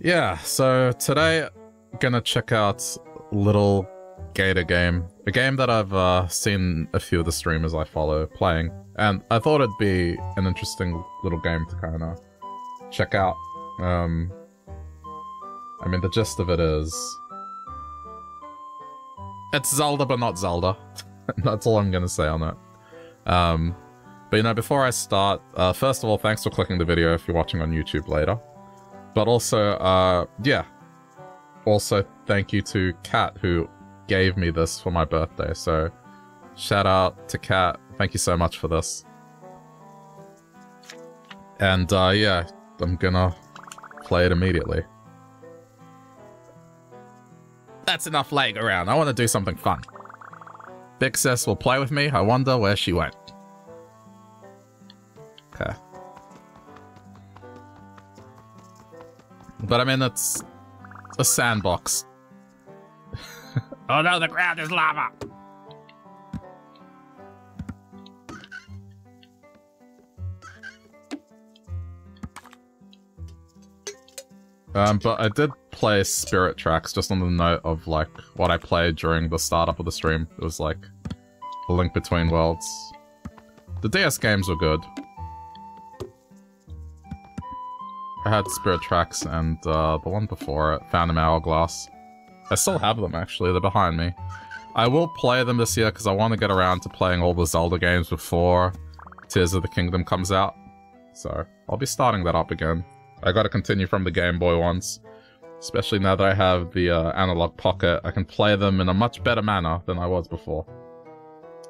Yeah, so today gonna check out Little Gator Game, a game that I've uh, seen a few of the streamers I follow playing, and I thought it'd be an interesting little game to kind of check out. Um, I mean, the gist of it is it's Zelda, but not Zelda. That's all I'm gonna say on it. Um, but you know, before I start, uh, first of all, thanks for clicking the video if you're watching on YouTube later. But also, uh, yeah. Also, thank you to Kat who gave me this for my birthday. So, shout out to Kat. Thank you so much for this. And uh, yeah, I'm gonna play it immediately. That's enough laying around. I want to do something fun. Big Sis will play with me. I wonder where she went. Okay. But I mean, it's a sandbox. oh no, the ground is lava! Um, but I did play Spirit Tracks just on the note of like what I played during the startup of the stream. It was like a link between worlds. The DS games were good. I had Spirit Tracks and uh, the one before it, Phantom Hourglass. I still have them actually, they're behind me. I will play them this year because I want to get around to playing all the Zelda games before Tears of the Kingdom comes out. So, I'll be starting that up again. I gotta continue from the Game Boy ones. Especially now that I have the uh, Analog Pocket, I can play them in a much better manner than I was before.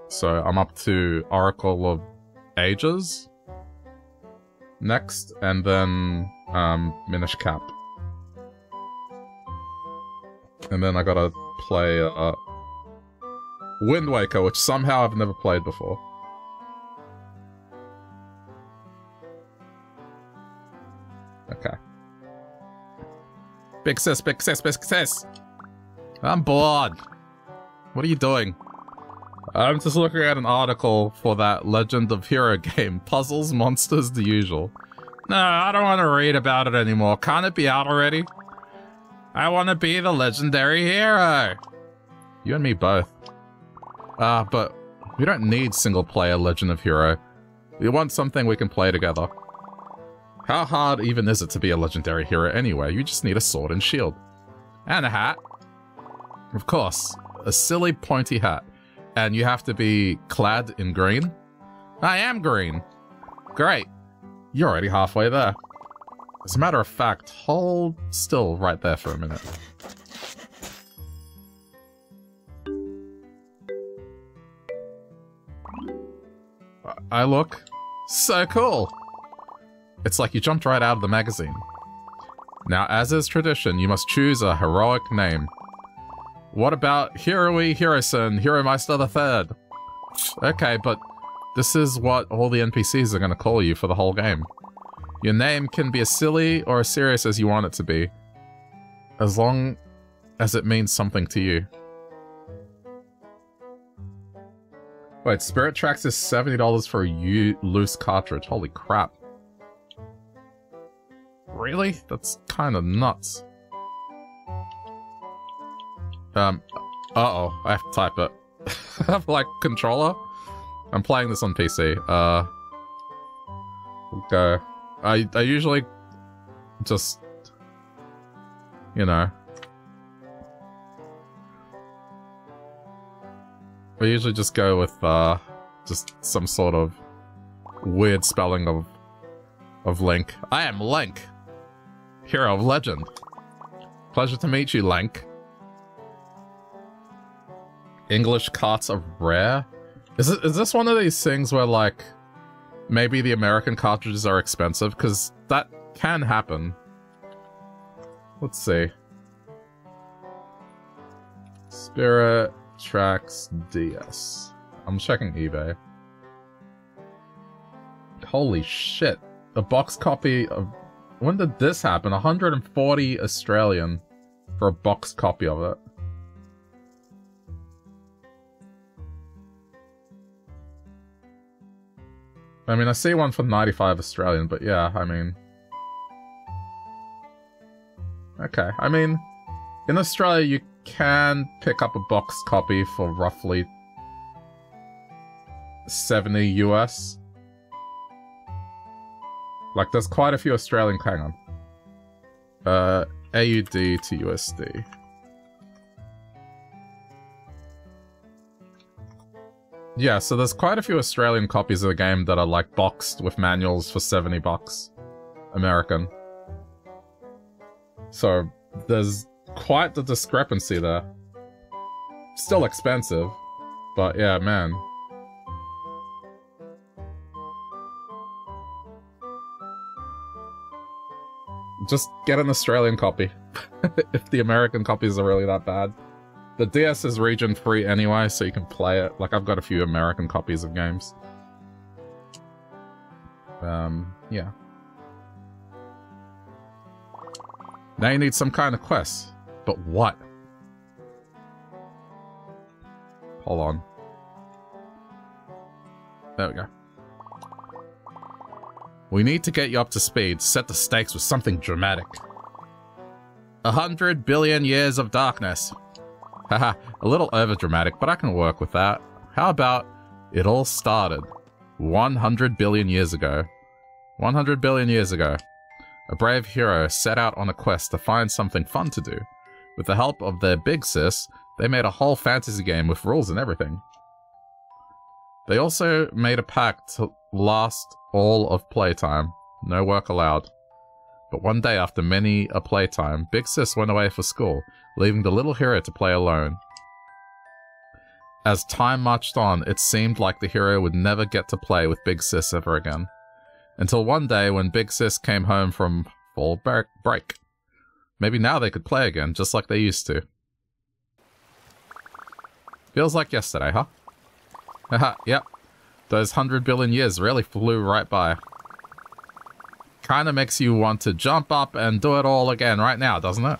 So I'm up to Oracle of Ages next, and then um, Minish Cap. And then I gotta play uh, Wind Waker, which somehow I've never played before. Okay. Big sis, big sis, big sis. I'm bored. What are you doing? I'm just looking at an article for that Legend of Hero game. Puzzles, monsters, the usual. No, I don't want to read about it anymore. Can't it be out already? I want to be the legendary hero. You and me both. Ah, uh, but we don't need single-player Legend of Hero. We want something we can play together. How hard even is it to be a legendary hero anyway? You just need a sword and shield. And a hat. Of course, a silly pointy hat. And you have to be clad in green? I am green. Great. You're already halfway there. As a matter of fact, hold still right there for a minute. I look so cool. It's like you jumped right out of the magazine. Now, as is tradition, you must choose a heroic name. What about Hiroi Hirosen, Meister the Third? Okay, but this is what all the NPCs are going to call you for the whole game. Your name can be as silly or as serious as you want it to be, as long as it means something to you. Wait, Spirit Tracks is $70 for a loose cartridge. Holy crap. Really? That's kind of nuts. Um, uh-oh, I have to type it. I have, like, controller? I'm playing this on PC. Uh, go. I, I usually just, you know. I usually just go with, uh, just some sort of weird spelling of, of Link. I am Link! Hero of Legend. Pleasure to meet you, Lank. English carts are rare? Is, it, is this one of these things where, like, maybe the American cartridges are expensive? Because that can happen. Let's see. Spirit Tracks DS. I'm checking eBay. Holy shit. A box copy of when did this happen? 140 Australian for a box copy of it. I mean, I see one for 95 Australian, but yeah, I mean... Okay. I mean, in Australia, you can pick up a boxed copy for roughly 70 US. Like, there's quite a few Australian... Hang on. Uh, AUD to USD. Yeah, so there's quite a few Australian copies of the game that are like boxed with manuals for 70 bucks. American. So there's quite the discrepancy there. Still expensive, but yeah, man. Just get an Australian copy, if the American copies are really that bad. The DS is region free anyway, so you can play it. Like, I've got a few American copies of games. Um, yeah. Now you need some kind of quest. But what? Hold on. There we go. We need to get you up to speed, set the stakes with something dramatic. A hundred billion years of darkness. Haha, a little overdramatic, but I can work with that. How about it all started 100 billion years ago? 100 billion years ago. A brave hero set out on a quest to find something fun to do. With the help of their big sis, they made a whole fantasy game with rules and everything. They also made a pact to last all of playtime. No work allowed. But one day after many a playtime, Big Sis went away for school, leaving the little hero to play alone. As time marched on, it seemed like the hero would never get to play with Big Sis ever again. Until one day when Big Sis came home from fall break. Maybe now they could play again, just like they used to. Feels like yesterday, huh? Haha, yep. Those hundred billion years really flew right by. Kinda makes you want to jump up and do it all again right now, doesn't it?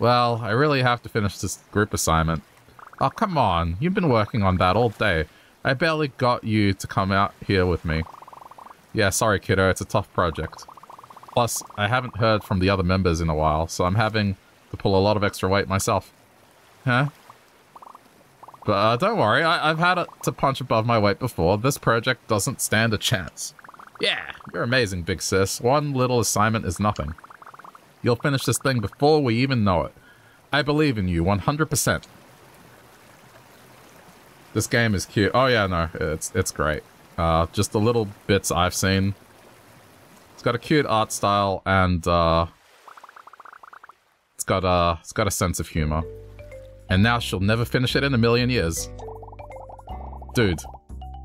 Well, I really have to finish this group assignment. Oh, come on. You've been working on that all day. I barely got you to come out here with me. Yeah, sorry, kiddo. It's a tough project. Plus, I haven't heard from the other members in a while, so I'm having to pull a lot of extra weight myself. Huh? But uh, don't worry, I have had to punch above my weight before. This project doesn't stand a chance. Yeah, you're amazing, big sis. One little assignment is nothing. You'll finish this thing before we even know it. I believe in you 100%. This game is cute. Oh yeah, no, it's it's great. Uh, just the little bits I've seen. It's got a cute art style and uh, it's got a it's got a sense of humor. And now she'll never finish it in a million years. Dude,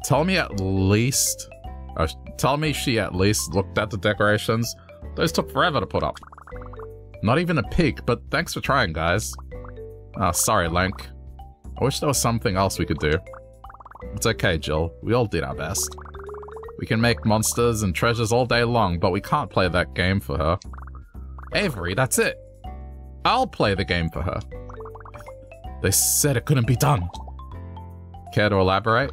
tell me at least uh, tell me she at least looked at the decorations. Those took forever to put up. Not even a peek, but thanks for trying, guys. Ah, oh, sorry, Link. I wish there was something else we could do. It's okay, Jill. We all did our best. We can make monsters and treasures all day long, but we can't play that game for her. Avery, that's it. I'll play the game for her. They said it couldn't be done. Care to elaborate?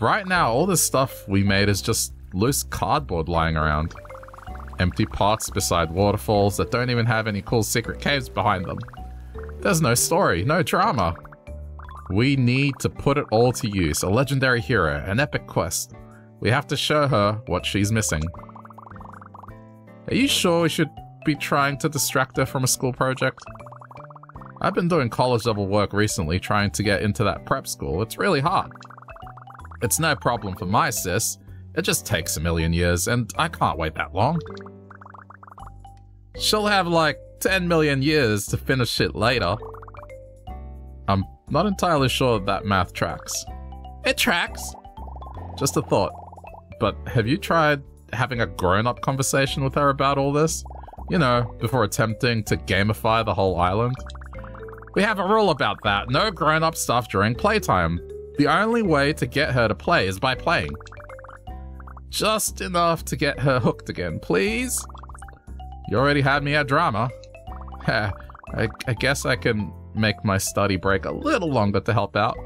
Right now, all this stuff we made is just loose cardboard lying around. Empty pots beside waterfalls that don't even have any cool secret caves behind them. There's no story, no drama. We need to put it all to use, a legendary hero, an epic quest. We have to show her what she's missing. Are you sure we should be trying to distract her from a school project? I've been doing college level work recently trying to get into that prep school. It's really hard. It's no problem for my sis. It just takes a million years, and I can't wait that long. She'll have like 10 million years to finish it later. I'm not entirely sure that math tracks. It tracks! Just a thought. But have you tried having a grown-up conversation with her about all this? You know, before attempting to gamify the whole island? We have a rule about that. No grown-up stuff during playtime. The only way to get her to play is by playing. Just enough to get her hooked again, please? You already had me at drama. I, I guess I can make my study break a little longer to help out.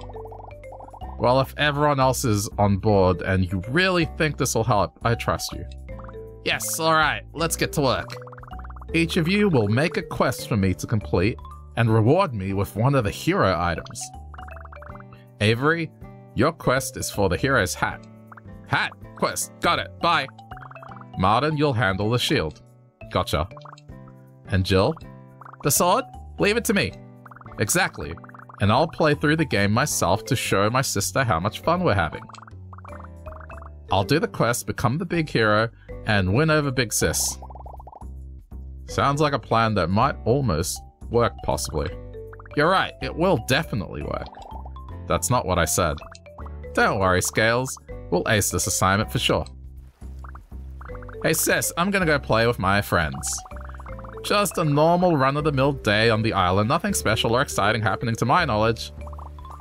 Well, if everyone else is on board and you really think this will help, I trust you. Yes, alright, let's get to work. Each of you will make a quest for me to complete and reward me with one of the hero items. Avery, your quest is for the hero's hat. Hat quest. Got it. Bye. Martin, you'll handle the shield. Gotcha. And Jill? The sword? Leave it to me. Exactly. And I'll play through the game myself to show my sister how much fun we're having. I'll do the quest, become the big hero, and win over Big Sis. Sounds like a plan that might almost work, possibly. You're right, it will definitely work. That's not what I said. Don't worry, Scales. We'll ace this assignment for sure. Hey sis, I'm gonna go play with my friends. Just a normal run-of-the-mill day on the island. Nothing special or exciting happening to my knowledge.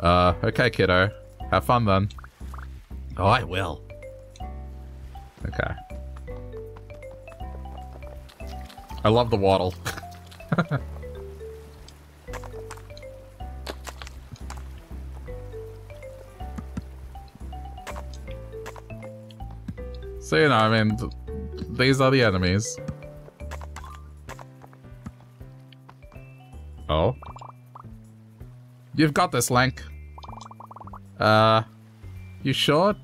Uh, okay, kiddo. Have fun then. Oh, I will. Okay. I love the waddle. so, you know, I mean, these are the enemies. Oh. You've got this, Link. Uh, you sure?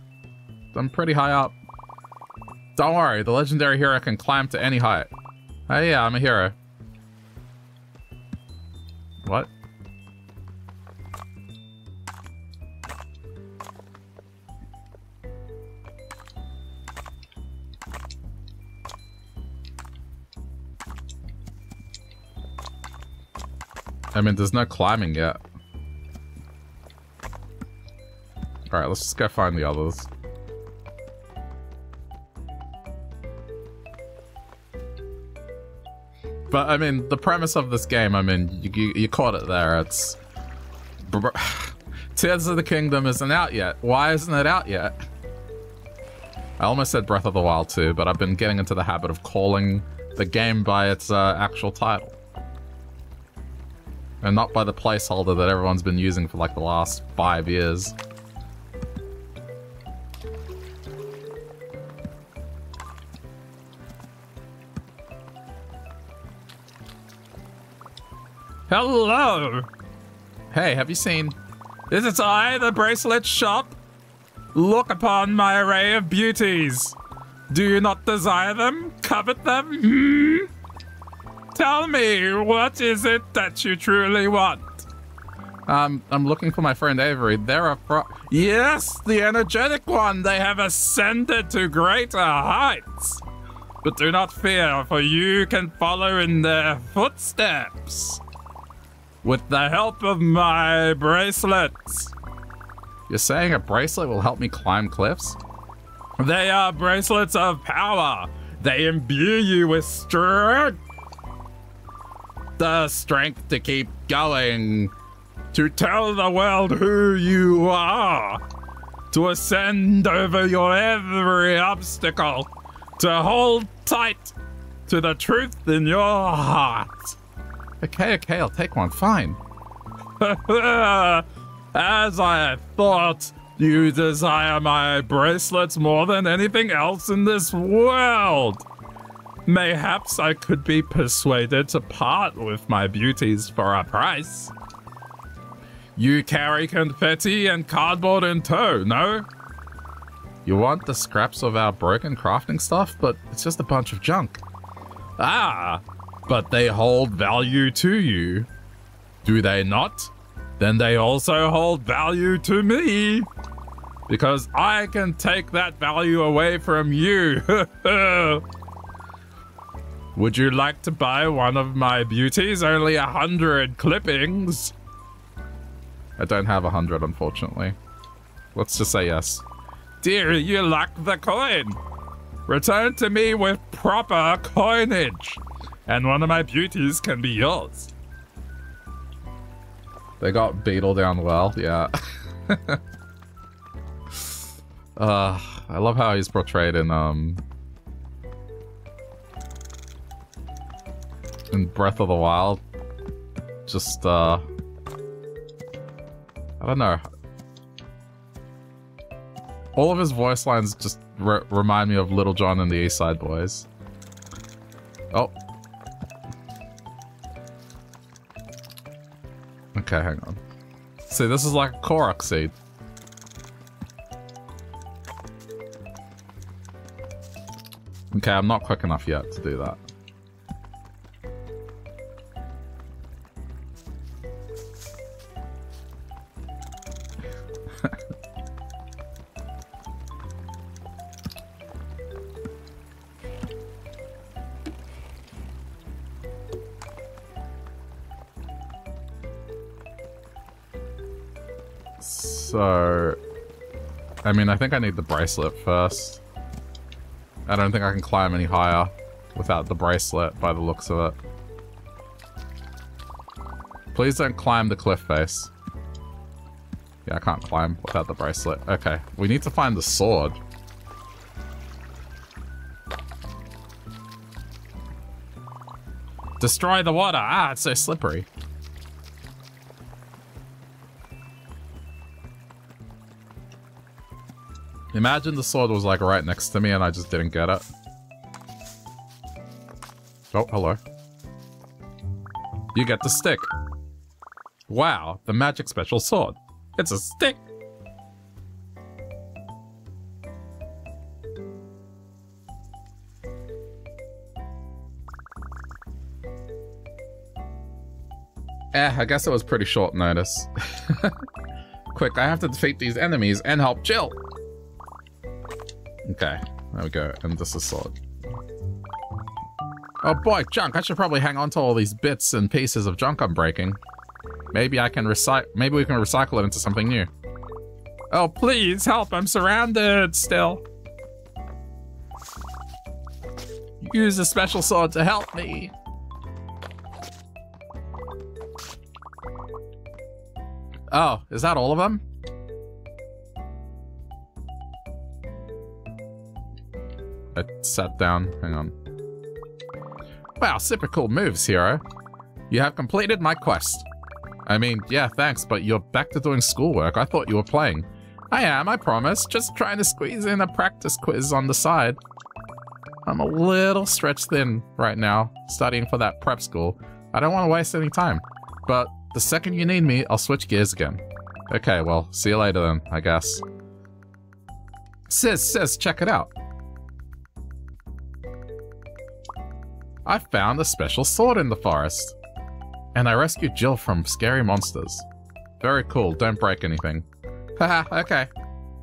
I'm pretty high up. Don't worry, the legendary hero can climb to any height. Oh yeah, I'm a hero. What? I mean, there's no climbing yet. Alright, let's just go find the others. But, I mean, the premise of this game, I mean, you, you, you caught it there. It's... Tears of the Kingdom isn't out yet. Why isn't it out yet? I almost said Breath of the Wild 2, but I've been getting into the habit of calling the game by its uh, actual title. And not by the placeholder that everyone's been using for like the last five years. Hello! Hey, have you seen... This Is it I, the bracelet shop? Look upon my array of beauties. Do you not desire them? Covet them? Hmm? Tell me, what is it that you truly want? Um, I'm looking for my friend Avery. They're a pro- Yes, the energetic one. They have ascended to greater heights. But do not fear, for you can follow in their footsteps with the help of my bracelets. You're saying a bracelet will help me climb cliffs? They are bracelets of power. They imbue you with strength. The strength to keep going. To tell the world who you are. To ascend over your every obstacle. To hold tight to the truth in your heart. Okay, okay, I'll take one. Fine. As I thought, you desire my bracelets more than anything else in this world. Mayhaps I could be persuaded to part with my beauties for a price. You carry confetti and cardboard in tow, no? You want the scraps of our broken crafting stuff, but it's just a bunch of junk. Ah, but they hold value to you. Do they not? Then they also hold value to me. Because I can take that value away from you. Would you like to buy one of my beauties? Only a hundred clippings. I don't have a hundred, unfortunately. Let's just say yes. Dear, you lack the coin. Return to me with proper coinage and one of my beauties can be yours. They got Beedle down well, yeah. uh, I love how he's portrayed in, um... in Breath of the Wild. Just, uh... I don't know. All of his voice lines just re remind me of Lil Jon and the East Side Boyz. Oh. Okay, hang on. See, this is like a Korok seed. Okay, I'm not quick enough yet to do that. So... I mean, I think I need the bracelet first. I don't think I can climb any higher without the bracelet by the looks of it. Please don't climb the cliff face. Yeah, I can't climb without the bracelet. Okay, we need to find the sword. Destroy the water! Ah, it's so slippery. Imagine the sword was like right next to me and I just didn't get it. Oh, hello. You get the stick. Wow, the magic special sword. It's a stick. Eh, I guess it was pretty short notice. Quick, I have to defeat these enemies and help Jill. Okay, there we go. And this is sword. Oh boy, junk. I should probably hang on to all these bits and pieces of junk I'm breaking. Maybe I can recycle. Maybe we can recycle it into something new. Oh, please help. I'm surrounded still. Use a special sword to help me. Oh, is that all of them? I sat down. Hang on. Wow, super cool moves, hero. You have completed my quest. I mean, yeah, thanks, but you're back to doing schoolwork. I thought you were playing. I am, I promise. Just trying to squeeze in a practice quiz on the side. I'm a little stretched thin right now, studying for that prep school. I don't want to waste any time. But the second you need me, I'll switch gears again. Okay, well, see you later then, I guess. Sis, sis, check it out. I found a special sword in the forest. And I rescued Jill from scary monsters. Very cool, don't break anything. Haha, okay.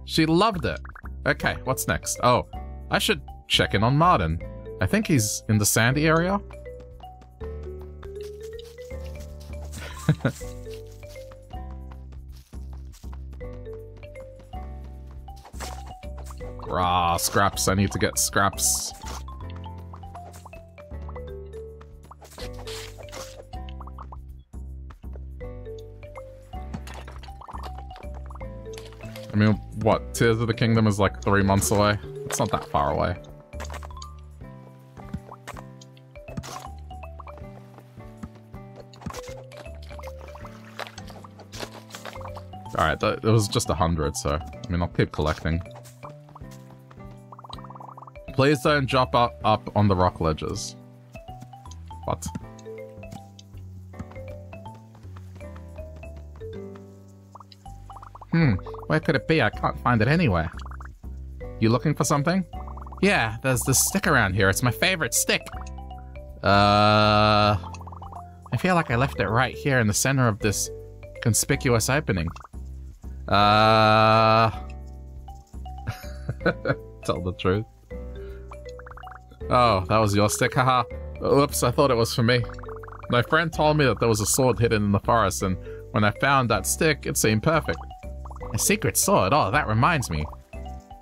She loved it. Okay, what's next? Oh, I should check in on Martin. I think he's in the sandy area. Rah, scraps. I need to get scraps. I mean, what? Tears of the Kingdom is like three months away. It's not that far away. Alright, it was just a hundred, so, I mean, I'll keep collecting. Please don't drop up, up on the rock ledges. What? Hmm, where could it be? I can't find it anywhere. You looking for something? Yeah, there's this stick around here. It's my favorite stick. Uh... I feel like I left it right here in the center of this conspicuous opening. Uh... Tell the truth. Oh, that was your stick, haha. Oops, I thought it was for me. My friend told me that there was a sword hidden in the forest, and when I found that stick, it seemed perfect. A secret sword. Oh, that reminds me.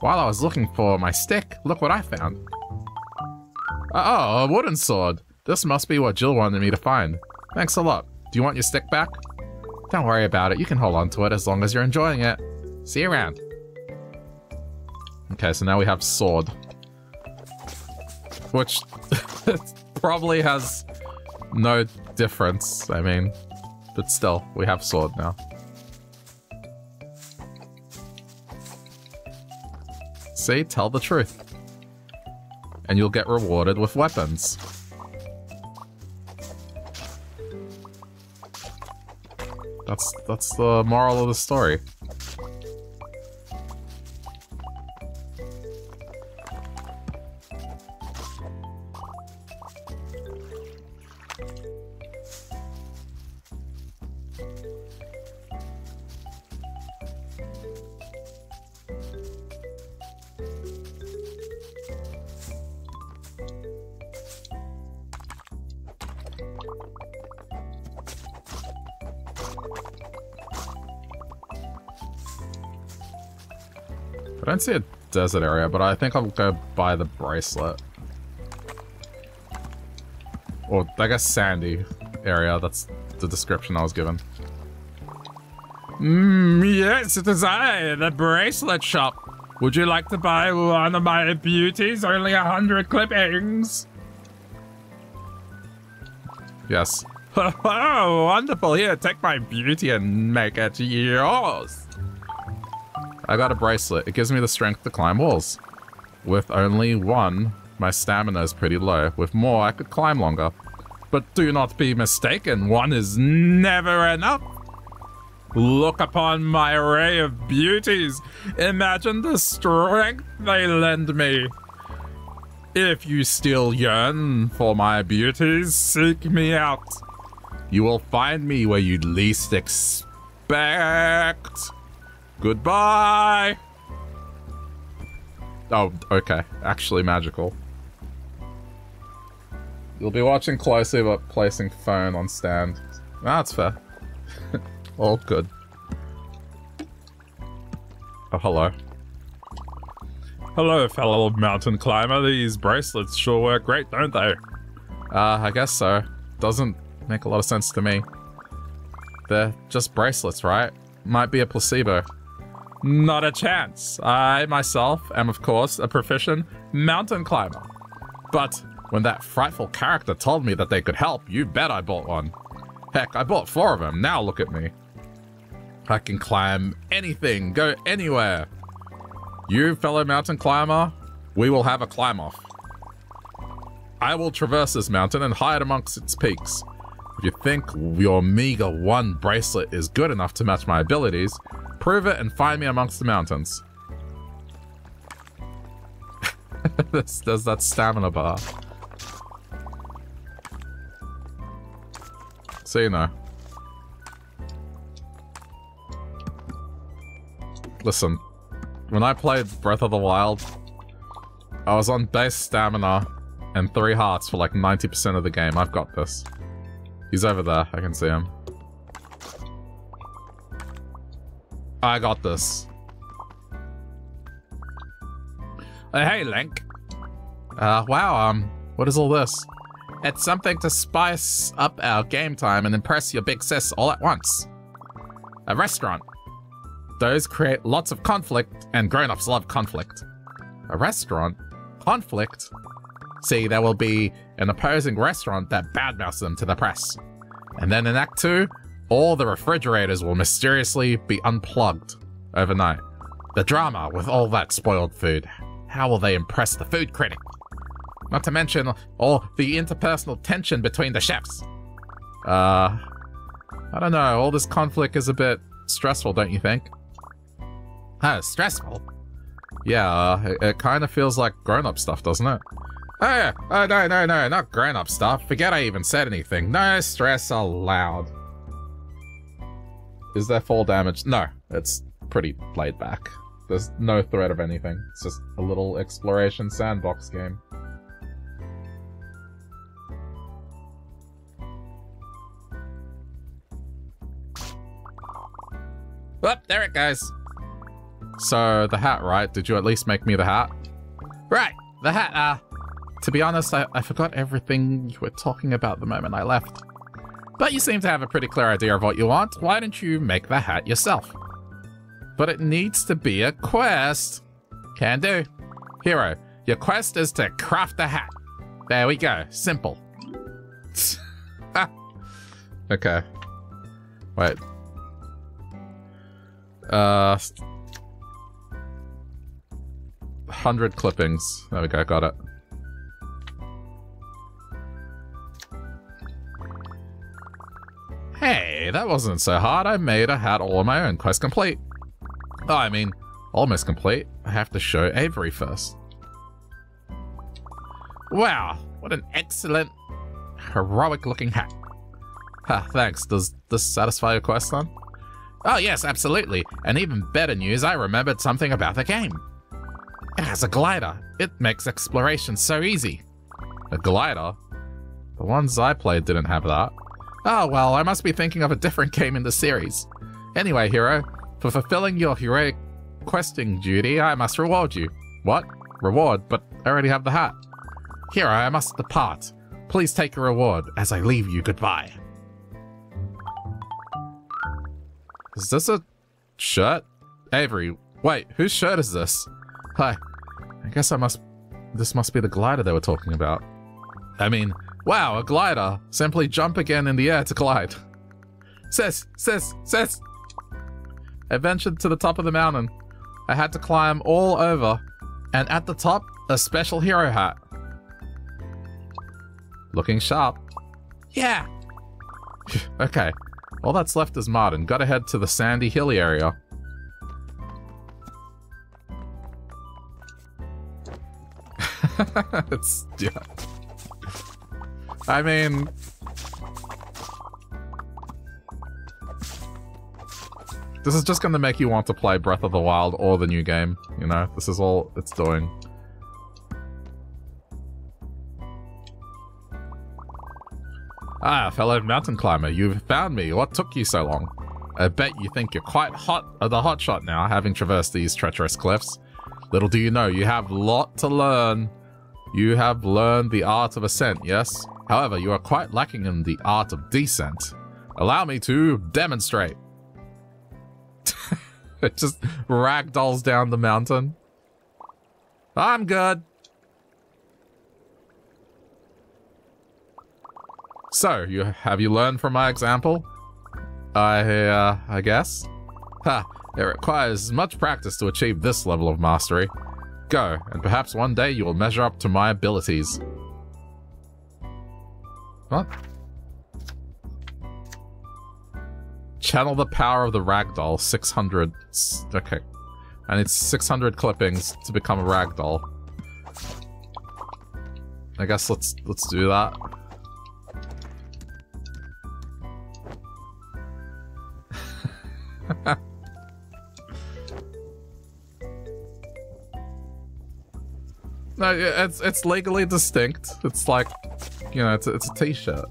While I was looking for my stick, look what I found. Uh, oh, a wooden sword. This must be what Jill wanted me to find. Thanks a lot. Do you want your stick back? Don't worry about it. You can hold on to it as long as you're enjoying it. See you around. Okay, so now we have sword. Which probably has no difference, I mean. But still, we have sword now. See? Tell the truth. And you'll get rewarded with weapons. That's that's the moral of the story. See a desert area, but I think I'll go buy the bracelet. Or, I guess sandy area, that's the description I was given. Mmm, yes, it is I, the bracelet shop. Would you like to buy one of my beauties? Only a hundred clippings. Yes. Oh, wonderful. Here, take my beauty and make it yours. I got a bracelet. It gives me the strength to climb walls. With only one, my stamina is pretty low. With more, I could climb longer. But do not be mistaken, one is never enough. Look upon my array of beauties. Imagine the strength they lend me. If you still yearn for my beauties, seek me out. You will find me where you least expect. Goodbye! Oh, okay. Actually magical. You'll be watching closely but placing phone on stand. That's fair. All good. Oh, hello. Hello, fellow mountain climber. These bracelets sure work great, don't they? Uh, I guess so. Doesn't make a lot of sense to me. They're just bracelets, right? Might be a placebo. Not a chance. I myself am, of course, a proficient mountain climber. But when that frightful character told me that they could help, you bet I bought one. Heck, I bought four of them. Now look at me. I can climb anything, go anywhere. You, fellow mountain climber, we will have a climb off. I will traverse this mountain and hide amongst its peaks. If you think your meager one bracelet is good enough to match my abilities, Prove it and find me amongst the mountains. there's, does that stamina bar. So you know. Listen, when I played Breath of the Wild, I was on base stamina and three hearts for like 90% of the game. I've got this. He's over there. I can see him. I got this. Uh, hey, Link. Uh, wow, um, what is all this? It's something to spice up our game time and impress your big sis all at once. A restaurant. Those create lots of conflict, and grown-ups love conflict. A restaurant? Conflict? See, there will be an opposing restaurant that badmouths them to the press. And then in Act 2, all the refrigerators will mysteriously be unplugged overnight. The drama with all that spoiled food. How will they impress the food critic? Not to mention all the interpersonal tension between the chefs. Uh, I don't know. All this conflict is a bit stressful, don't you think? Oh, stressful? Yeah, uh, it, it kind of feels like grown-up stuff, doesn't it? Oh, oh, no, no, no, not grown-up stuff. Forget I even said anything. No stress allowed. Is there fall damage? No, it's pretty laid back. There's no threat of anything. It's just a little exploration sandbox game. Oh, there it goes. So, the hat, right? Did you at least make me the hat? Right, the hat, uh... To be honest, I, I forgot everything you were talking about the moment I left. But you seem to have a pretty clear idea of what you want. Why don't you make the hat yourself? But it needs to be a quest. Can do. Hero, your quest is to craft a hat. There we go. Simple. okay. Wait. Uh... 100 clippings. There we go, got it. Hey, that wasn't so hard. I made a hat all on my own. Quest complete. Oh, I mean, almost complete. I have to show Avery first. Wow, what an excellent, heroic looking hat. Ha, thanks. Does this satisfy your quest then? Oh yes, absolutely. And even better news, I remembered something about the game. It has a glider. It makes exploration so easy. A glider? The ones I played didn't have that. Oh well, I must be thinking of a different game in the series. Anyway, hero, for fulfilling your heroic questing duty, I must reward you. What? Reward? But I already have the hat. Hero, I must depart. Please take a reward as I leave you goodbye. Is this a shirt? Avery, wait, whose shirt is this? Hi, I guess I must... This must be the glider they were talking about. I mean, wow, a glider. Simply jump again in the air to glide. Sis, sis, sis! I ventured to the top of the mountain. I had to climb all over. And at the top, a special hero hat. Looking sharp. Yeah! okay, all that's left is Martin. Gotta head to the Sandy Hilly area. it's, yeah. I mean... This is just gonna make you want to play Breath of the Wild or the new game, you know? This is all it's doing. Ah, fellow mountain climber, you've found me. What took you so long? I bet you think you're quite hot, uh, the hotshot now, having traversed these treacherous cliffs. Little do you know, you have a lot to learn. You have learned the art of ascent, yes? However, you are quite lacking in the art of descent. Allow me to demonstrate. it just ragdolls down the mountain. I'm good. So, you have you learned from my example? I, uh, I guess? Ha, it requires much practice to achieve this level of mastery. Go, and perhaps one day you will measure up to my abilities. What? Channel the power of the ragdoll, 600... Okay. I need 600 clippings to become a ragdoll. I guess let's let's do that. no, it's it's legally distinct. It's like, you know, it's a, it's a t-shirt.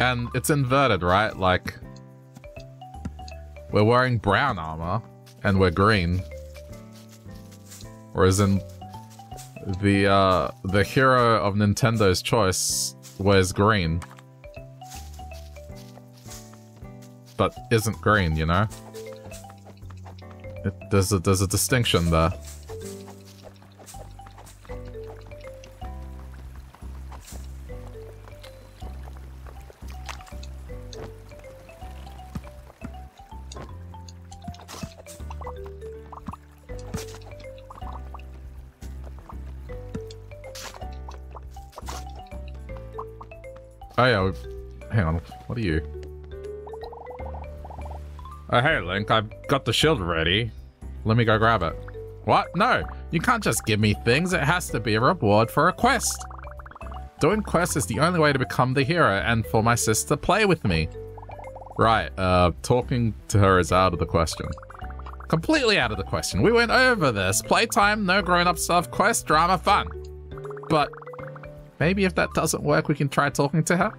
And it's inverted, right? Like, we're wearing brown armor, and we're green. Whereas in the, uh, the hero of Nintendo's choice wears green. but isn't green, you know? It, there's, a, there's a distinction there. Oh yeah, hang on, what are you? Oh, hey, Link, I've got the shield ready. Let me go grab it. What? No, you can't just give me things. It has to be a reward for a quest. Doing quests is the only way to become the hero and for my sister to play with me. Right, uh, talking to her is out of the question. Completely out of the question. We went over this. Playtime, no grown-up stuff, quest, drama, fun. But maybe if that doesn't work, we can try talking to her?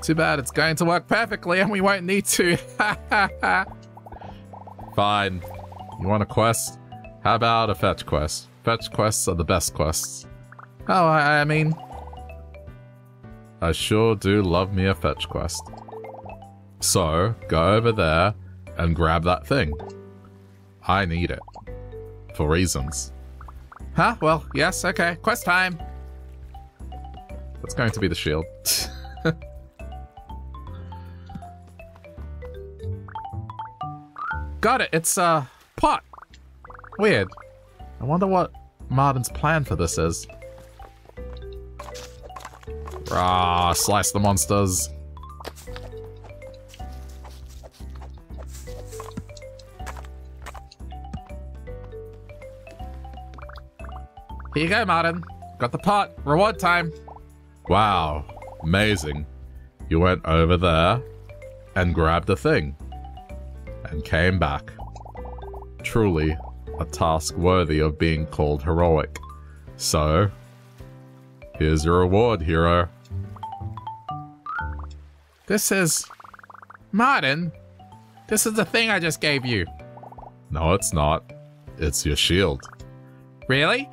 Too bad it's going to work perfectly and we won't need to. Fine. You want a quest? How about a fetch quest? Fetch quests are the best quests. Oh, I, I mean... I sure do love me a fetch quest. So, go over there and grab that thing. I need it. For reasons. Huh? Well, yes, okay. Quest time! That's going to be the shield. Got it. It's a uh, pot. Weird. I wonder what Martin's plan for this is. Ah, slice the monsters. Here you go, Martin. Got the pot. Reward time. Wow. Amazing. You went over there and grabbed the thing and came back. Truly a task worthy of being called heroic. So, here's your reward, hero. This is... Martin, this is the thing I just gave you. No, it's not. It's your shield. Really?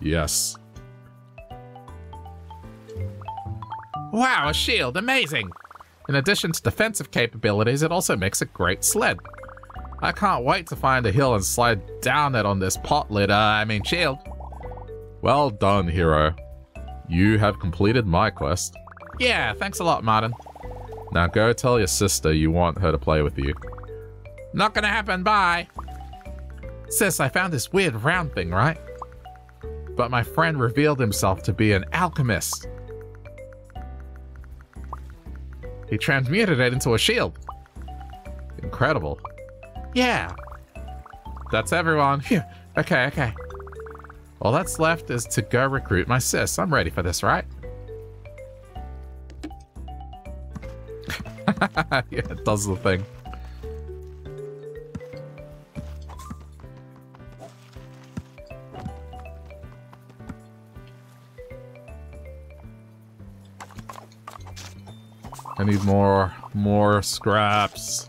Yes. Wow, a shield, amazing! In addition to defensive capabilities, it also makes a great sled. I can't wait to find a hill and slide down it on this pot lid, uh, I mean shield. Well done, hero. You have completed my quest. Yeah, thanks a lot, Martin. Now go tell your sister you want her to play with you. Not gonna happen, bye! Sis, I found this weird round thing, right? But my friend revealed himself to be an alchemist. He transmuted it into a shield. Incredible. Yeah. That's everyone. Phew. Okay, okay. All that's left is to go recruit my sis. I'm ready for this, right? yeah, it does the thing. I need more, more scraps.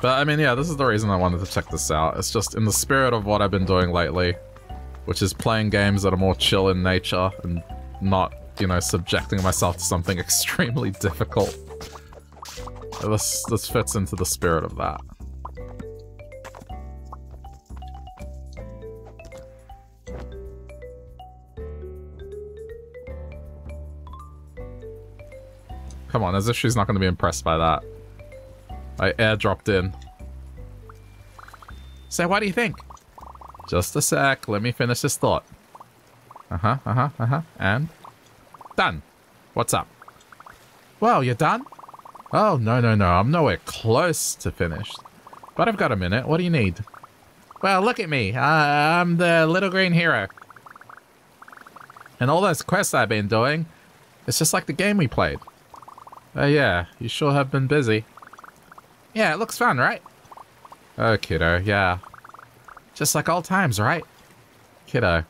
But I mean, yeah, this is the reason I wanted to check this out. It's just in the spirit of what I've been doing lately, which is playing games that are more chill in nature and not, you know, subjecting myself to something extremely difficult. This, this fits into the spirit of that. Come on, as if she's not going to be impressed by that. I airdropped in. So what do you think? Just a sec, let me finish this thought. Uh-huh, uh-huh, uh-huh, and? Done. What's up? Well, you're done? Oh, no, no, no, I'm nowhere close to finished. But I've got a minute, what do you need? Well, look at me, uh, I'm the little green hero. And all those quests I've been doing, it's just like the game we played. Oh uh, yeah, you sure have been busy. Yeah, it looks fun, right? Oh, kiddo, yeah. Just like old times, right? Kiddo.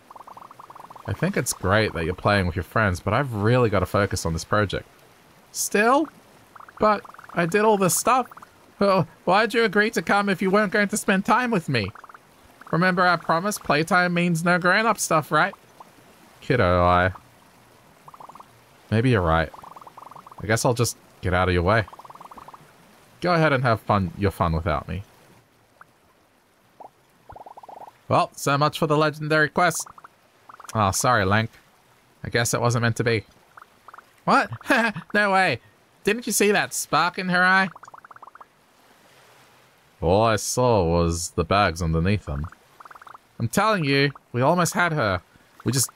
I think it's great that you're playing with your friends, but I've really got to focus on this project. Still? But I did all this stuff. Well, why'd you agree to come if you weren't going to spend time with me? Remember our promise, playtime means no grown-up stuff, right? Kiddo, I... Maybe you're right. I guess I'll just get out of your way. Go ahead and have fun your fun without me. Well, so much for the legendary quest. Oh, sorry, Link. I guess it wasn't meant to be. What? no way. Didn't you see that spark in her eye? All I saw was the bags underneath them. I'm telling you, we almost had her. We just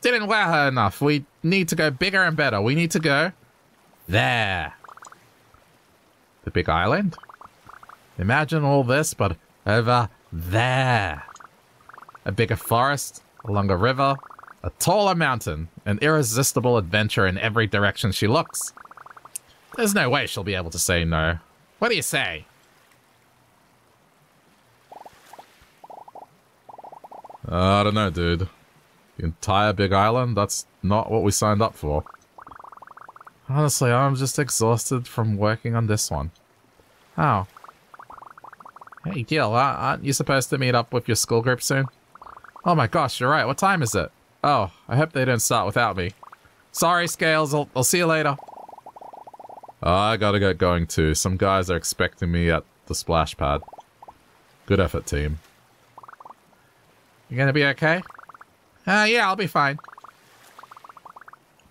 didn't wear her enough. We need to go bigger and better. We need to go there. The big island? Imagine all this, but over there. A bigger forest, a river, a taller mountain, an irresistible adventure in every direction she looks. There's no way she'll be able to say no. What do you say? Uh, I don't know, dude. The entire big island? That's not what we signed up for. Honestly, I'm just exhausted from working on this one. Oh. Hey, Jill, aren't you supposed to meet up with your school group soon? Oh my gosh, you're right. What time is it? Oh, I hope they didn't start without me. Sorry, Scales. I'll, I'll see you later. I gotta get going too. Some guys are expecting me at the splash pad. Good effort, team. You gonna be okay? Uh, yeah, I'll be fine.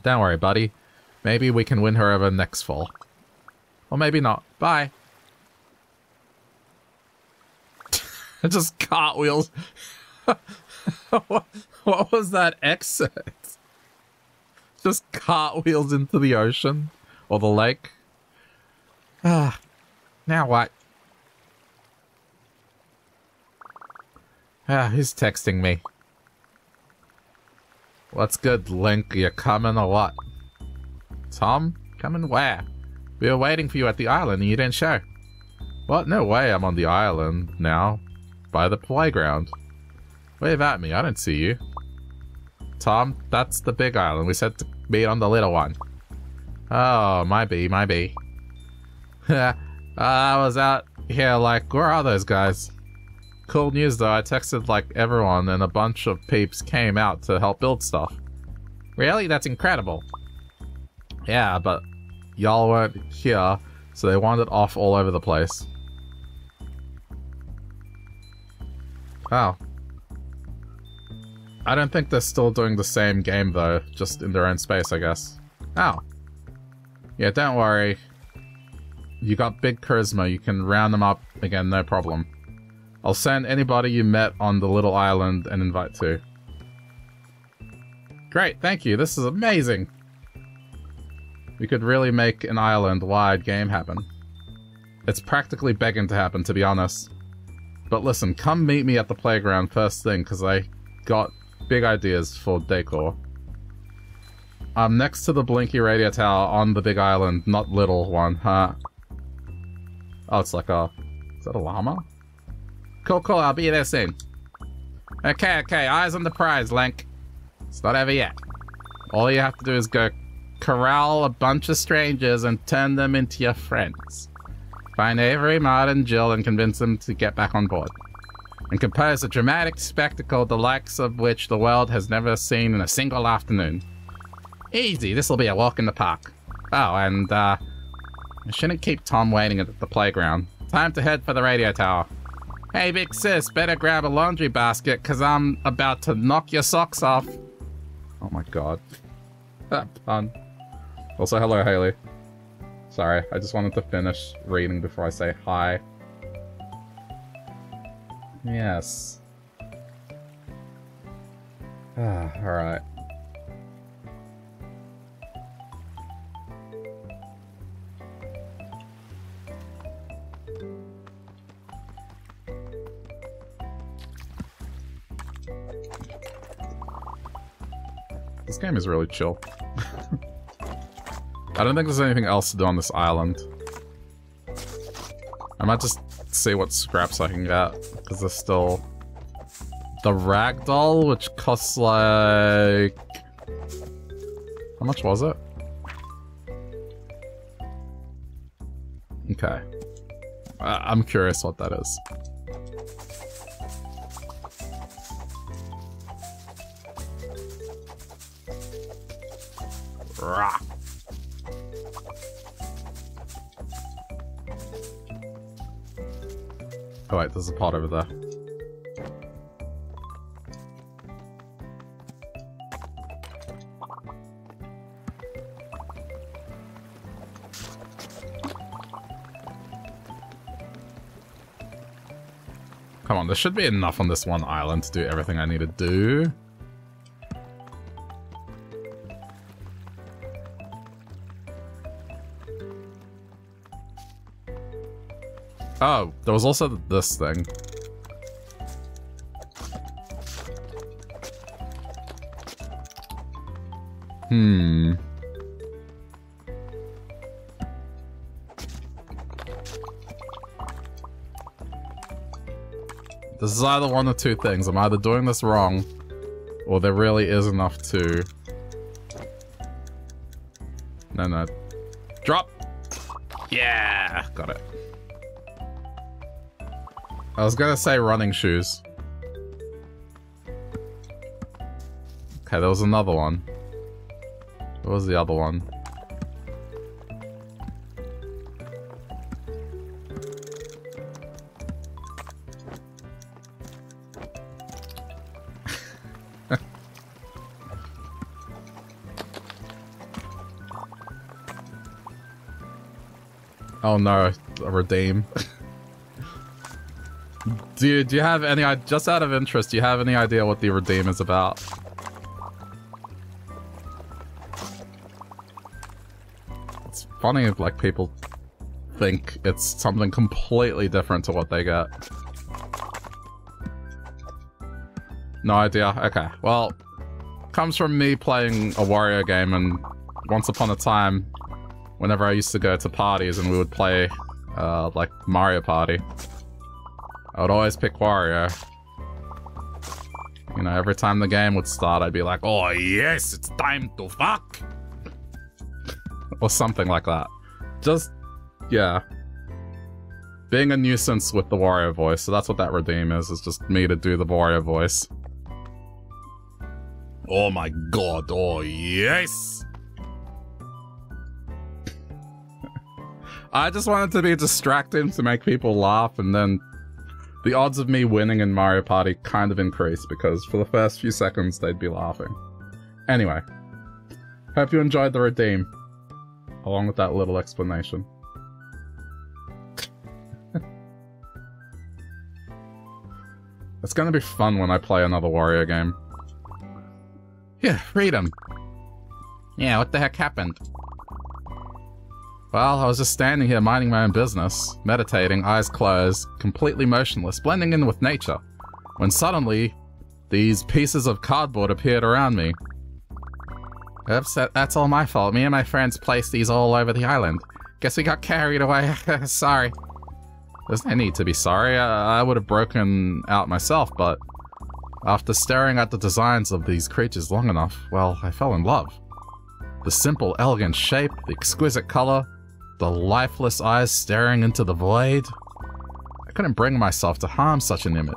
Don't worry, buddy. Maybe we can win her over next fall. Or maybe not. Bye. just cartwheels. what, what was that exit? Just cartwheels into the ocean or the lake. Ah, now what? Ah, who's texting me? What's good, Link? You're coming a what? Tom? Coming where? We were waiting for you at the island and you didn't show. What? No way I'm on the island now. By the playground. Wave at me, I don't see you. Tom, that's the big island. We said to meet on the little one. Oh, my be, my be. I was out here like, where are those guys? Cool news though, I texted like everyone and a bunch of peeps came out to help build stuff. Really? That's incredible. Yeah, but y'all weren't here, so they wandered off all over the place. Oh. I don't think they're still doing the same game though, just in their own space, I guess. Oh. Yeah, don't worry. You got big charisma, you can round them up again, no problem. I'll send anybody you met on the little island an invite to. Great, thank you, this is amazing! We could really make an island-wide game happen. It's practically begging to happen, to be honest. But listen, come meet me at the playground first thing, because I got big ideas for decor. I'm next to the Blinky radio tower on the big island, not little one, huh? Oh, it's like a... Is that a llama? Cool, cool, I'll be there soon. Okay, okay, eyes on the prize, Link. It's not over yet. All you have to do is go corral a bunch of strangers and turn them into your friends. Find Avery, Martin, Jill, and convince them to get back on board. And compose a dramatic spectacle the likes of which the world has never seen in a single afternoon. Easy, this'll be a walk in the park. Oh, and, uh, I shouldn't keep Tom waiting at the playground. Time to head for the radio tower. Hey, big sis, better grab a laundry basket, cause I'm about to knock your socks off. Oh my god. That pun. Also, hello, Haley. Sorry, I just wanted to finish reading before I say hi. Yes. Ah, alright. This game is really chill. I don't think there's anything else to do on this island. I might just see what scraps I can get, because there's still... The ragdoll, which costs like... How much was it? Okay. I'm curious what that is. Rah. Oh wait, there's a pot over there. Come on, there should be enough on this one island to do everything I need to do. Oh, there was also this thing. Hmm. This is either one or two things. I'm either doing this wrong, or there really is enough to... No, no. Drop! Yeah! Got it. I was gonna say running shoes. Okay, there was another one. What was the other one? Oh no, redeem. do, you, do you have any, i just out of interest, do you have any idea what the redeem is about? It's funny if like people think it's something completely different to what they get. No idea? Okay, well, comes from me playing a Wario game and once upon a time, whenever I used to go to parties and we would play, uh, like Mario Party, I would always pick Wario. You know, every time the game would start, I'd be like, oh yes, it's time to fuck! or something like that. Just, yeah. Being a nuisance with the Wario voice, so that's what that redeem is, is just me to do the Wario voice. Oh my god, oh yes! I just wanted to be distracting to make people laugh, and then the odds of me winning in Mario Party kind of increased because for the first few seconds they'd be laughing. Anyway, hope you enjoyed the redeem, along with that little explanation. it's gonna be fun when I play another Wario game. Yeah, freedom. Yeah, what the heck happened? Well, I was just standing here minding my own business, meditating, eyes closed, completely motionless, blending in with nature, when suddenly, these pieces of cardboard appeared around me. Oops, that's all my fault. Me and my friends placed these all over the island. Guess we got carried away. sorry. There's no need to be sorry. I, I would have broken out myself, but after staring at the designs of these creatures long enough, well, I fell in love. The simple, elegant shape, the exquisite color, the lifeless eyes staring into the void. I couldn't bring myself to harm such an image.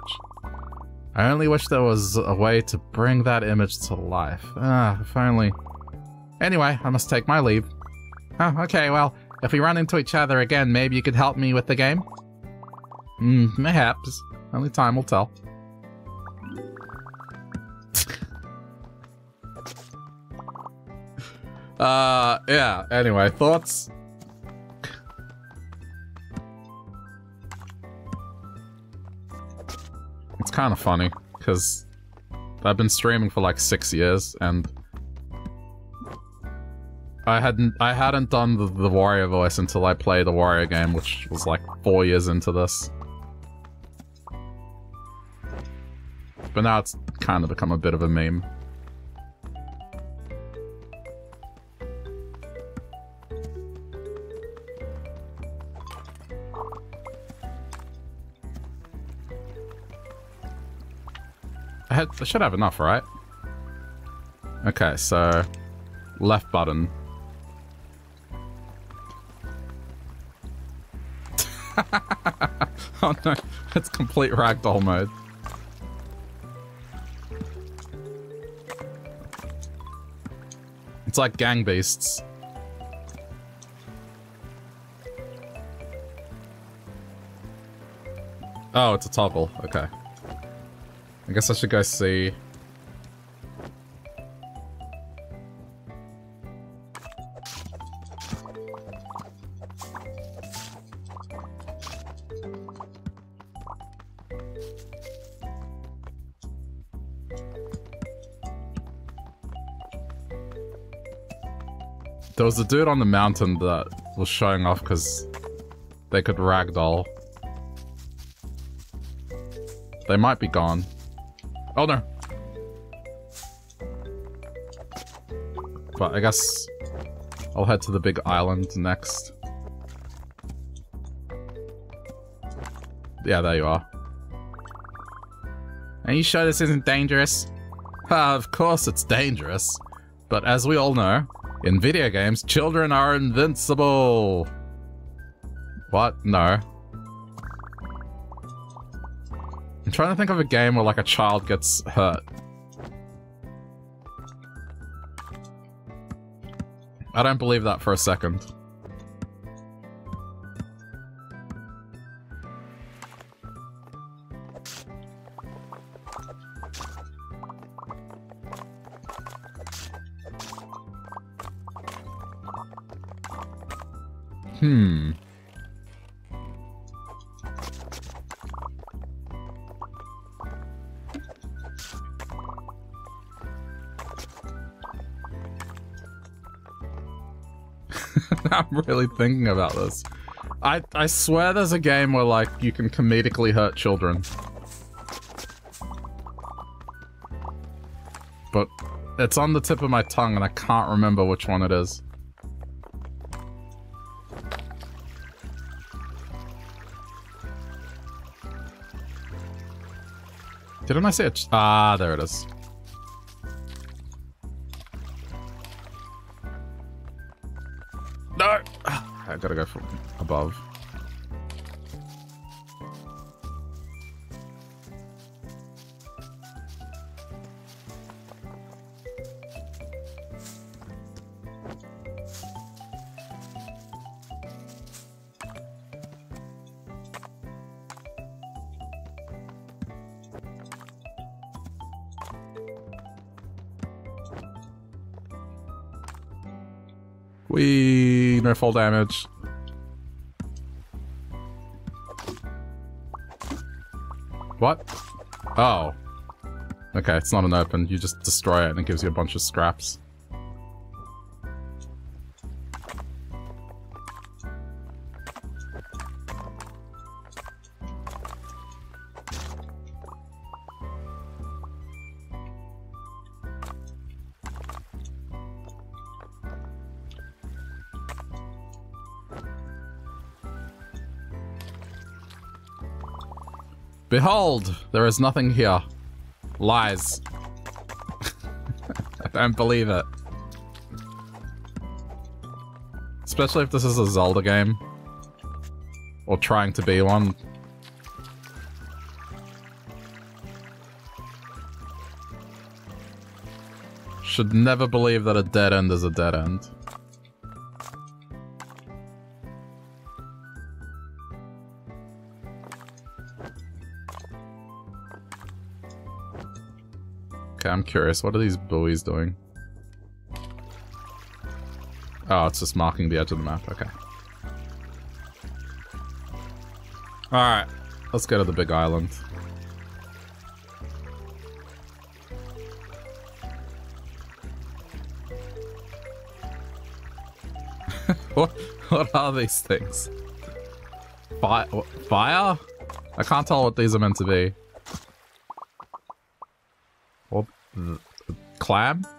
I only wish there was a way to bring that image to life. Ah, if only. Anyway, I must take my leave. Oh, okay, well, if we run into each other again, maybe you could help me with the game? Hmm, mayhaps. Only time will tell. Uh, yeah, anyway, thoughts? It's kind of funny, because I've been streaming for like six years, and I hadn't I hadn't done the, the Wario voice until I played the Wario game, which was like four years into this. But now it's kind of become a bit of a meme. I, had, I should have enough, right? Okay, so left button. oh no, it's complete ragdoll mode. It's like gang beasts. Oh, it's a toggle. Okay. I guess I should go see. There was a dude on the mountain that was showing off because they could ragdoll. They might be gone. Oh no. But I guess I'll head to the big island next. Yeah, there you are. Are you sure this isn't dangerous? Of course it's dangerous. But as we all know, in video games, children are invincible. What? No. I'm trying to think of a game where like a child gets hurt. I don't believe that for a second. Hmm. I'm really thinking about this. I, I swear there's a game where, like, you can comedically hurt children. But it's on the tip of my tongue and I can't remember which one it is. Didn't I say it? Ah, there it is. No! I gotta go from above. We no fall damage. What? Oh. Okay, it's not an open. You just destroy it and it gives you a bunch of scraps. Behold, there is nothing here. Lies. I don't believe it. Especially if this is a Zelda game. Or trying to be one. Should never believe that a dead end is a dead end. I'm curious. What are these buoys doing? Oh, it's just marking the edge of the map. Okay. Alright. Let's go to the big island. what, what are these things? Fire? Fire? I can't tell what these are meant to be. Clam?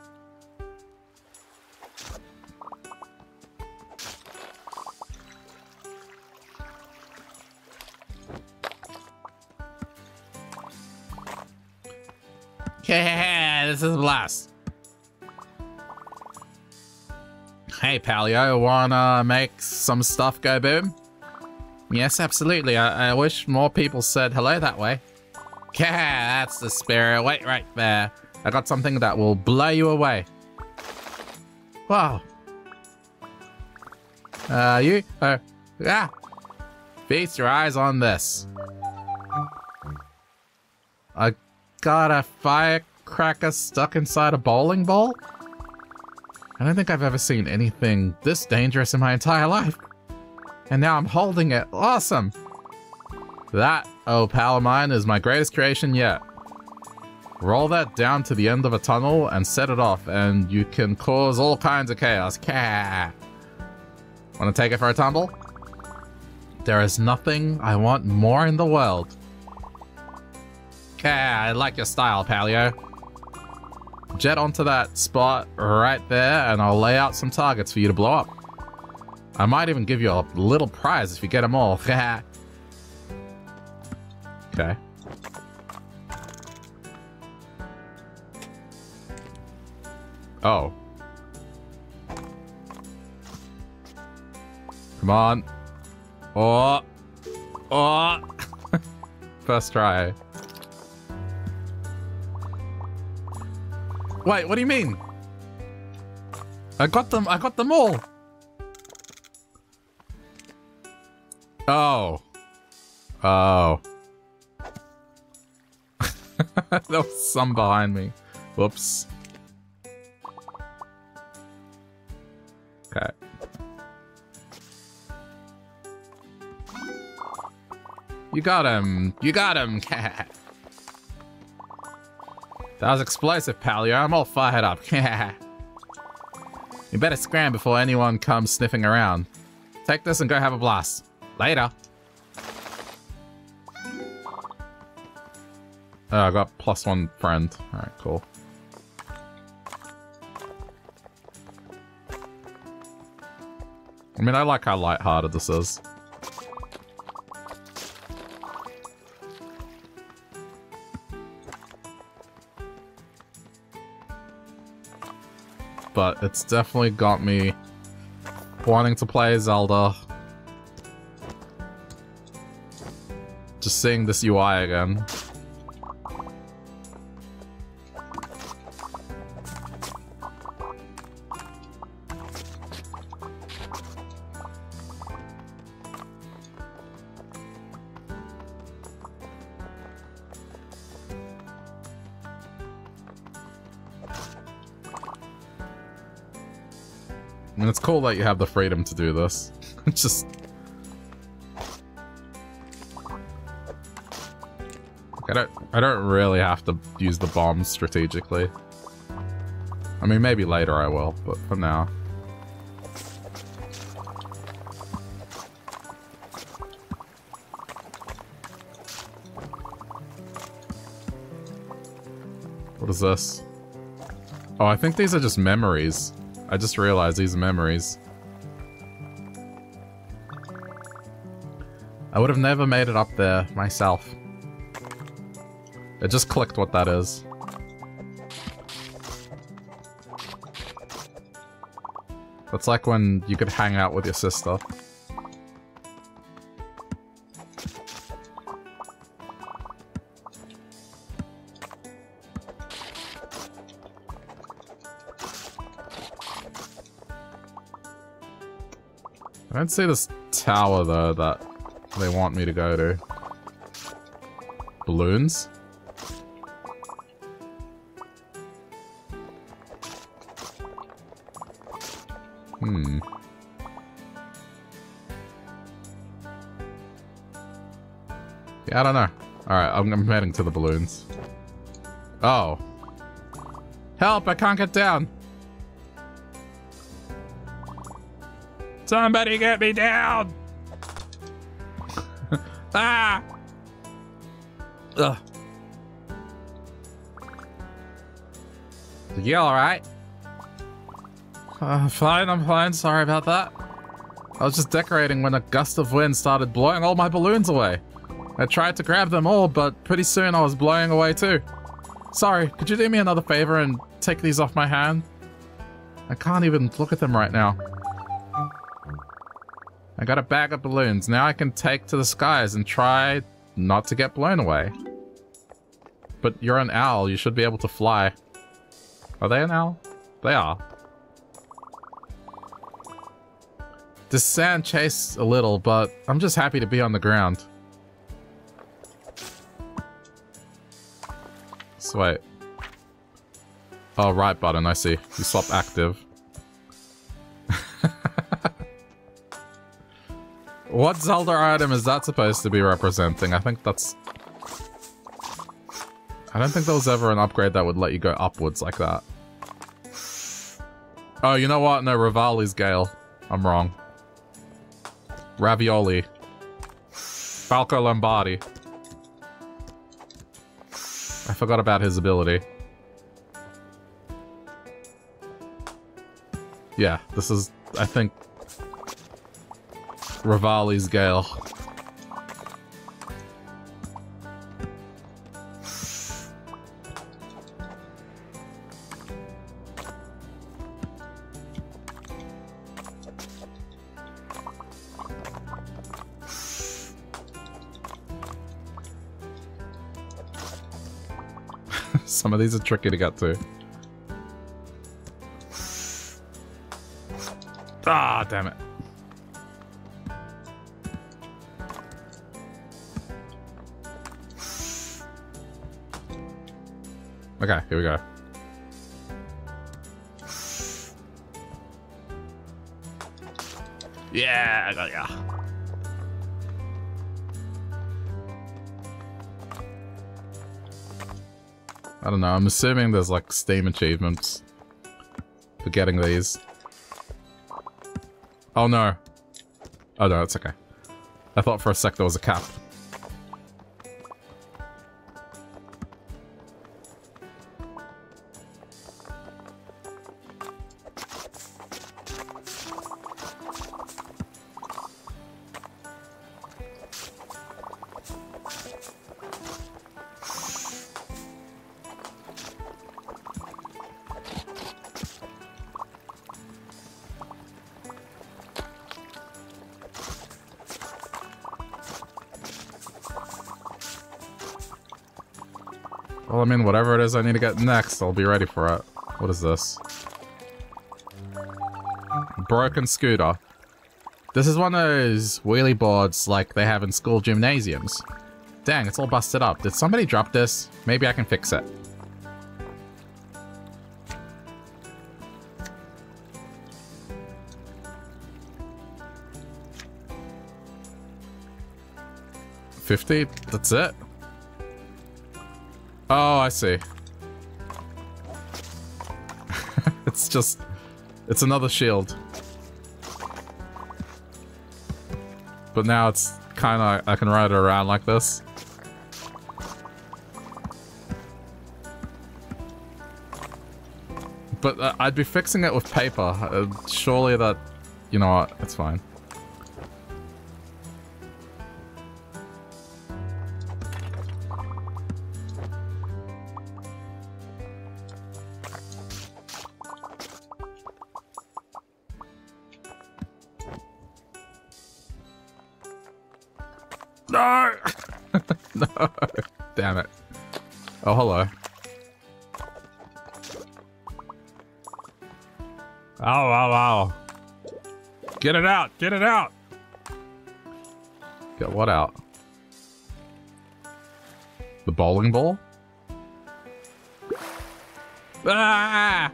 Yeah, this is a blast. Hey, Palio, wanna make some stuff go boom? Yes, absolutely. I, I wish more people said hello that way. Yeah, that's the spirit. Wait right there. I got something that will blow you away. Wow. Uh, you, uh, yeah. Feast your eyes on this. I got a firecracker stuck inside a bowling ball? I don't think I've ever seen anything this dangerous in my entire life. And now I'm holding it. Awesome! That, oh pal of mine, is my greatest creation yet. Roll that down to the end of a tunnel and set it off, and you can cause all kinds of chaos. Wanna take it for a tumble? There is nothing I want more in the world. I like your style, Palio. Jet onto that spot right there, and I'll lay out some targets for you to blow up. I might even give you a little prize if you get them all. okay. Oh. Come on. Oh. Oh. First try. Wait, what do you mean? I got them. I got them all. Oh. Oh. there was some behind me. Whoops. You got him. You got him. that was explosive, Palio. I'm all fired up. You better scram before anyone comes sniffing around. Take this and go have a blast. Later. Oh, I got plus one friend. Alright, cool. I mean, I like how lighthearted this is. But it's definitely got me wanting to play Zelda. Just seeing this UI again. Cool that you have the freedom to do this. Just... I don't, I don't really have to use the bombs strategically. I mean, maybe later I will, but for now. What is this? Oh, I think these are just memories. I just realized these are memories. I would have never made it up there myself. It just clicked what that is. It's like when you could hang out with your sister. I don't see this tower, though, that they want me to go to. Balloons? Hmm. Yeah, I don't know. Alright, I'm, I'm heading to the balloons. Oh. Help, I can't get down! Somebody get me down! ah! Ugh. You alright? Uh, fine, I'm fine. Sorry about that. I was just decorating when a gust of wind started blowing all my balloons away. I tried to grab them all, but pretty soon I was blowing away too. Sorry, could you do me another favor and take these off my hand? I can't even look at them right now. I got a bag of balloons. Now I can take to the skies and try not to get blown away. But you're an owl. You should be able to fly. Are they an owl? They are. The sand chased a little, but I'm just happy to be on the ground. So wait. Oh, right button, I see. You swap active. What Zelda item is that supposed to be representing? I think that's... I don't think there was ever an upgrade that would let you go upwards like that. Oh, you know what? No, Revali's Gale. I'm wrong. Ravioli. Falco Lombardi. I forgot about his ability. Yeah, this is, I think, Revali's Gale. Some of these are tricky to get to. Ah, damn it. Okay, here we go. Yeah, I got ya. I don't know, I'm assuming there's like Steam achievements for getting these. Oh no. Oh no, it's okay. I thought for a sec there was a cap. Is I need to get next, I'll be ready for it. What is this? Broken scooter. This is one of those wheelie boards like they have in school gymnasiums. Dang, it's all busted up. Did somebody drop this? Maybe I can fix it. Fifty? That's it? Oh, I see. It's just... It's another shield. But now it's kind of... I can ride it around like this. But uh, I'd be fixing it with paper. Uh, surely that... You know what? It's fine. Get it out! Get it out! Get what out? The bowling ball? Ah!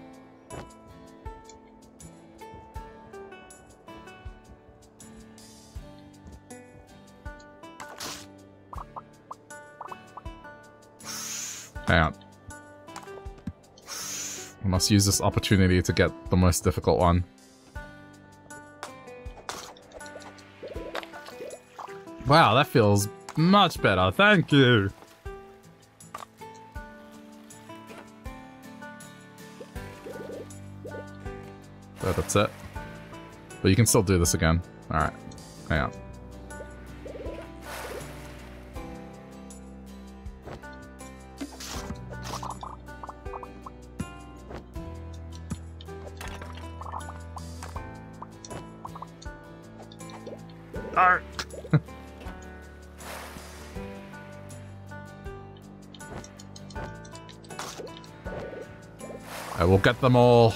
Hang on. I must use this opportunity to get the most difficult one. Wow, that feels much better. Thank you. So that's it. But you can still do this again. Alright. Hang on. Get them all.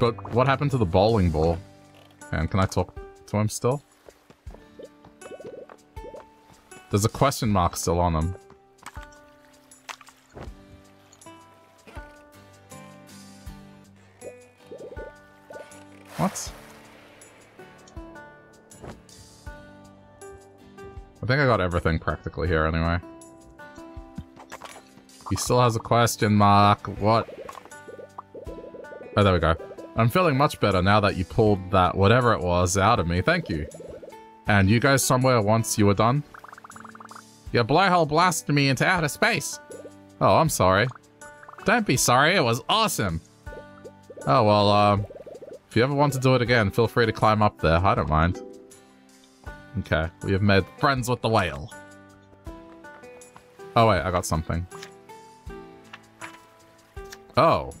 But what happened to the bowling ball? And can I talk to him still? There's a question mark still on him. Here anyway. He still has a question mark. What? Oh, there we go. I'm feeling much better now that you pulled that whatever it was out of me. Thank you. And you guys somewhere once you were done? Your blowhole blasted me into outer space. Oh, I'm sorry. Don't be sorry, it was awesome. Oh, well, um, if you ever want to do it again, feel free to climb up there. I don't mind. Okay, we have made friends with the whale. Oh, wait, I got something. Oh.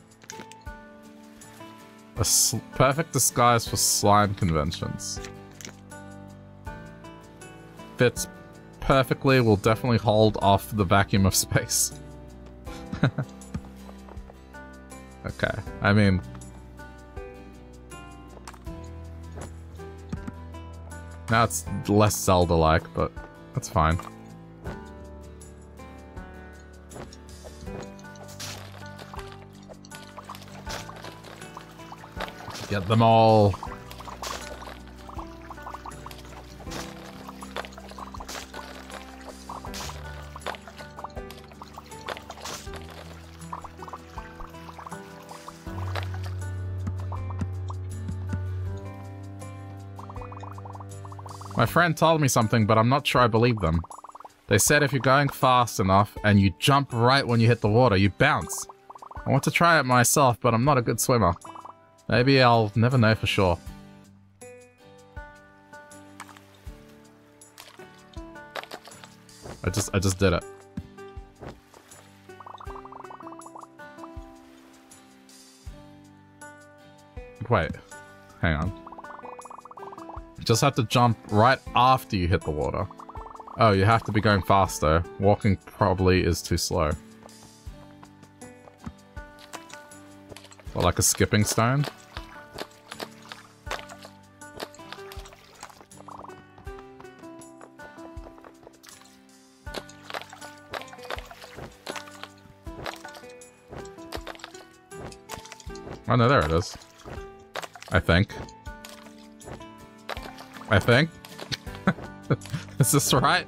A perfect disguise for slime conventions. Fits perfectly, will definitely hold off the vacuum of space. okay, I mean... Now it's less Zelda-like, but that's fine. Get them all. My friend told me something, but I'm not sure I believe them. They said if you're going fast enough and you jump right when you hit the water, you bounce. I want to try it myself, but I'm not a good swimmer. Maybe I'll never know for sure. I just I just did it. Wait. Hang on. You just have to jump right after you hit the water. Oh, you have to be going faster. Walking probably is too slow. Like a skipping stone? Oh no, there it is. I think. I think. is this right?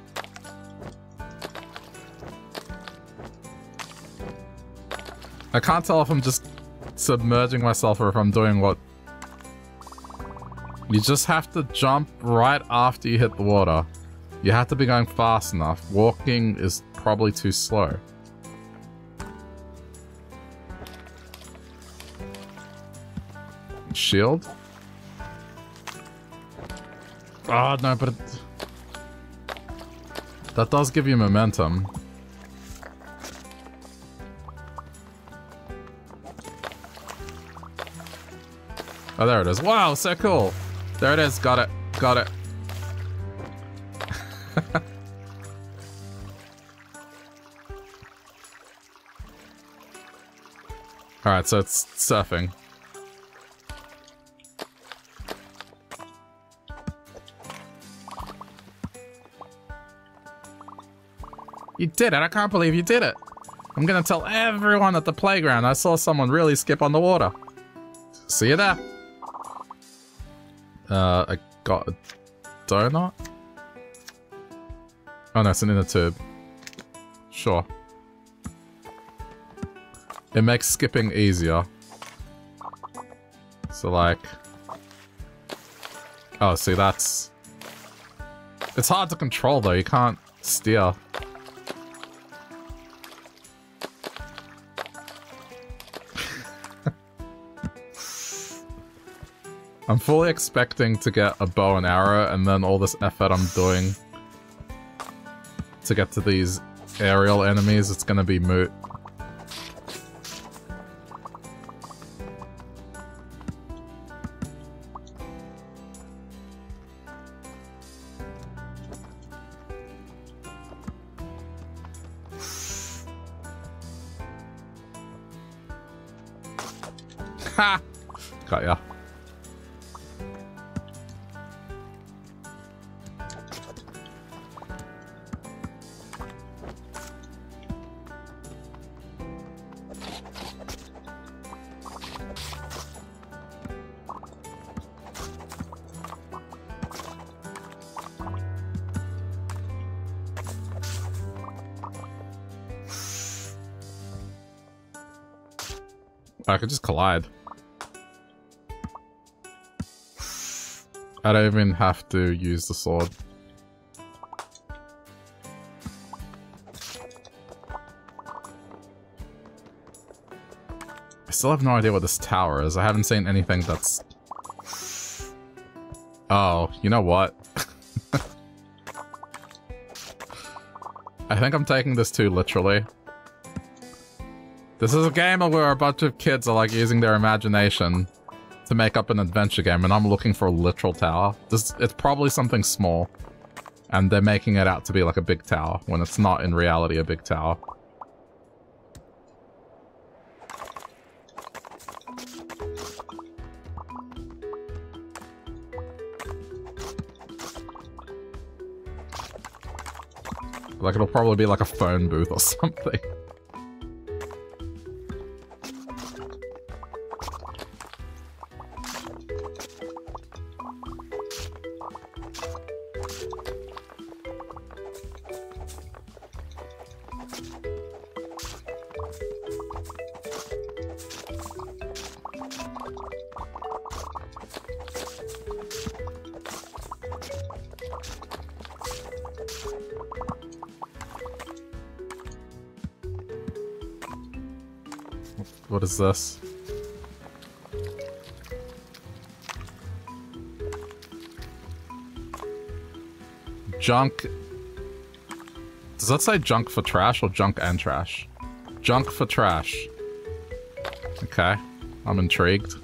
I can't tell if I'm just submerging myself or if I'm doing what... You just have to jump right after you hit the water. You have to be going fast enough. Walking is probably too slow. Shield? Oh, no, but... It... That does give you momentum. Oh, there it is. Wow, so cool. There it is. Got it. Got it. Alright, so it's surfing. You did it. I can't believe you did it. I'm gonna tell everyone at the playground I saw someone really skip on the water. See you there. Uh, I got a donut? Oh no, it's an inner tube. Sure. It makes skipping easier. So like... Oh, see that's... It's hard to control though, you can't steer. I'm fully expecting to get a bow and arrow and then all this effort I'm doing to get to these aerial enemies, it's gonna be moot. Have to use the sword. I still have no idea what this tower is. I haven't seen anything that's... Oh, you know what? I think I'm taking this too literally. This is a game where a bunch of kids are like using their imagination to make up an adventure game and I'm looking for a literal tower. This, it's probably something small and they're making it out to be like a big tower when it's not in reality a big tower. Like it'll probably be like a phone booth or something. Is this? Junk. Does that say junk for trash or junk and trash? Junk for trash. Okay. I'm intrigued.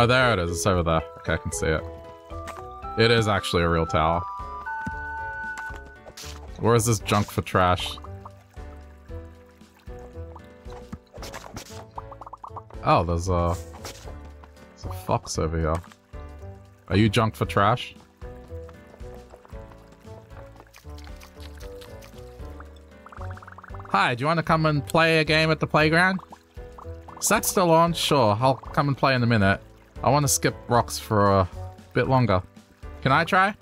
Oh, there it is. It's over there. Okay, I can see it. It is actually a real tower. Where is this junk for trash? Oh, there's a, there's a fox over here. Are you junk for trash? Hi, do you want to come and play a game at the playground? Is that still on? Sure, I'll come and play in a minute. I want to skip rocks for a bit longer. Can I try?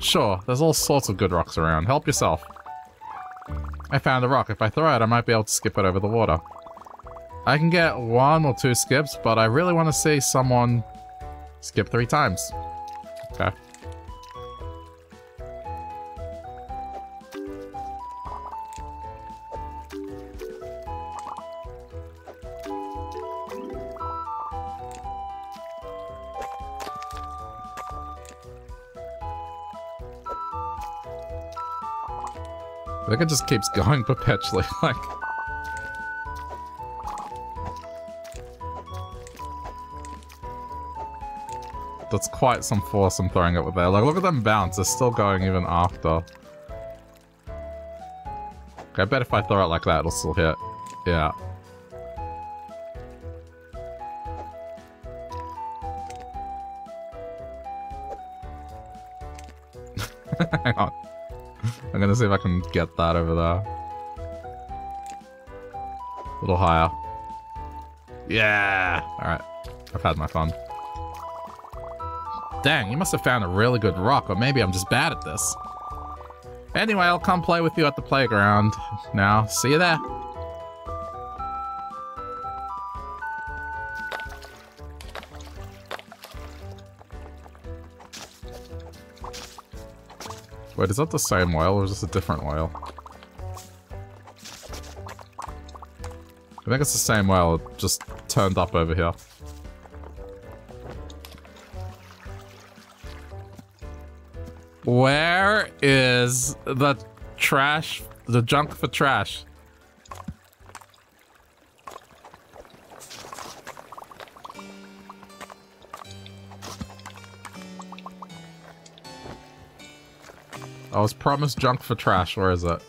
Sure, there's all sorts of good rocks around. Help yourself. I found a rock. If I throw it, I might be able to skip it over the water. I can get one or two skips, but I really want to see someone skip three times. Okay. It just keeps going perpetually, like... That's quite some force I'm throwing it with there. Like, look at them bounce. They're still going even after. Okay, I bet if I throw it like that, it'll still hit. Yeah. Gonna see if I can get that over there. A little higher. Yeah! Alright. I've had my fun. Dang, you must have found a really good rock, or maybe I'm just bad at this. Anyway, I'll come play with you at the playground. Now, see you there. Wait, is that the same whale or is this a different whale? I think it's the same whale, it just turned up over here. Where is the trash, the junk for trash? Was promised junk for trash. Where is it?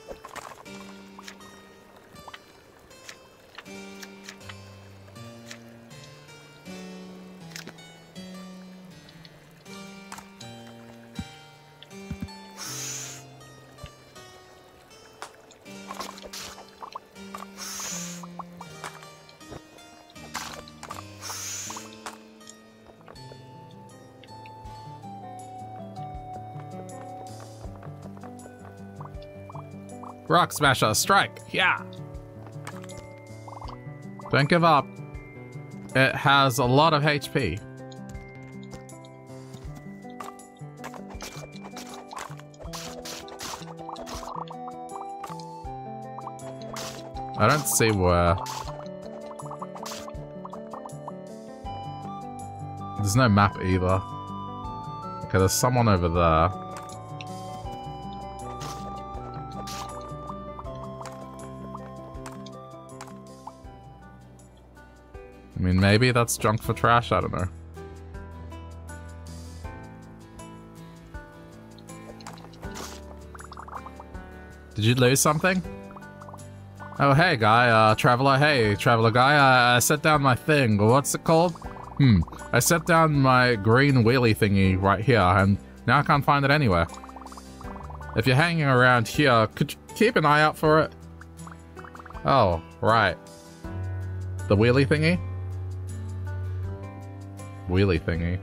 Rock Smasher, strike! Yeah! Don't give up. It has a lot of HP. I don't see where... There's no map either. Okay, there's someone over there. Maybe that's junk for trash, I don't know. Did you lose something? Oh, hey, guy, uh, traveler, hey, traveler guy, I, I set down my thing. What's it called? Hmm, I set down my green wheelie thingy right here, and now I can't find it anywhere. If you're hanging around here, could you keep an eye out for it? Oh, right. The wheelie thingy? Wheelie thingy.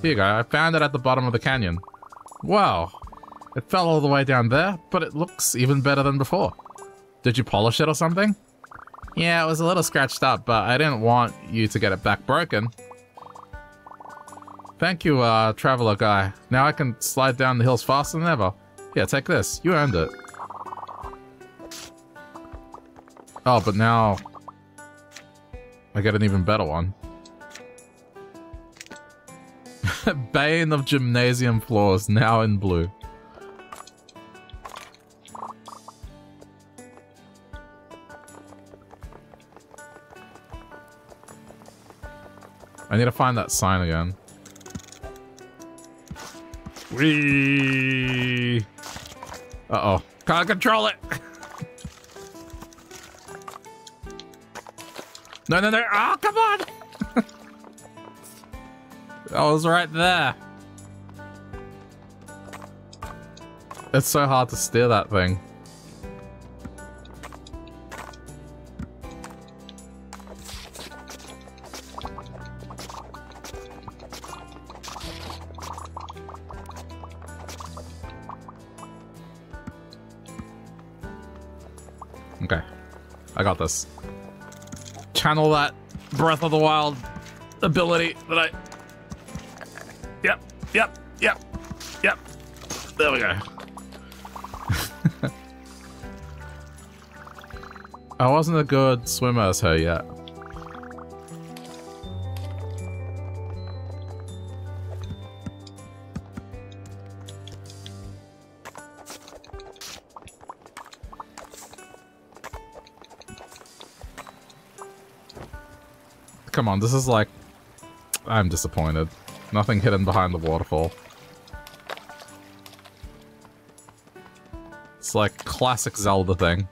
Here you go, I found it at the bottom of the canyon. Wow, it fell all the way down there, but it looks even better than before. Did you polish it or something? Yeah, it was a little scratched up, but I didn't want you to get it back broken. Thank you, uh, traveler guy. Now I can slide down the hills faster than ever. Yeah, take this. You earned it. Oh, but now... I get an even better one. Bane of gymnasium floors, now in blue. I need to find that sign again. Wee. Uh oh. Can't control it. no, no, no. Oh, come on. I was right there. It's so hard to steer that thing. Okay. I got this. Channel that Breath of the Wild ability that I... There we go. I wasn't a good swimmer as her yet. come on, this is like... I'm disappointed. Nothing hidden behind the waterfall. Like classic Zelda thing.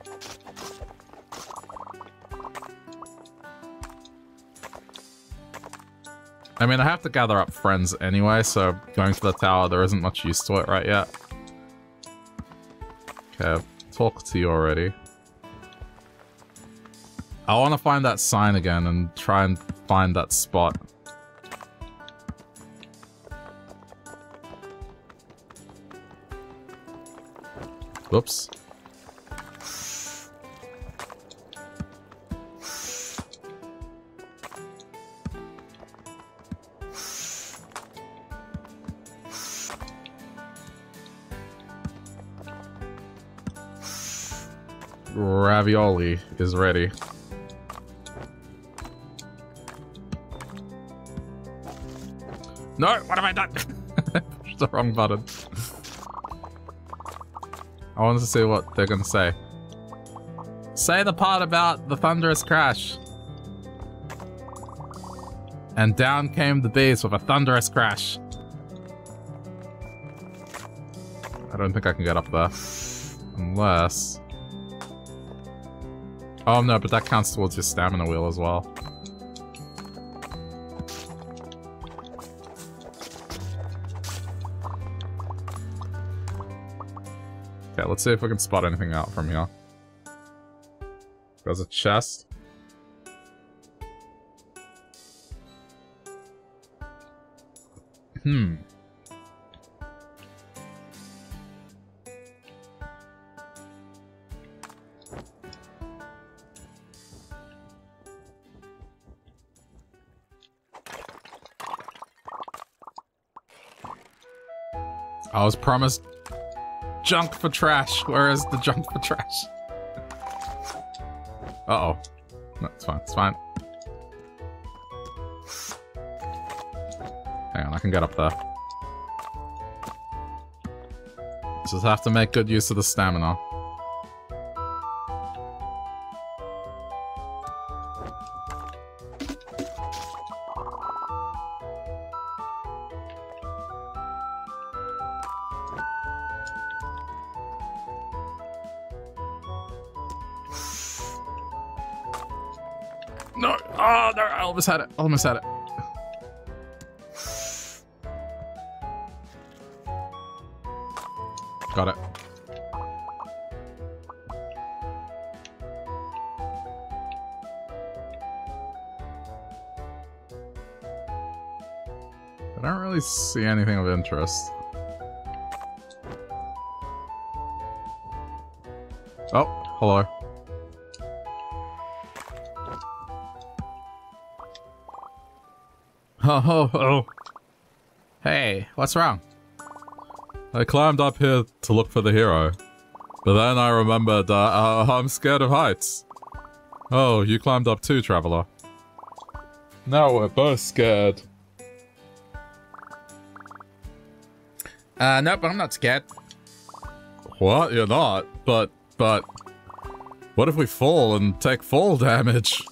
I mean, I have to gather up friends anyway, so going to the tower, there isn't much use to it right yet. Okay, talk to you already. I want to find that sign again and try and find that spot. Whoops. Ravioli is ready. No, what have I done? The wrong button. I wanted to see what they're gonna say. Say the part about the thunderous crash. And down came the bees with a thunderous crash. I don't think I can get up there. Unless... Oh no, but that counts towards your stamina wheel as well. Let's see if we can spot anything out from here. There's a chest. Hmm. I was promised junk for trash. Where is the junk for trash? Uh-oh. No, it's fine, it's fine. Hang on, I can get up there. Just have to make good use of the stamina. Almost had it. Almost had it. Got it. I don't really see anything of interest. Oh, hello. Oh, oh, oh. Hey, what's wrong? I climbed up here to look for the hero. But then I remembered uh, uh, I'm scared of heights. Oh, you climbed up too, Traveler. Now we're both scared. Uh, nope, I'm not scared. What? You're not? But, but... What if we fall and take fall damage?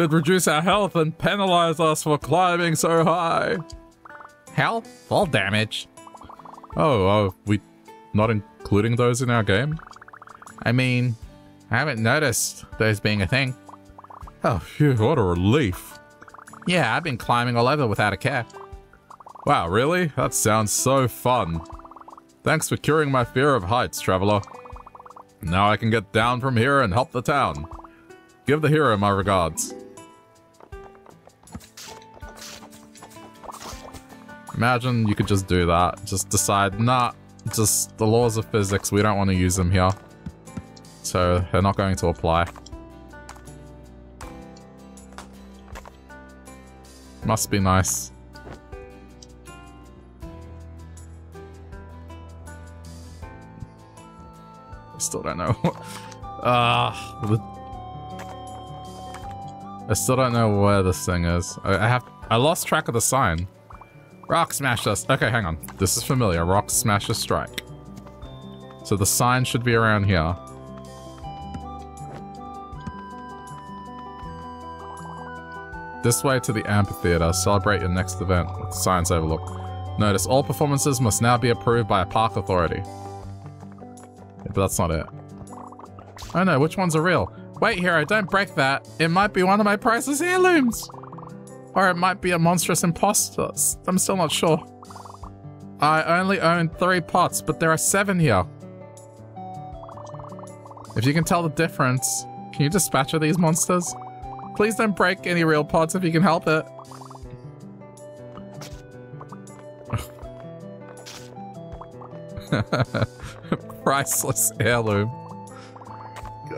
It'd reduce our health and penalize us for climbing so high. Hell, fall damage. Oh, are we not including those in our game? I mean, I haven't noticed those being a thing. Oh, phew, what a relief. Yeah, I've been climbing all over without a care. Wow, really? That sounds so fun. Thanks for curing my fear of heights, Traveler. Now I can get down from here and help the town. Give the hero my regards. Imagine you could just do that. Just decide, nah, just the laws of physics, we don't want to use them here. So they're not going to apply. Must be nice. I still don't know. Ah, uh, I still don't know where this thing is. I, I have I lost track of the sign. Rock smash us. Okay, hang on. This is familiar. Rock smash strike. So the sign should be around here. This way to the amphitheater. Celebrate your next event with Science Overlook. Notice all performances must now be approved by a park authority. Yeah, but that's not it. Oh no, which ones are real? Wait, Hero, don't break that. It might be one of my priceless heirlooms. Or it might be a monstrous imposter. I'm still not sure. I only own three pots, but there are seven here. If you can tell the difference, can you dispatch of these monsters? Please don't break any real pots if you can help it. Priceless heirloom.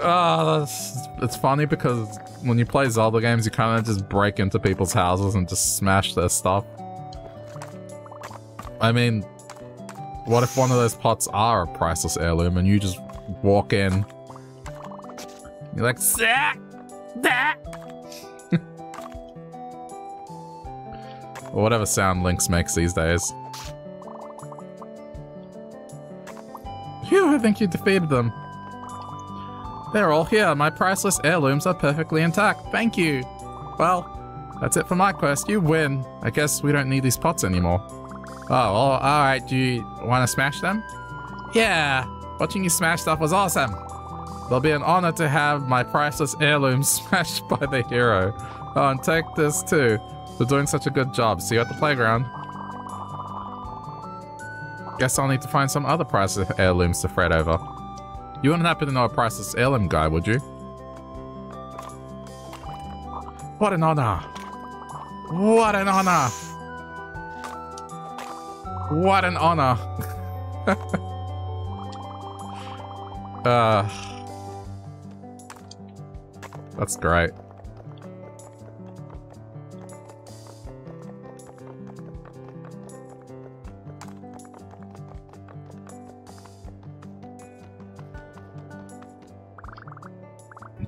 Ah, that's it's funny because when you play Zelda games, you kind of just break into people's houses and just smash their stuff. I mean, what if one of those pots are a priceless heirloom and you just walk in, you're like! Zah! or whatever sound Link makes these days. Phew, I think you defeated them. They're all here. My priceless heirlooms are perfectly intact. Thank you. Well, that's it for my quest. You win. I guess we don't need these pots anymore. Oh, well, alright. Do you want to smash them? Yeah. Watching you smash stuff was awesome. It'll be an honor to have my priceless heirlooms smashed by the hero. Oh, and take this too. For doing such a good job. See you at the playground. Guess I'll need to find some other priceless heirlooms to fret over. You wouldn't happen to know a priceless heirloom guy, would you? What an honor! What an honor! What an honor! uh, that's great.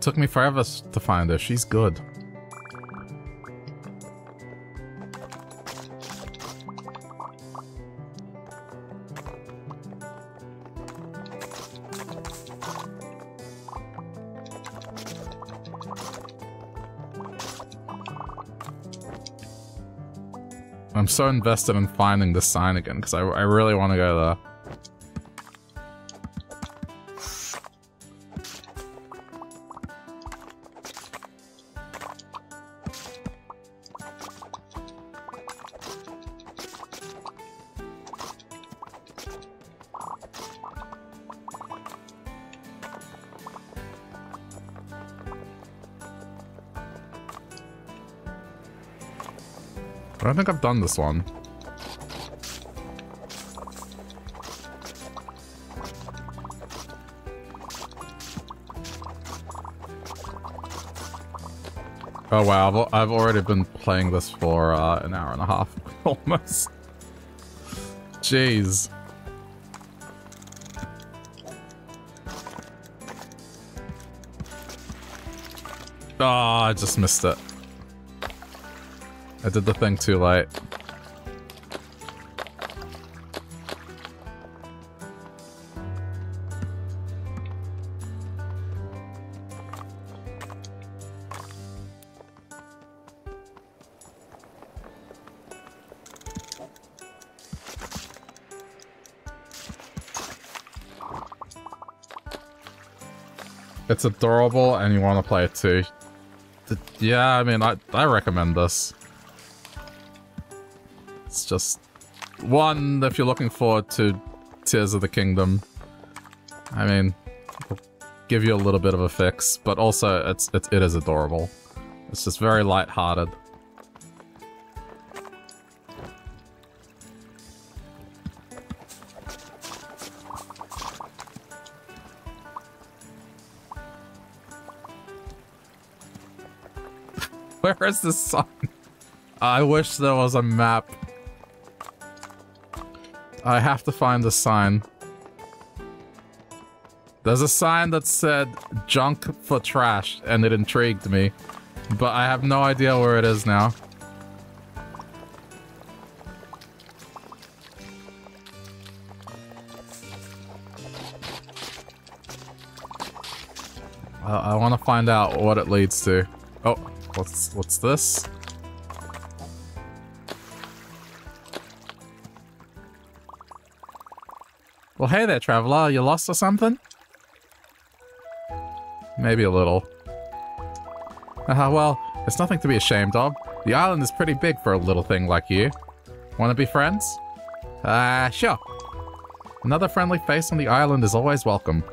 Took me forever to find her. She's good. I'm so invested in finding this sign again because I, I really want to go there. Think I've done this one. Oh wow, I've, I've already been playing this for uh, an hour and a half, almost. Jeez. Oh, I just missed it. I did the thing too late. It's adorable and you want to play it too. Yeah, I mean, I, I recommend this. Just one if you're looking forward to Tears of the Kingdom. I mean, give you a little bit of a fix, but also it's, it's it is adorable. It's just very light-hearted. Where is the sign? I wish there was a map. I have to find the sign. There's a sign that said junk for trash and it intrigued me. But I have no idea where it is now. I, I want to find out what it leads to. Oh, what's what's this? Well, hey there, traveler. You lost or something? Maybe a little. Uh, well, it's nothing to be ashamed of. The island is pretty big for a little thing like you. Wanna be friends? Ah, uh, sure. Another friendly face on the island is always welcome.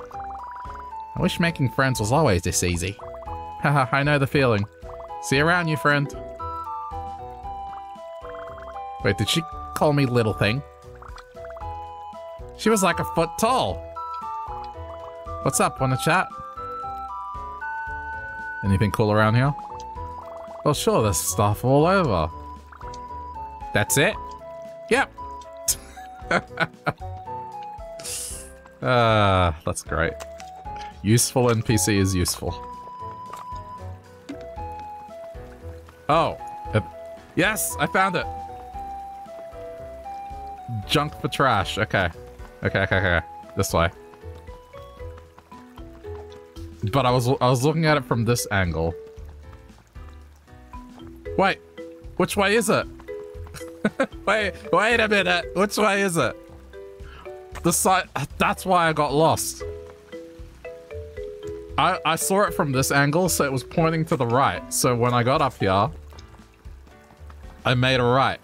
I wish making friends was always this easy. Haha, I know the feeling. See you around, you friend. Wait, did she call me little thing? She was like a foot tall. What's up, wanna chat? Anything cool around here? Well, sure, there's stuff all over. That's it? Yep. Ah, uh, that's great. Useful NPC is useful. Oh. yes, I found it. Junk for trash. Okay. Okay, okay, okay. This way. But I was I was looking at it from this angle. Wait, which way is it? wait, wait a minute. Which way is it? The side. That's why I got lost. I I saw it from this angle, so it was pointing to the right. So when I got up here, I made a right,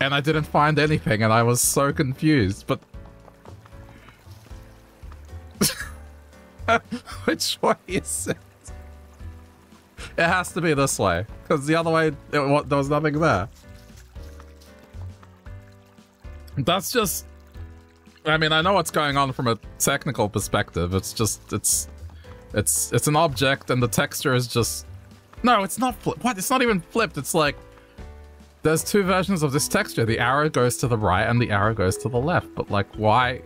and I didn't find anything, and I was so confused. But It? It has to be this way, because the other way, it, there was nothing there. That's just... I mean, I know what's going on from a technical perspective. It's just, it's... It's it's an object, and the texture is just... No, it's not flipped. What? It's not even flipped. It's like... There's two versions of this texture. The arrow goes to the right, and the arrow goes to the left. But, like, why...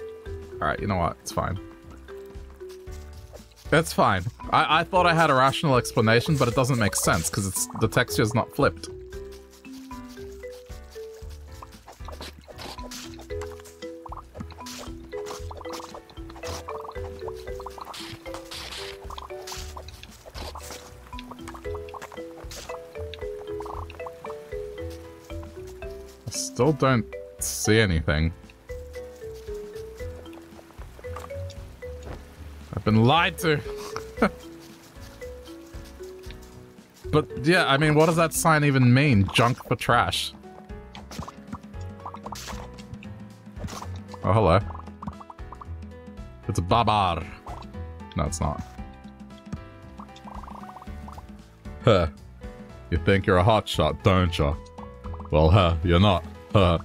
Alright, you know what? It's fine. That's fine. I, I thought I had a rational explanation, but it doesn't make sense because it's the texture is not flipped. I still don't see anything. Been lied to. but yeah, I mean, what does that sign even mean? Junk for trash. Oh, hello. It's a babar. No, it's not. Huh. You think you're a hotshot, don't you? Well, huh, you're not. Huh.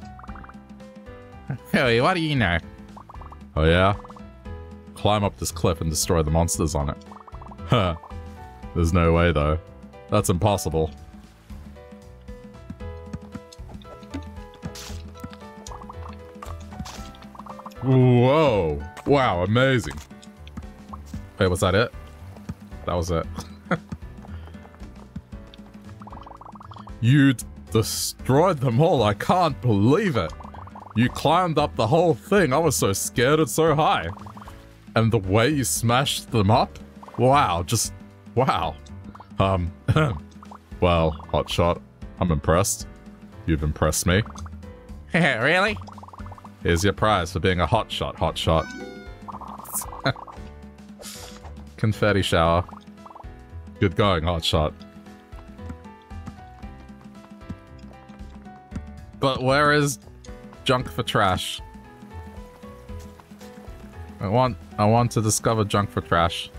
Hey, what do you know? Oh, yeah? Climb up this cliff and destroy the monsters on it. Huh. There's no way, though. That's impossible. Whoa. Wow, amazing. Wait, was that it? That was it. you destroyed them all. I can't believe it. You climbed up the whole thing. I was so scared it's so high. And the way you smashed them up? Wow, just wow. Um, well, Hotshot, I'm impressed. You've impressed me. really? Here's your prize for being a hotshot, hotshot. Confetti shower. Good going, hotshot. But where is junk for trash? I want I want to discover junk for trash.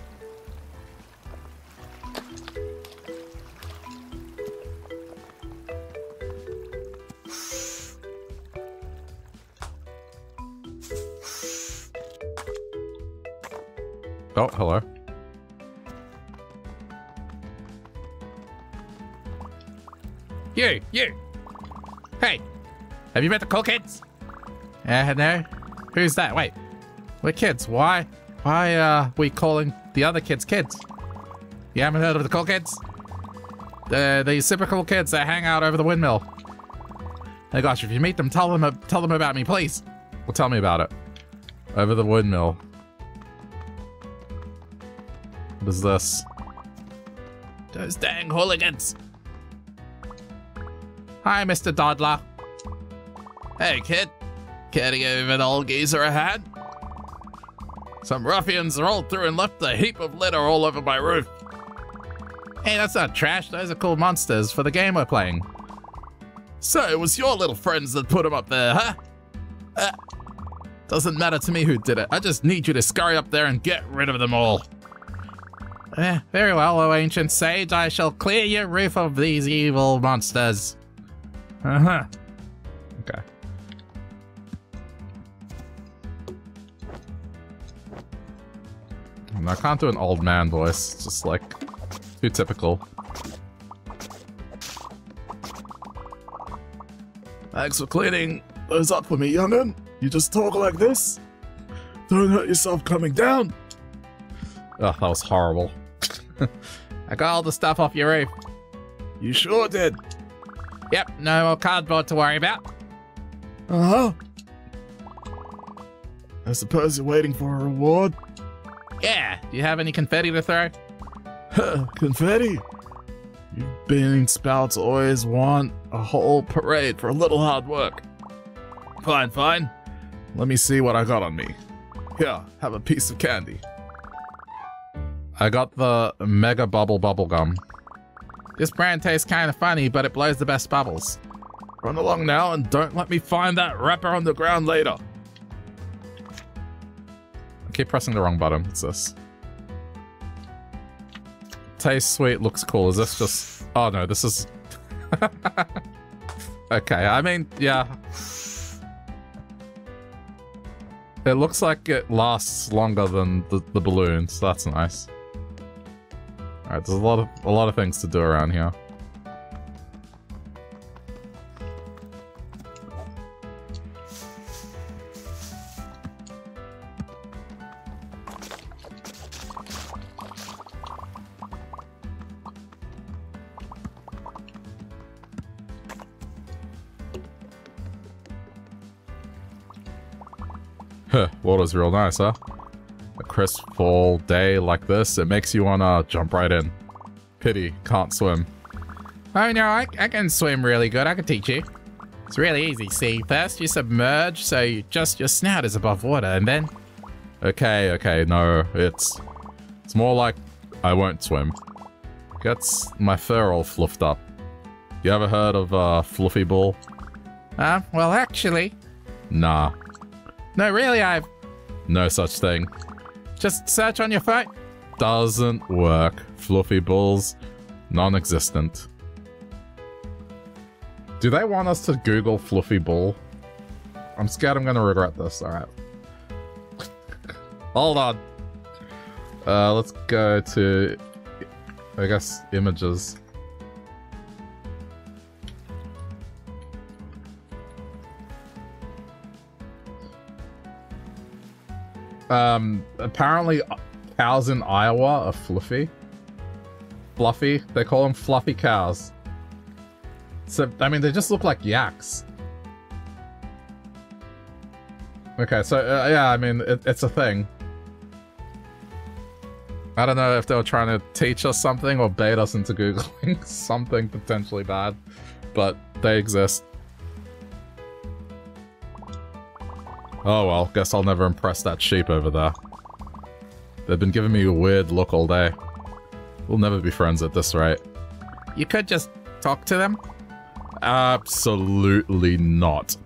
Oh, hello. You, you. Hey, have you met the cool kids? Uh, no. Who's that? Wait, we're kids. Why? Why are we calling the other kids kids? You haven't heard of the cool kids? The the super cool kids that hang out over the windmill. Oh gosh, if you meet them, tell them tell them about me, please. Well, tell me about it. Over the windmill. What is this? Those dang hooligans. Hi, Mr. Dodler. Hey, kid. Care to give an old geezer a hand? Some ruffians rolled through and left a heap of litter all over my roof. Hey, that's not trash. Those are cool monsters for the game we're playing. So it was your little friends that put them up there, huh? Uh, doesn't matter to me who did it. I just need you to scurry up there and get rid of them all. Eh, very well, O ancient sage. I shall clear your roof of these evil monsters. Uh-huh. Okay. I can't do an old man voice. It's just like too typical. Thanks for cleaning those up for me, young'un. You just talk like this? Don't hurt yourself coming down. Oh, that was horrible. I got all the stuff off your roof. You sure did. Yep, no more cardboard to worry about. Uh-huh. I suppose you're waiting for a reward? Yeah, do you have any confetti to throw? confetti? You bean spouts always want a whole parade for a little hard work. Fine, fine. Let me see what I got on me. Here, have a piece of candy. I got the Mega Bubble Bubble Gum. This brand tastes kind of funny, but it blows the best bubbles. Run along now and don't let me find that wrapper on the ground later. Keep pressing the wrong button. What's this? Tastes sweet, looks cool. Is this just... Oh no, this is... okay, I mean, yeah. It looks like it lasts longer than the, the balloons. So that's nice. Alright, there's a lot of a lot of things to do around here. Huh, water's real nice, huh? A crisp fall day like this, it makes you wanna jump right in. Pity, can't swim. Oh no, I, I can swim really good. I can teach you. It's really easy. See, first you submerge, so you just your snout is above water, and then. Okay, okay, no, it's it's more like I won't swim. Gets my fur all fluffed up. You ever heard of uh, Fluffy Ball? Uh, well, actually. Nah. No, really, I've. No such thing. Just search on your phone. Doesn't work. Fluffy balls, non-existent. Do they want us to Google Fluffy Ball? I'm scared I'm gonna regret this. Alright. Hold on. Uh, let's go to, I guess, images. Um, apparently cows in Iowa are fluffy. Fluffy. They call them fluffy cows. So, I mean, they just look like yaks. Okay, so, uh, yeah, I mean, it, it's a thing. I don't know if they were trying to teach us something or bait us into Googling something potentially bad, but they exist. Oh well, guess I'll never impress that sheep over there. They've been giving me a weird look all day. We'll never be friends at this rate. You could just talk to them. Absolutely not.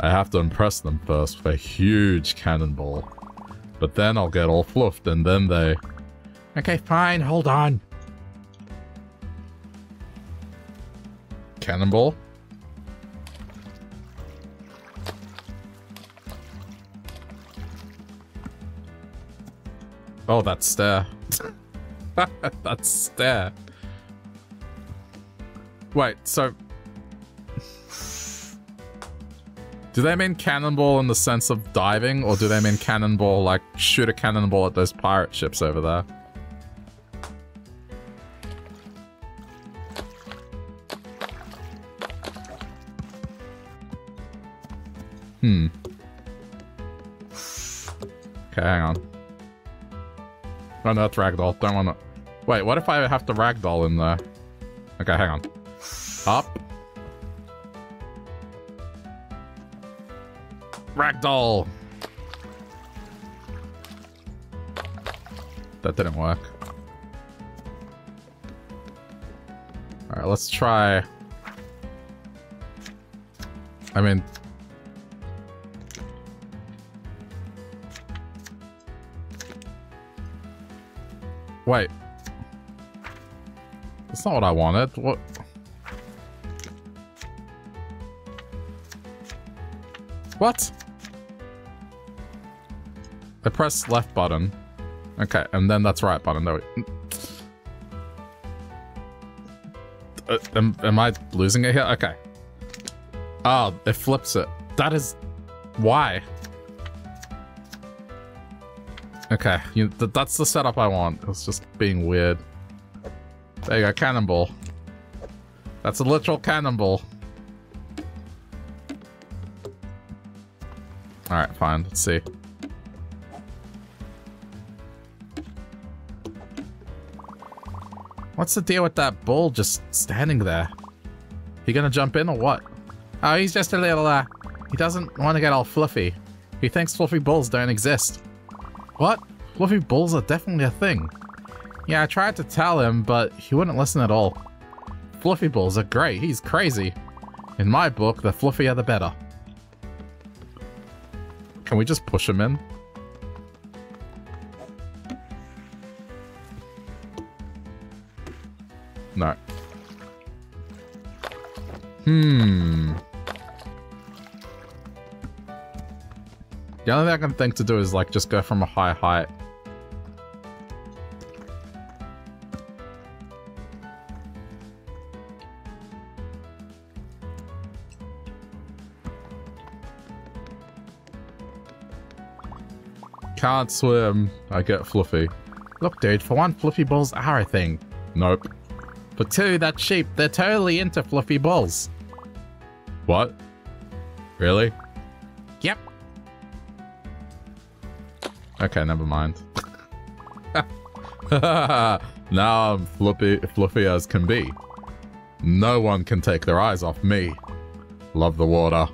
I have to impress them first with a huge cannonball. But then I'll get all fluffed and then they... Okay, fine, hold on. Cannonball? Oh, that's stare. that's stare. Wait, so... Do they mean cannonball in the sense of diving, or do they mean cannonball like shoot a cannonball at those pirate ships over there? Hmm. Okay, hang on. Oh no, that's ragdoll. Don't wanna... Wait, what if I have to ragdoll in there? Okay, hang on. Up. Ragdoll! That didn't work. Alright, let's try... I mean... Wait. That's not what I wanted. What? What? I press left button. Okay, and then that's right button. No, uh, am, am I losing it here? Okay. Oh, it flips it. That is... Why? Okay, you, th that's the setup I want. It's just being weird. There you go, cannonball. That's a literal cannonball. Alright, fine, let's see. What's the deal with that bull just standing there? He gonna jump in or what? Oh, he's just a little, uh, he doesn't want to get all fluffy. He thinks fluffy bulls don't exist. What? Fluffy bulls are definitely a thing. Yeah, I tried to tell him, but he wouldn't listen at all. Fluffy bulls are great, he's crazy. In my book, the fluffier the better. Can we just push him in? No. Hmm. The only thing I can think to do is like just go from a high height. Can't swim. I get fluffy. Look, dude, for one, fluffy balls are a thing. Nope. For two, that sheep, they're totally into fluffy balls. What? Really? Okay, never mind. now I'm fluffy, fluffy as can be. No one can take their eyes off me. Love the water.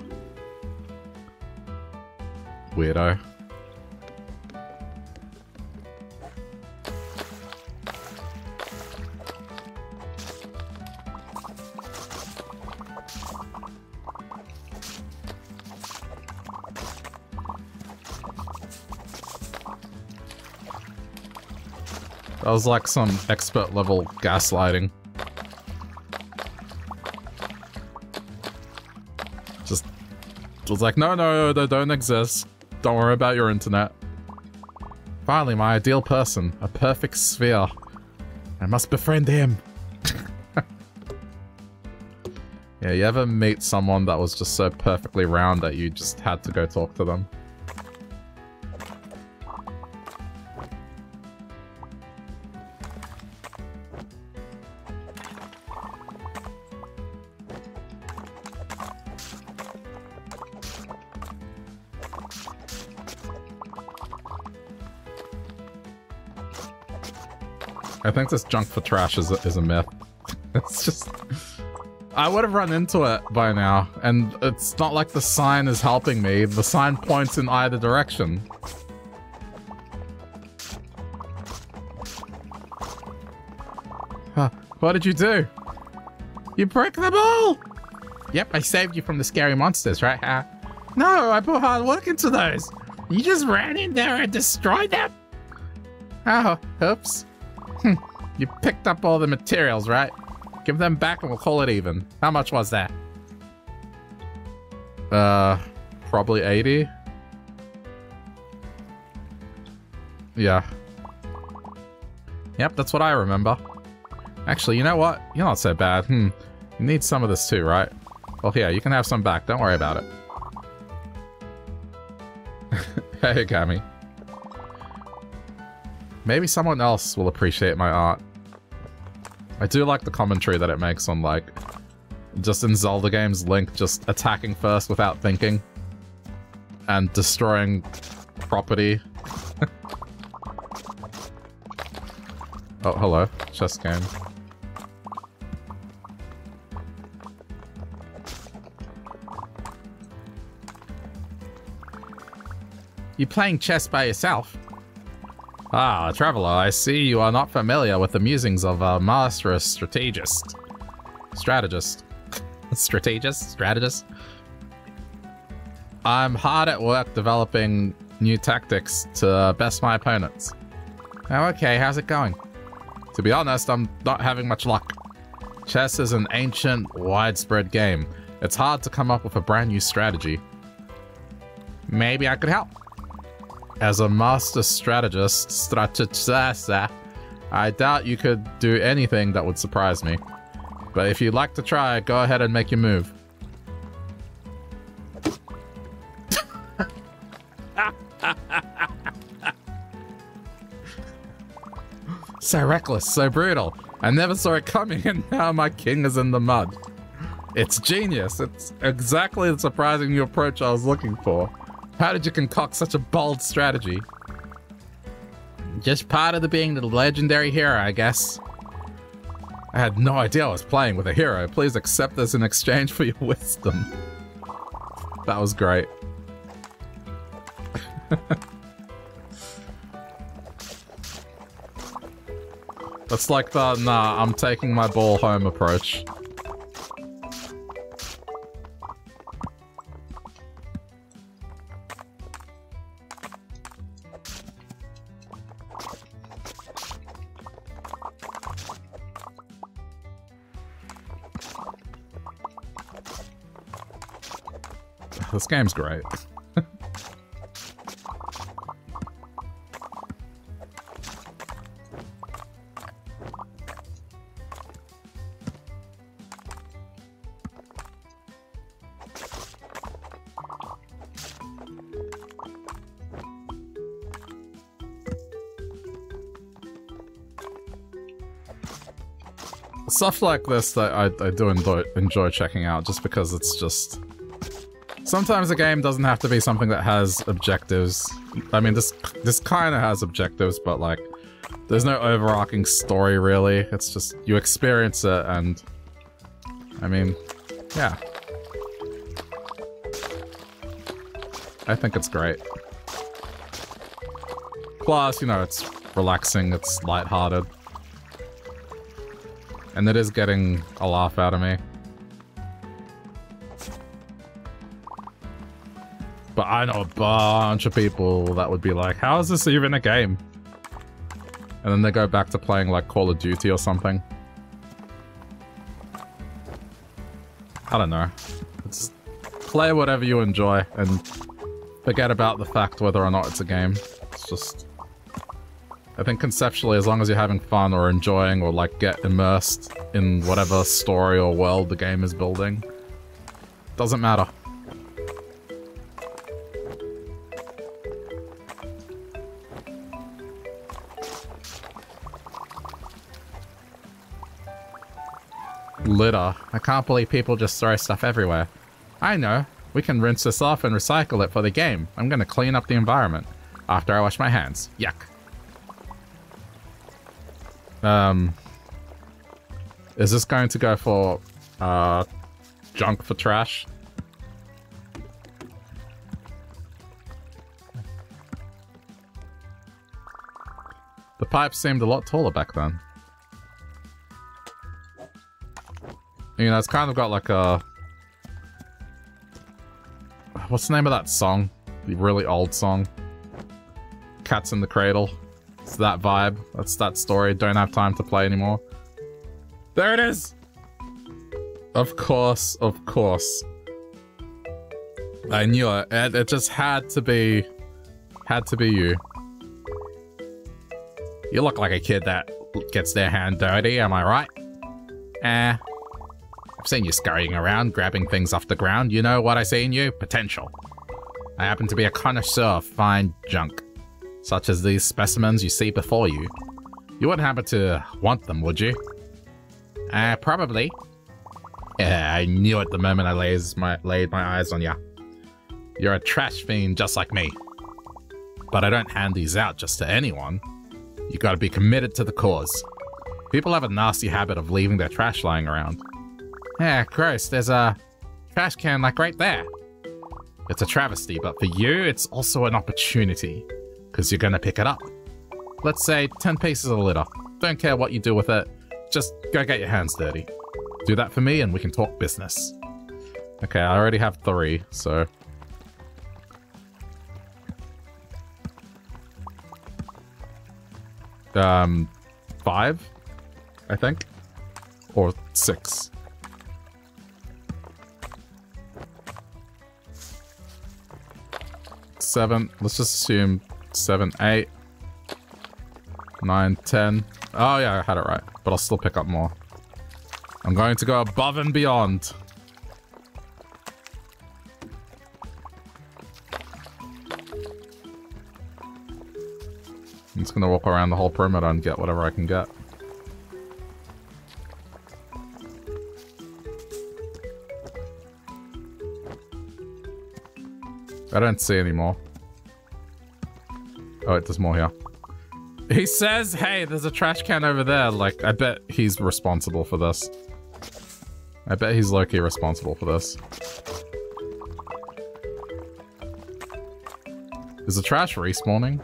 Weirdo. That was like some expert level gaslighting. Just was like, no, no, they don't exist. Don't worry about your internet. Finally, my ideal person. A perfect sphere. I must befriend him. yeah, you ever meet someone that was just so perfectly round that you just had to go talk to them? Think this junk for trash is a, is a myth. it's just... I would have run into it by now, and it's not like the sign is helping me. The sign points in either direction. Huh, what did you do? You broke the ball! Yep, I saved you from the scary monsters, right? Huh? No, I put hard work into those. You just ran in there and destroyed them? Oh, oops. You picked up all the materials, right? Give them back and we'll call it even. How much was that? Uh, probably 80. Yeah. Yep, that's what I remember. Actually, you know what? You're not so bad. Hmm. You need some of this too, right? Well, here, you can have some back. Don't worry about it. hey, Cammy. Maybe someone else will appreciate my art. I do like the commentary that it makes on, like, just in Zelda games, Link just attacking first without thinking. And destroying property. oh, hello. Chess game. You playing chess by yourself? Ah, traveler, I see you are not familiar with the musings of a master strategist. Strategist. strategist? Strategist? I'm hard at work developing new tactics to best my opponents. Oh, okay, how's it going? To be honest, I'm not having much luck. Chess is an ancient, widespread game. It's hard to come up with a brand new strategy. Maybe I could help. As a master strategist, strategist, I doubt you could do anything that would surprise me. But if you'd like to try, go ahead and make your move. so reckless, so brutal. I never saw it coming and now my king is in the mud. It's genius. It's exactly the surprising new approach I was looking for. How did you concoct such a bold strategy? Just part of the being the legendary hero, I guess. I had no idea I was playing with a hero. Please accept this in exchange for your wisdom. That was great. That's like the, nah, I'm taking my ball home approach. This game's great. Stuff like this that I, I do enjoy, enjoy checking out just because it's just Sometimes a game doesn't have to be something that has objectives. I mean, this this kind of has objectives, but like, there's no overarching story really. It's just you experience it, and I mean, yeah. I think it's great. Plus, you know, it's relaxing, it's lighthearted. And it is getting a laugh out of me. I know a bunch of people that would be like, how is this even a game? And then they go back to playing like Call of Duty or something. I don't know. Play whatever you enjoy and forget about the fact whether or not it's a game. It's just... I think conceptually, as long as you're having fun or enjoying or like get immersed in whatever story or world the game is building, doesn't matter. Litter. I can't believe people just throw stuff everywhere. I know. We can rinse this off and recycle it for the game. I'm gonna clean up the environment. After I wash my hands. Yuck. Um, is this going to go for uh, junk for trash? The pipe seemed a lot taller back then. You know, it's kind of got like a... What's the name of that song? The really old song? Cats in the Cradle. It's that vibe. That's that story. Don't have time to play anymore. There it is! Of course, of course. I knew it. It, it just had to be... Had to be you. You look like a kid that gets their hand dirty, am I right? Eh. I've seen you scurrying around, grabbing things off the ground. You know what I see in you? Potential. I happen to be a connoisseur of fine junk, such as these specimens you see before you. You wouldn't happen to want them, would you? Uh, probably. Yeah, I knew it the moment I lays my, laid my eyes on you. You're a trash fiend just like me. But I don't hand these out just to anyone. You gotta be committed to the cause. People have a nasty habit of leaving their trash lying around. Yeah, gross, there's a trash can like right there. It's a travesty, but for you, it's also an opportunity, because you're gonna pick it up. Let's say 10 pieces of litter. Don't care what you do with it, just go get your hands dirty. Do that for me and we can talk business. Okay, I already have three, so... Um, five, I think? Or six. Seven, let's just assume seven, eight, nine, ten. Oh yeah, I had it right, but I'll still pick up more. I'm going to go above and beyond. I'm just gonna walk around the whole perimeter and get whatever I can get. I don't see any more. Oh, wait, there's more here. He says, hey, there's a trash can over there. Like, I bet he's responsible for this. I bet he's low-key responsible for this. Is the trash respawning?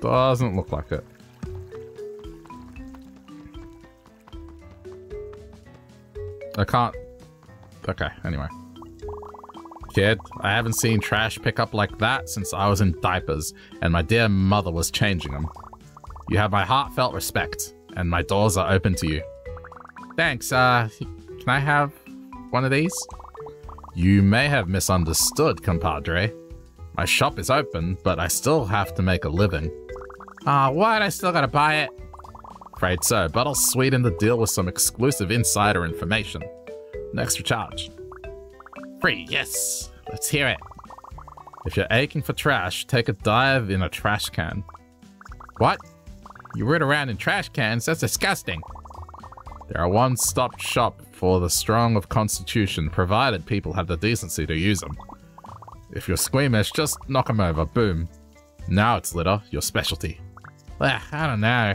Doesn't look like it. I can't... Okay, anyway. Kid, I haven't seen trash pick up like that since I was in diapers, and my dear mother was changing them. You have my heartfelt respect, and my doors are open to you. Thanks, uh, can I have one of these? You may have misunderstood, compadre. My shop is open, but I still have to make a living. Ah, uh, what? I still gotta buy it? Afraid so, but I'll sweeten the deal with some exclusive insider information. An extra charge. Free, yes! Let's hear it. If you're aching for trash, take a dive in a trash can. What? You root around in trash cans? That's disgusting. They're a one-stop shop for the strong of constitution, provided people have the decency to use them. If you're squeamish, just knock them over. Boom. Now it's litter, your specialty. Ugh, I don't know.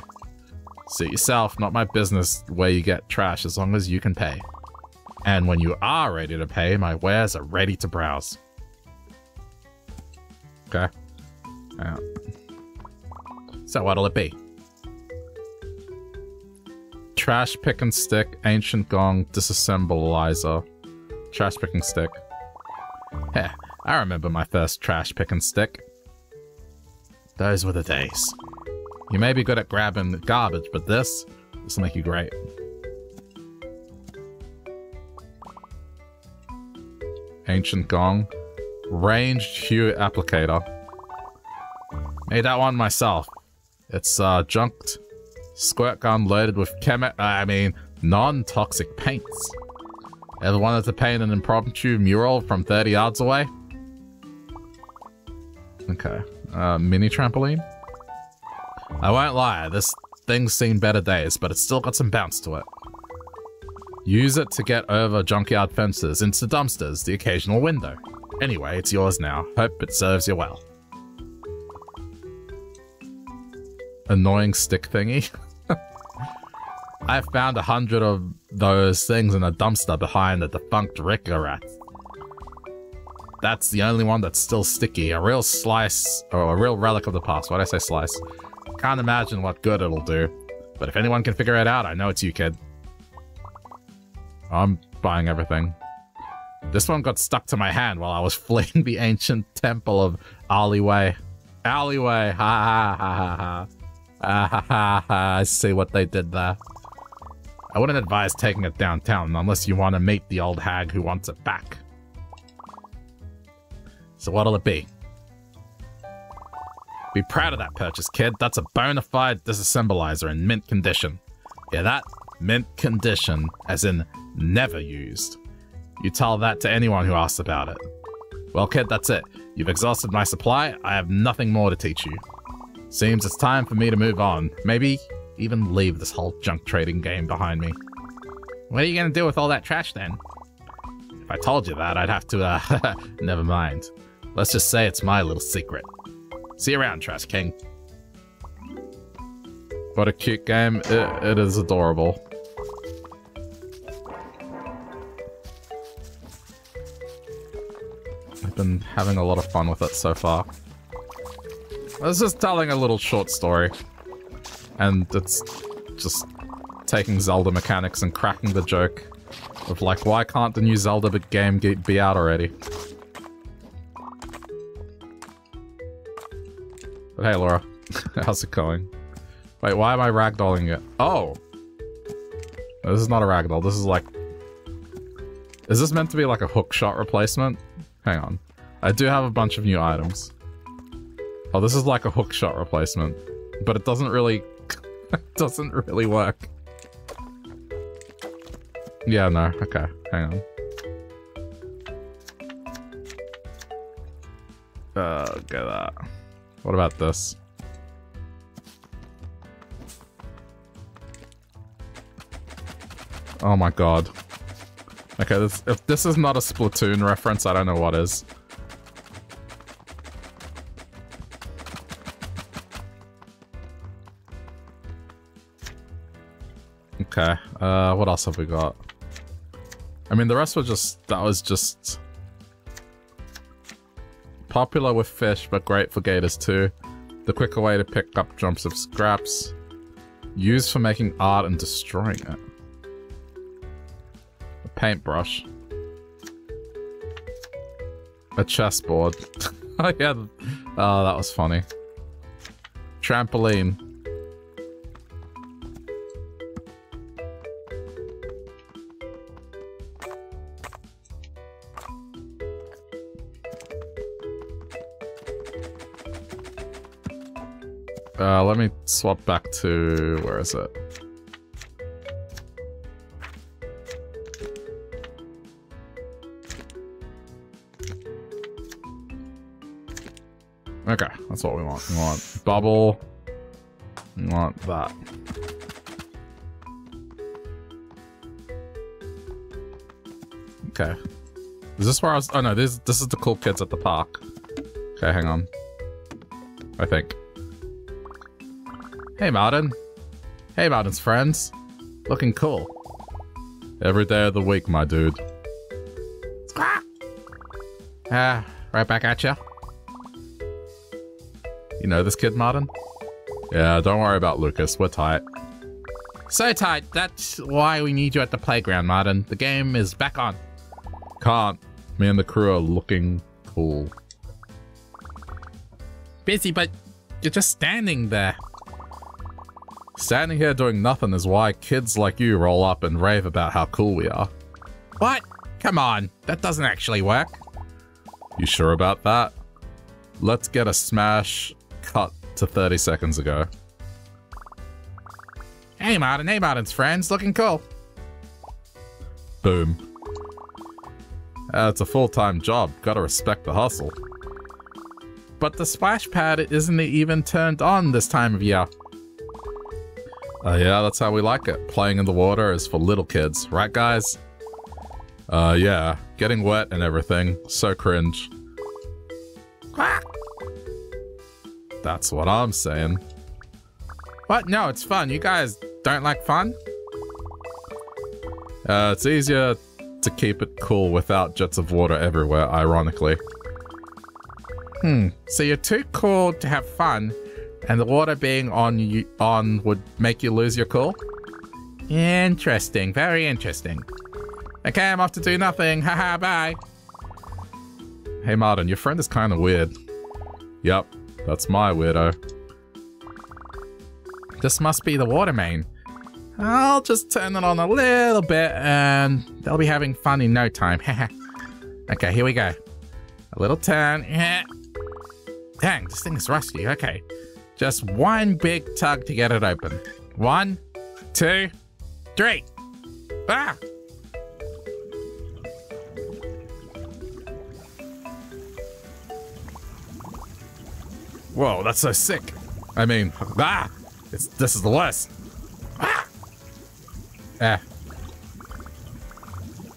Suit yourself, not my business where you get trash as long as you can pay. And when you are ready to pay, my wares are ready to browse. Okay. Yeah. So what'll it be? Trash pick and stick, ancient gong, disassembleizer. Trash picking stick. Heh, I remember my first trash pick and stick. Those were the days. You may be good at grabbing garbage, but this, this will make you great. Ancient Gong. Ranged Hue Applicator. Made that one myself. It's uh, junked squirt gun loaded with chemi- I mean, non-toxic paints. Ever wanted to paint an impromptu mural from 30 yards away? Okay. Uh, mini trampoline? I won't lie, this thing's seen better days, but it's still got some bounce to it. Use it to get over junkyard fences, into dumpsters, the occasional window. Anyway, it's yours now. Hope it serves you well. Annoying stick thingy. I found a hundred of those things in a dumpster behind the defunct Ricker rat. That's the only one that's still sticky. A real slice, or a real relic of the past. Why'd I say slice? Can't imagine what good it'll do. But if anyone can figure it out, I know it's you, kid. I'm buying everything. This one got stuck to my hand while I was fleeing the ancient temple of Alleyway. Alleyway, ha ha ha ha ha. Ah ha ha ha, I see what they did there. I wouldn't advise taking it downtown unless you want to meet the old hag who wants it back. So what'll it be? Be proud of that purchase, kid. That's a bona fide disassembleizer in mint condition. Yeah, that mint condition, as in never used. You tell that to anyone who asks about it. Well, kid, that's it. You've exhausted my supply. I have nothing more to teach you. Seems it's time for me to move on. Maybe even leave this whole junk trading game behind me. What are you gonna do with all that trash then? If I told you that, I'd have to, uh, never mind. Let's just say it's my little secret. See you around, Trash King. What a cute game. it, it is adorable. I've been having a lot of fun with it so far. I was just telling a little short story. And it's just taking Zelda mechanics and cracking the joke of like, why can't the new Zelda game be out already? Hey, Laura. How's it going? Wait, why am I ragdolling it? Oh! this is not a ragdoll. This is like... Is this meant to be like a hook shot replacement? Hang on. I do have a bunch of new items. Oh, this is like a hook shot replacement. But it doesn't really... it doesn't really work. Yeah, no. Okay. Hang on. Uh, get that. What about this? Oh my god. Okay, this, if this is not a Splatoon reference, I don't know what is. Okay, uh, what else have we got? I mean, the rest were just, that was just popular with fish, but great for gators too. The quicker way to pick up jumps of scraps. Used for making art and destroying it A paintbrush. A chessboard. oh yeah. Oh, that was funny. Trampoline. Uh, let me swap back to... where is it? Okay, that's what we want. We want bubble. We want that. Okay. Is this where I was? Oh no, this this is the cool kids at the park. Okay, hang on. I think. Hey, Martin. Hey, Martin's friends. Looking cool. Every day of the week, my dude. Ah, right back at ya. You know this kid, Martin? Yeah, don't worry about Lucas. We're tight. So tight. That's why we need you at the playground, Martin. The game is back on. Can't. Me and the crew are looking cool. Busy, but you're just standing there. Standing here doing nothing is why kids like you roll up and rave about how cool we are. What? Come on. That doesn't actually work. You sure about that? Let's get a smash cut to 30 seconds ago. Hey Martin, hey Martin's friends, looking cool. Boom. Uh, it's a full-time job, gotta respect the hustle. But the splash pad isn't even turned on this time of year. Uh, yeah, that's how we like it. Playing in the water is for little kids, right guys? Uh, yeah. Getting wet and everything. So cringe. That's what I'm saying. What? No, it's fun. You guys don't like fun? Uh, it's easier to keep it cool without jets of water everywhere, ironically. Hmm. So you're too cool to have fun, and the water being on you on would make you lose your cool? Interesting. Very interesting. Okay, I'm off to do nothing. Haha, bye. Hey Martin, your friend is kind of weird. Yep, that's my weirdo. This must be the water main. I'll just turn it on a little bit and they'll be having fun in no time. okay, here we go. A little turn. Dang, this thing is rusty. Okay. Just one big tug to get it open. One, two, three. Ah! Whoa, that's so sick. I mean, ah! It's, this is the worst. Ah! Eh.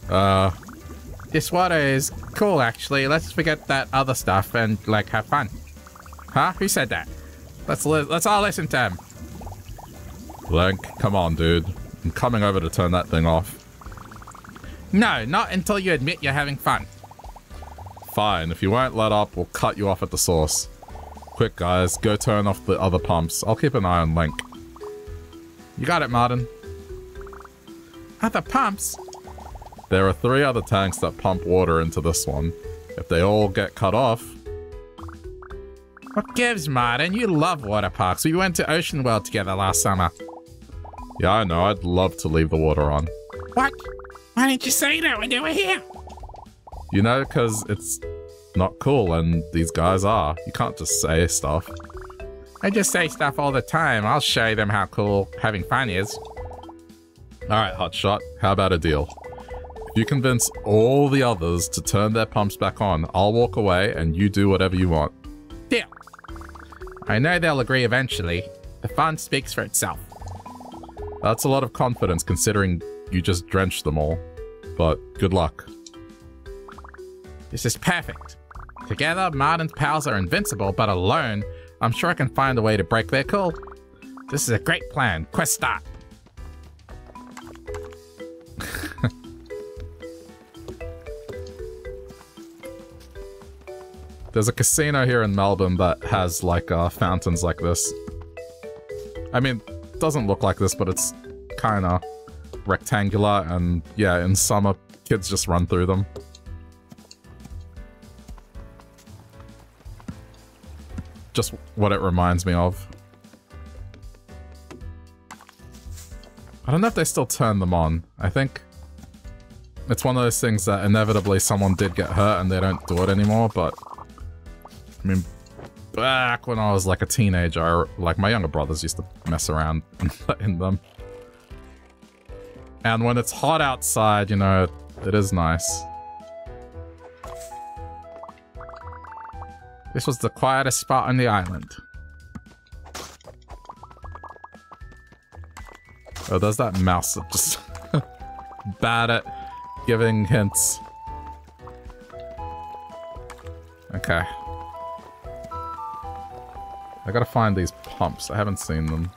Uh, This water is cool, actually. Let's forget that other stuff and, like, have fun. Huh? Who said that? Let's let's all listen to him. Link, come on, dude. I'm coming over to turn that thing off. No, not until you admit you're having fun. Fine, if you won't let up, we'll cut you off at the source. Quick, guys, go turn off the other pumps. I'll keep an eye on Link. You got it, Martin. Other pumps? There are three other tanks that pump water into this one. If they all get cut off, What gives, Martin? You love water parks. We went to Ocean World together last summer. yeah, I know, I'd love to leave the water on. What? Why didn't you say that when you were here? You know, because it's not cool, and these guys are. You can't just say stuff. I just say stuff all the time. I'll show them how cool having fun is. Alright, Hotshot, how about a deal? If you convince all the others to turn their pumps back on, I'll walk away and you do whatever you want. I know they'll agree eventually. The fun speaks for itself. That's a lot of confidence considering you just drenched them all. But good luck. This is perfect. Together, Martin's pals are invincible, but alone, I'm sure I can find a way to break their cool. This is a great plan. Quest start. There's a casino here in Melbourne that has like uh, fountains like this. I mean, doesn't look like this, but it's kind of rectangular, and yeah, in summer, kids just run through them. Just what it reminds me of. I don't know if they still turn them on. I think it's one of those things that inevitably someone did get hurt and they don't do it anymore, but I mean, back when I was like a teenager, like my younger brothers used to mess around in them. And when it's hot outside, you know, it is nice. This was the quietest spot on the island. Oh, there's that mouse that just bad at giving hints. Okay. I gotta find these pumps. I haven't seen them.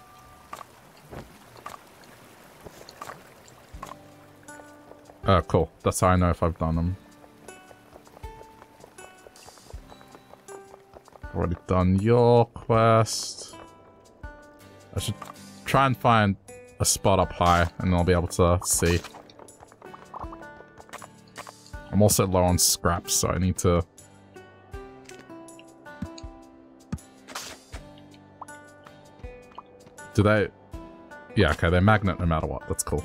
Oh, cool. That's how I know if I've done them. Already done your quest. I should try and find a spot up high, and I'll be able to see. I'm also low on scraps, so I need to... Do they... Yeah, okay, they're magnet no matter what. That's cool.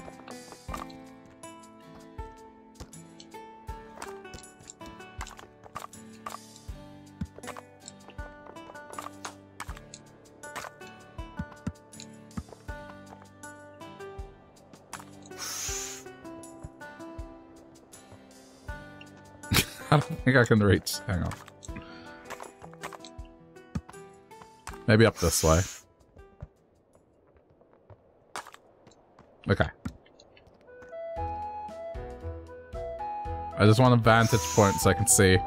I think I can reach. Hang on. Maybe up this way. Okay. I just want a vantage point so I can see.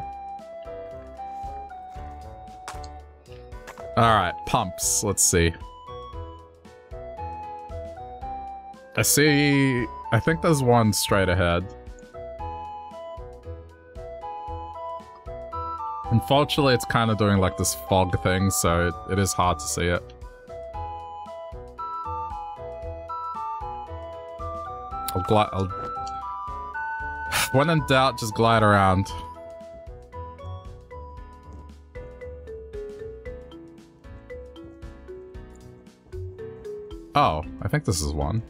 Alright, pumps. Let's see. I see... I think there's one straight ahead. Unfortunately, it's kind of doing like this fog thing, so it, it is hard to see it. I'll glide. I'll... When in doubt, just glide around. Oh, I think this is one.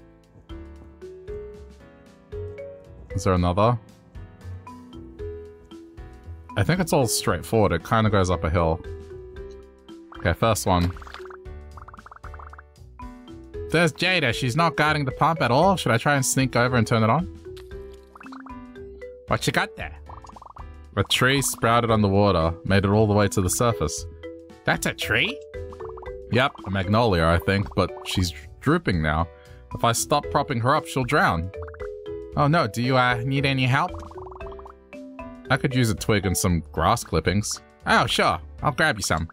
Is there another? I think it's all straightforward. It kind of goes up a hill. Okay, first one. There's Jada. She's not guarding the pump at all. Should I try and sneak over and turn it on? What you got there? A tree sprouted on the water, made it all the way to the surface. That's a tree? Yep, a magnolia, I think, but she's drooping now. If I stop propping her up, she'll drown. Oh no, do you uh, need any help? I could use a twig and some grass clippings. Oh, sure. I'll grab you some.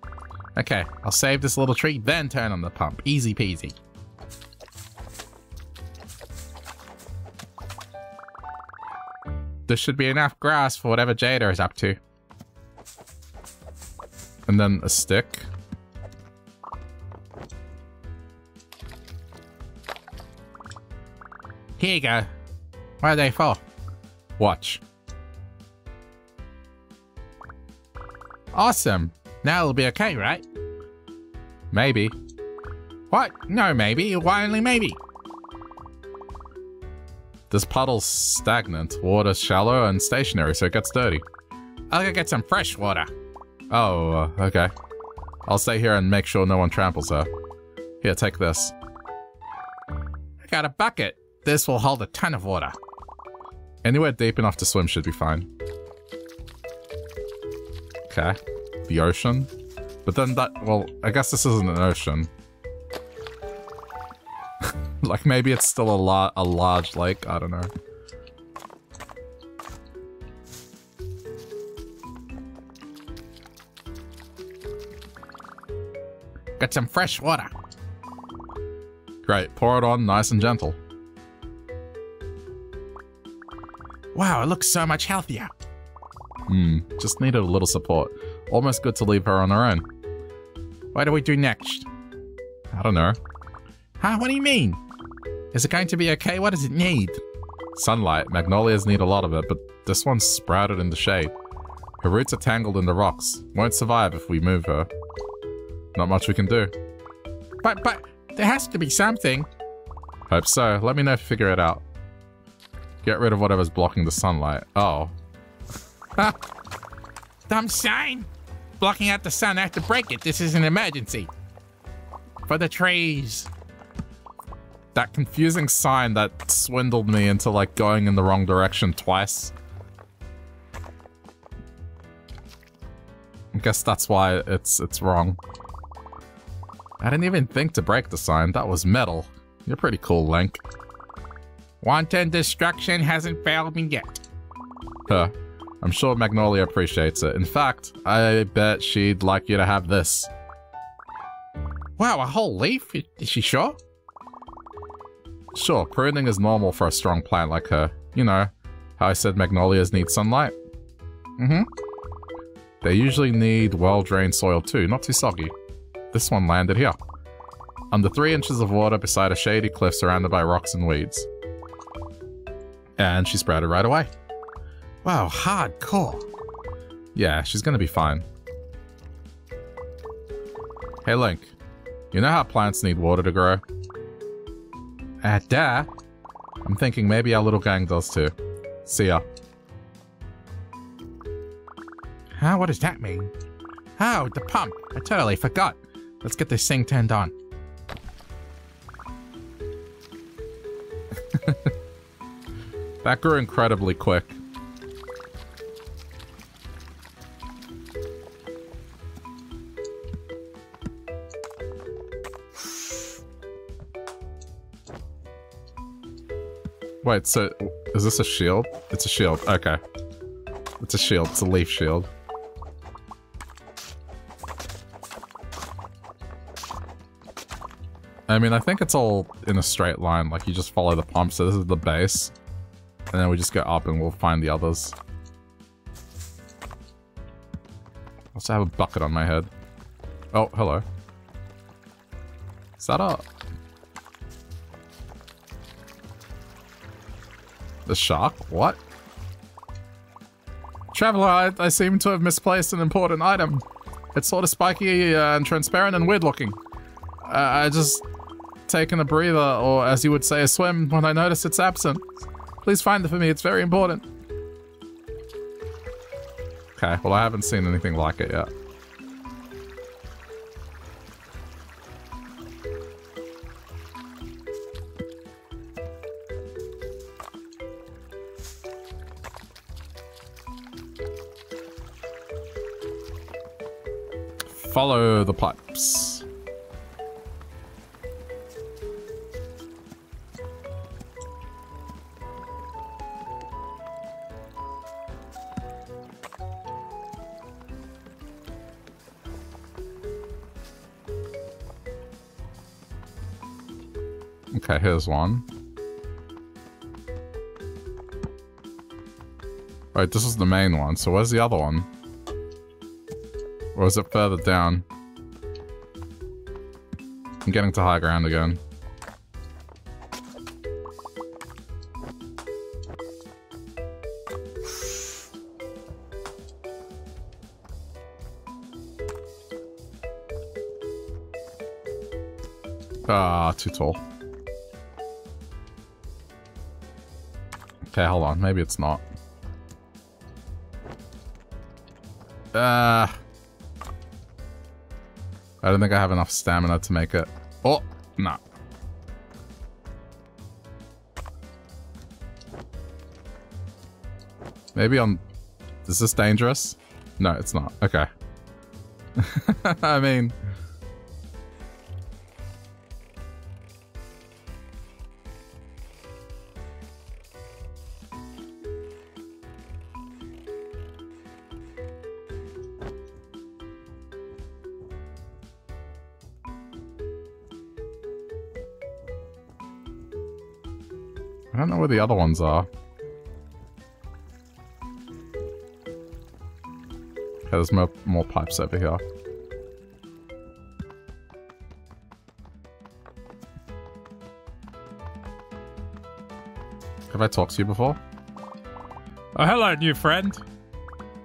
Okay, I'll save this little tree, then turn on the pump. Easy peasy. This should be enough grass for whatever Jada is up to. And then a stick. Here you go. What are they for? Watch. Awesome. Now it'll be okay, right? Maybe. What? No, maybe. Why only maybe? This puddle's stagnant. Water's shallow and stationary, so it gets dirty. I'll go get some fresh water. Oh, uh, okay. I'll stay here and make sure no one tramples her. Here, take this. I got a bucket. This will hold a ton of water. Anywhere deep enough to swim should be fine. Okay. The ocean. But then that, well, I guess this isn't an ocean. like maybe it's still a lot a large lake, I don't know. Got some fresh water. Great, pour it on nice and gentle. Wow, it looks so much healthier. Hmm, just needed a little support. Almost good to leave her on her own. What do we do next? I don't know. Huh? What do you mean? Is it going to be okay? What does it need? Sunlight. Magnolias need a lot of it, but this one's sprouted in the shade. Her roots are tangled in the rocks. Won't survive if we move her. Not much we can do. But, but, there has to be something. Hope so. Let me know if you figure it out. Get rid of whatever's blocking the sunlight. Oh. Dumb sign! Blocking out the sun, I have to break it. This is an emergency. For the trees. That confusing sign that swindled me into like going in the wrong direction twice. I guess that's why it's it's wrong. I didn't even think to break the sign. That was metal. You're pretty cool, Link. Wanton destruction hasn't failed me yet. Huh. I'm sure Magnolia appreciates it. In fact, I bet she'd like you to have this. Wow, a whole leaf? Is she sure? Sure, pruning is normal for a strong plant like her. You know, how I said magnolias need sunlight? Mm-hmm. They usually need well-drained soil too, not too soggy. This one landed here. Under three inches of water beside a shady cliff surrounded by rocks and weeds. And she sprouted right away. Wow, hardcore. Yeah, she's gonna be fine. Hey Link, you know how plants need water to grow? Uh, duh. I'm thinking maybe our little gang does too. See ya. Huh? What does that mean? Oh, the pump. I totally forgot. Let's get this thing turned on. that grew incredibly quick. Wait, so is this a shield? It's a shield. Okay. It's a shield. It's a leaf shield. I mean, I think it's all in a straight line. Like, you just follow the pump. So this is the base. And then we just go up and we'll find the others. I Also have a bucket on my head. Oh, hello. Is that a... The shark? What? Traveler, I, I seem to have misplaced an important item. It's sort of spiky uh, and transparent and weird looking. Uh, I just taken a breather, or as you would say, a swim, when I notice it's absent. Please find it for me, it's very important. Okay, well I haven't seen anything like it yet. Follow the pipes. Okay, here's one. Wait, this is the main one, so where's the other one? Or is it further down? I'm getting to high ground again. Ah, too tall. Okay, hold on. Maybe it's not. Uh, I don't think I have enough stamina to make it. Oh, no. Maybe on... Is this dangerous? No, it's not. Okay. I mean... the other ones are. Okay, there's more, more pipes over here. Have I talked to you before? Oh, hello, new friend.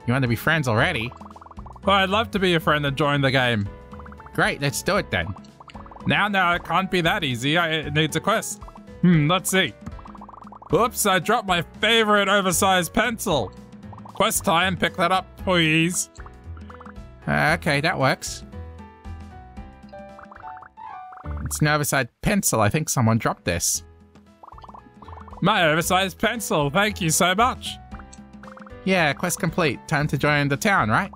You want to be friends already? Well, I'd love to be your friend and join the game. Great, let's do it then. Now, now, it can't be that easy. I, it needs a quest. Hmm, let's see. Oops, I dropped my favorite oversized pencil. Quest time, pick that up, please. Okay, that works. It's an oversized pencil. I think someone dropped this. My oversized pencil, thank you so much. Yeah, quest complete. Time to join the town, right?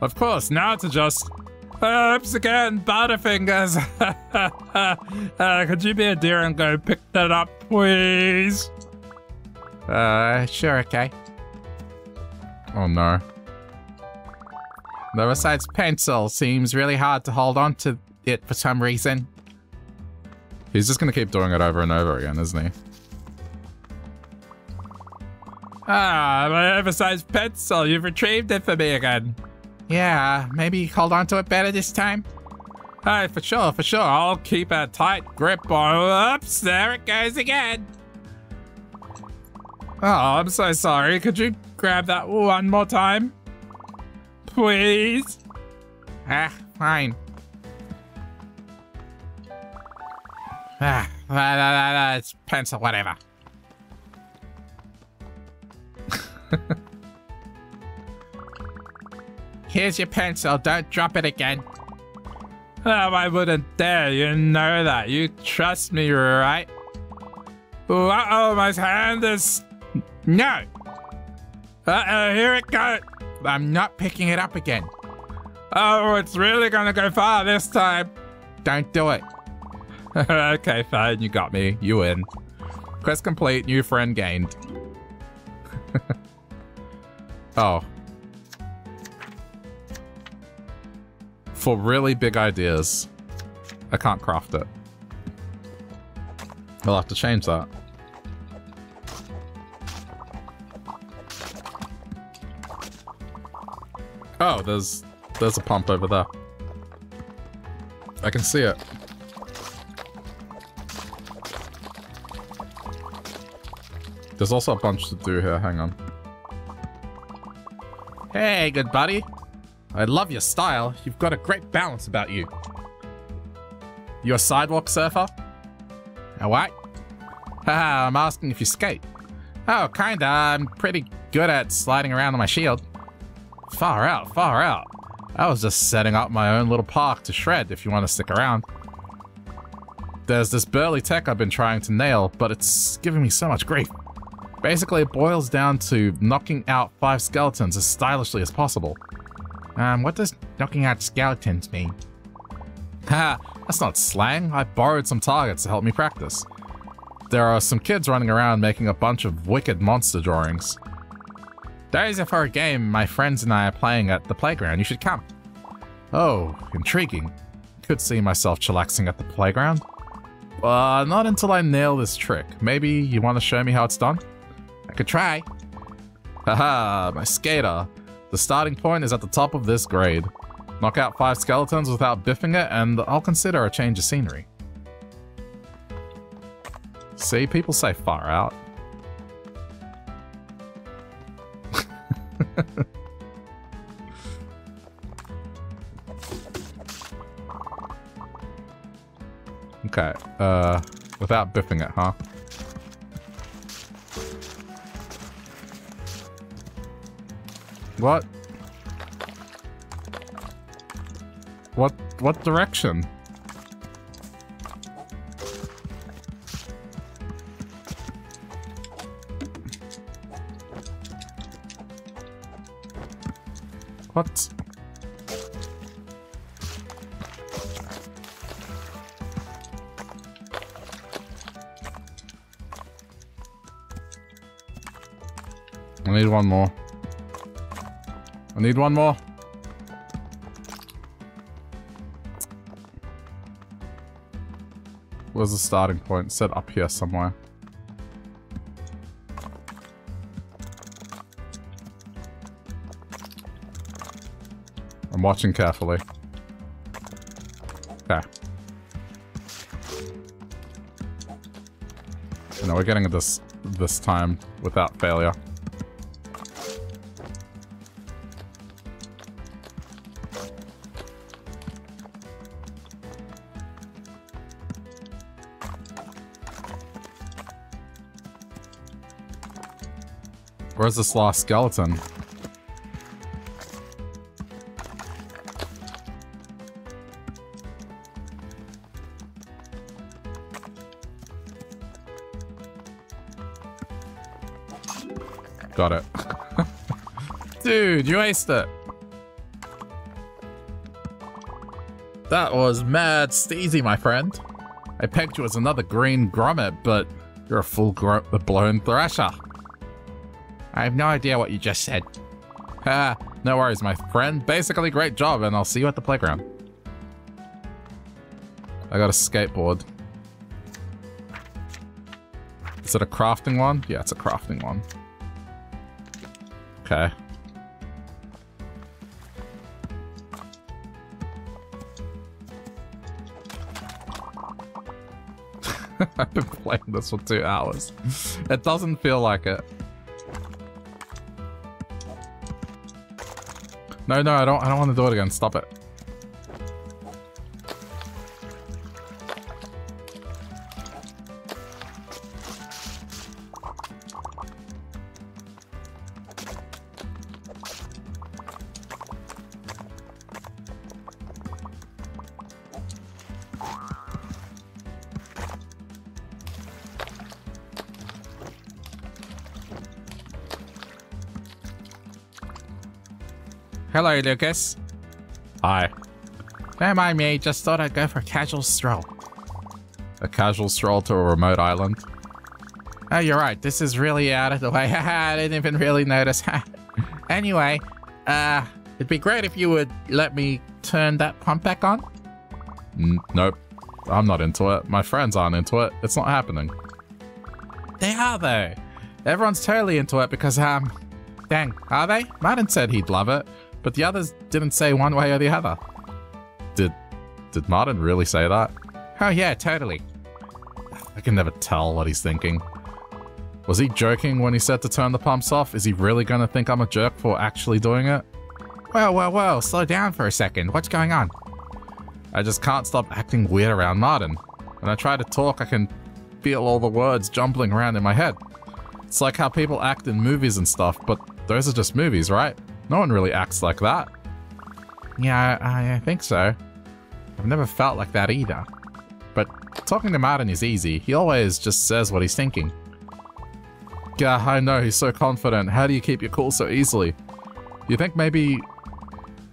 Of course, now to just... Oops again, Butterfingers. uh, could you be a dear and go pick that up, please? Uh, sure, okay. Oh no. The oversized pencil seems really hard to hold on to it for some reason. He's just gonna keep doing it over and over again, isn't he? Ah, my oversized pencil, you've retrieved it for me again. Yeah, maybe hold on to it better this time? Hey, for sure, for sure. I'll keep a tight grip on... Oops, there it goes again. Oh, I'm so sorry. Could you grab that one more time? Please? Ah, fine. Ah, ah, ah, ah, it's pencil, whatever. Here's your pencil, don't drop it again. Oh, I wouldn't dare. You know that. You trust me, right? Uh-oh, my hand is... No! Uh-oh, here it goes. I'm not picking it up again. Oh, it's really gonna go far this time. Don't do it. okay, fine. You got me. You win. Quest complete, new friend gained. Oh. For really big ideas, I can't craft it. I'll have to change that. Oh, there's there's a pump over there. I can see it. There's also a bunch to do here, hang on. Hey, good buddy. I love your style. You've got a great balance about you. You're a sidewalk surfer? A what? Haha, I'm asking if you skate. Oh, kinda. I'm pretty good at sliding around on my shield. Far out, far out. I was just setting up my own little park to shred if you want to stick around. There's this burly tech I've been trying to nail, but it's giving me so much grief. Basically, it boils down to knocking out five skeletons as stylishly as possible. Um, what does knocking out skeletons mean? Ha, that's not slang. I borrowed some targets to help me practice. There are some kids running around making a bunch of wicked monster drawings. Those are for a game my friends and I are playing at the playground. You should come. Oh, intriguing. Could see myself chillaxing at the playground. Uh, not until I nail this trick. Maybe you want to show me how it's done? I could try. Haha, my skater. The starting point is at the top of this grade. Knock out five skeletons without biffing it, and I'll consider a change of scenery. See, people say far out. okay, uh, without biffing it, huh? What? What, what direction? What? I need one more. I need one more. Where's the starting point? Set up here somewhere. I'm watching carefully. Okay. No, we're getting this this time without failure. Where's this lost skeleton? Got it. Dude, you aced it. That was mad steezy, my friend. I pegged you as another green grommet, but you're a full blown thrasher. I have no idea what you just said. Ah, no worries, my friend. Basically, great job, and I'll see you at the playground. I got a skateboard. Is it a crafting one? Yeah, it's a crafting one. Okay. I've been playing this for two hours. It doesn't feel like it. No, no, I don't I don't want to do it again. Stop it. Lucas. Hi. Don't mind me, just thought I'd go for a casual stroll. A casual stroll to a remote island? Oh, you're right, this is really out of the way. I didn't even really notice. Anyway, uh, it'd be great if you would let me turn that pump back on. N nope. I'm not into it. My friends aren't into it. It's not happening. They are though. Everyone's totally into it because, um, dang, are they? Martin said he'd love it, but the others didn't say one way or the other. Did did Martin really say that? Oh yeah, totally. I can never tell what he's thinking. Was he joking when he said to turn the pumps off? Is he really gonna think I'm a jerk for actually doing it? Whoa, whoa, whoa, slow down for a second. What's going on? I just can't stop acting weird around Martin. When I try to talk, I can feel all the words jumbling around in my head. It's like how people act in movies and stuff, but those are just movies, right? No one really acts like that. Yeah, I, I think so. I've never felt like that either. But talking to Martin is easy. He always just says what he's thinking. Yeah, I know, he's so confident. How do you keep your cool so easily? You think maybe...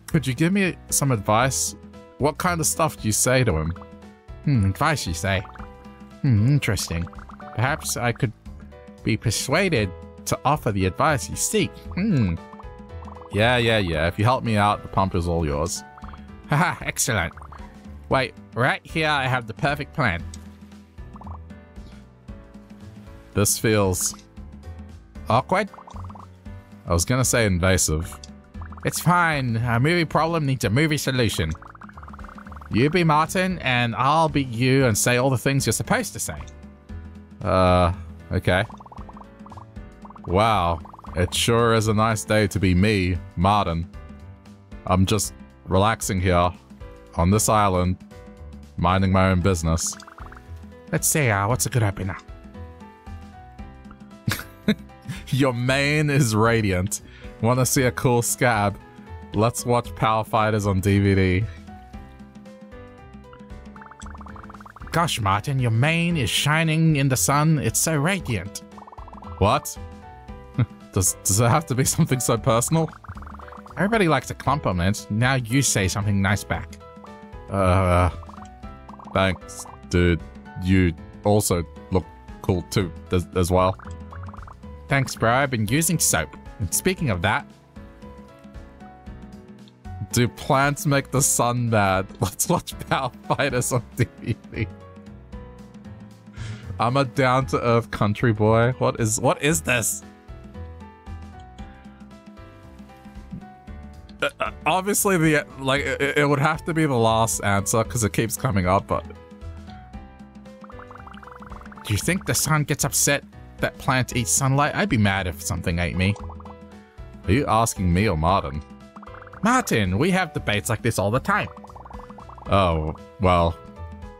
Could you give me some advice? What kind of stuff do you say to him? Hmm, advice you say? Hmm, interesting. Perhaps I could be persuaded to offer the advice you seek. Hmm. Yeah, yeah, yeah. If you help me out, the pump is all yours. Haha, excellent. Wait, right here I have the perfect plan. This feels Awkward? I was gonna say invasive. It's fine. A movie problem needs a movie solution. You be Martin, and I'll be you and say all the things you're supposed to say. Uh, okay. Wow, it sure is a nice day to be me, Martin. I'm just relaxing here, on this island, minding my own business. Let's see, uh, what's a good opener? Your mane is radiant. Want to see a cool scab? Let's watch Power Fighters on DVD. Gosh, Martin, your mane is shining in the sun. It's so radiant. What? Does, does it have to be something so personal? Everybody likes a compliment. Now you say something nice back. Uh, thanks, dude. You also look cool too, as, as well. Thanks, bro. I've been using soap. And speaking of that, do plants make the sun mad? Let's watch Power Fighters on DVD. I'm a down-to-earth country boy. What is what is this? Uh, obviously, the like it, it would have to be the last answer because it keeps coming up. But do you think the sun gets upset that plant eats sunlight? I'd be mad if something ate me. Are you asking me or Martin? Martin, we have debates like this all the time. Oh, well,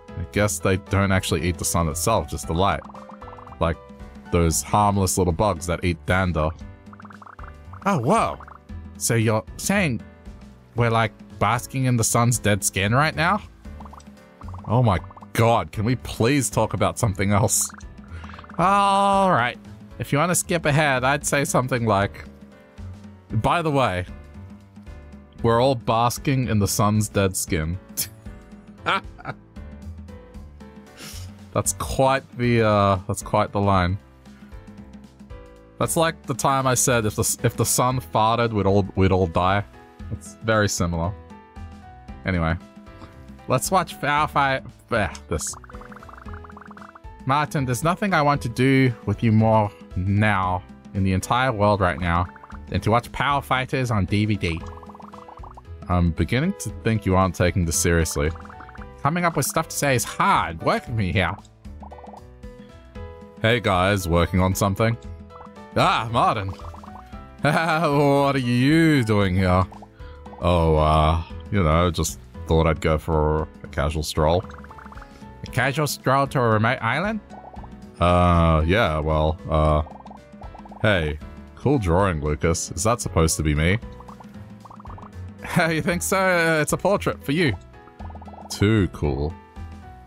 I guess they don't actually eat the sun itself, just the light. Like those harmless little bugs that eat dander. Oh, whoa. So you're saying we're like basking in the sun's dead skin right now? Oh my god, can we please talk about something else? Alright. If you want to skip ahead, I'd say something like... By the way, we're all basking in the sun's dead skin. that's quite the, uh, that's quite the line. That's like the time I said if the if the sun farted, we'd all we'd all die. It's very similar. Anyway, let's watch Power Fight. Ah, this Martin, there's nothing I want to do with you more now in the entire world right now than to watch Power Fighters on DVD. I'm beginning to think you aren't taking this seriously. Coming up with stuff to say is hard. Work with me here. Hey guys, working on something? Ah, Martin. what are you doing here? Oh, uh, you know, just thought I'd go for a casual stroll. A casual stroll to a remote island? Uh, yeah, well, uh... Hey, cool drawing, Lucas. Is that supposed to be me? you think so? It's a portrait for you. Too cool.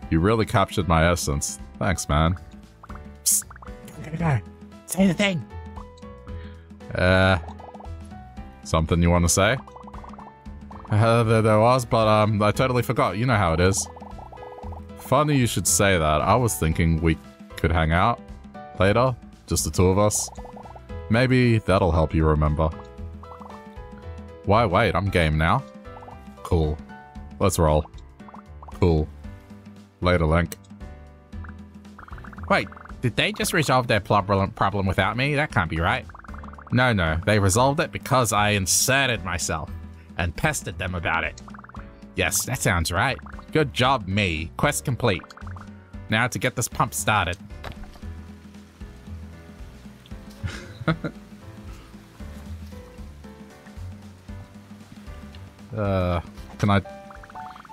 You really captured my essence. Thanks, man. Psst. Say the thing. Uh... Something you want to say? Uh, there, there was, but um, I totally forgot. You know how it is. Funny you should say that. I was thinking we could hang out later, just the two of us. Maybe that'll help you remember. Why wait? I'm game now. Cool. Let's roll. Cool. Later, Link. Wait, did they just resolve their problem problem without me? That can't be right. No, no, they resolved it because I inserted myself and pestered them about it. Yes, that sounds right. Good job, me. Quest complete. Now to get this pump started. uh, can I?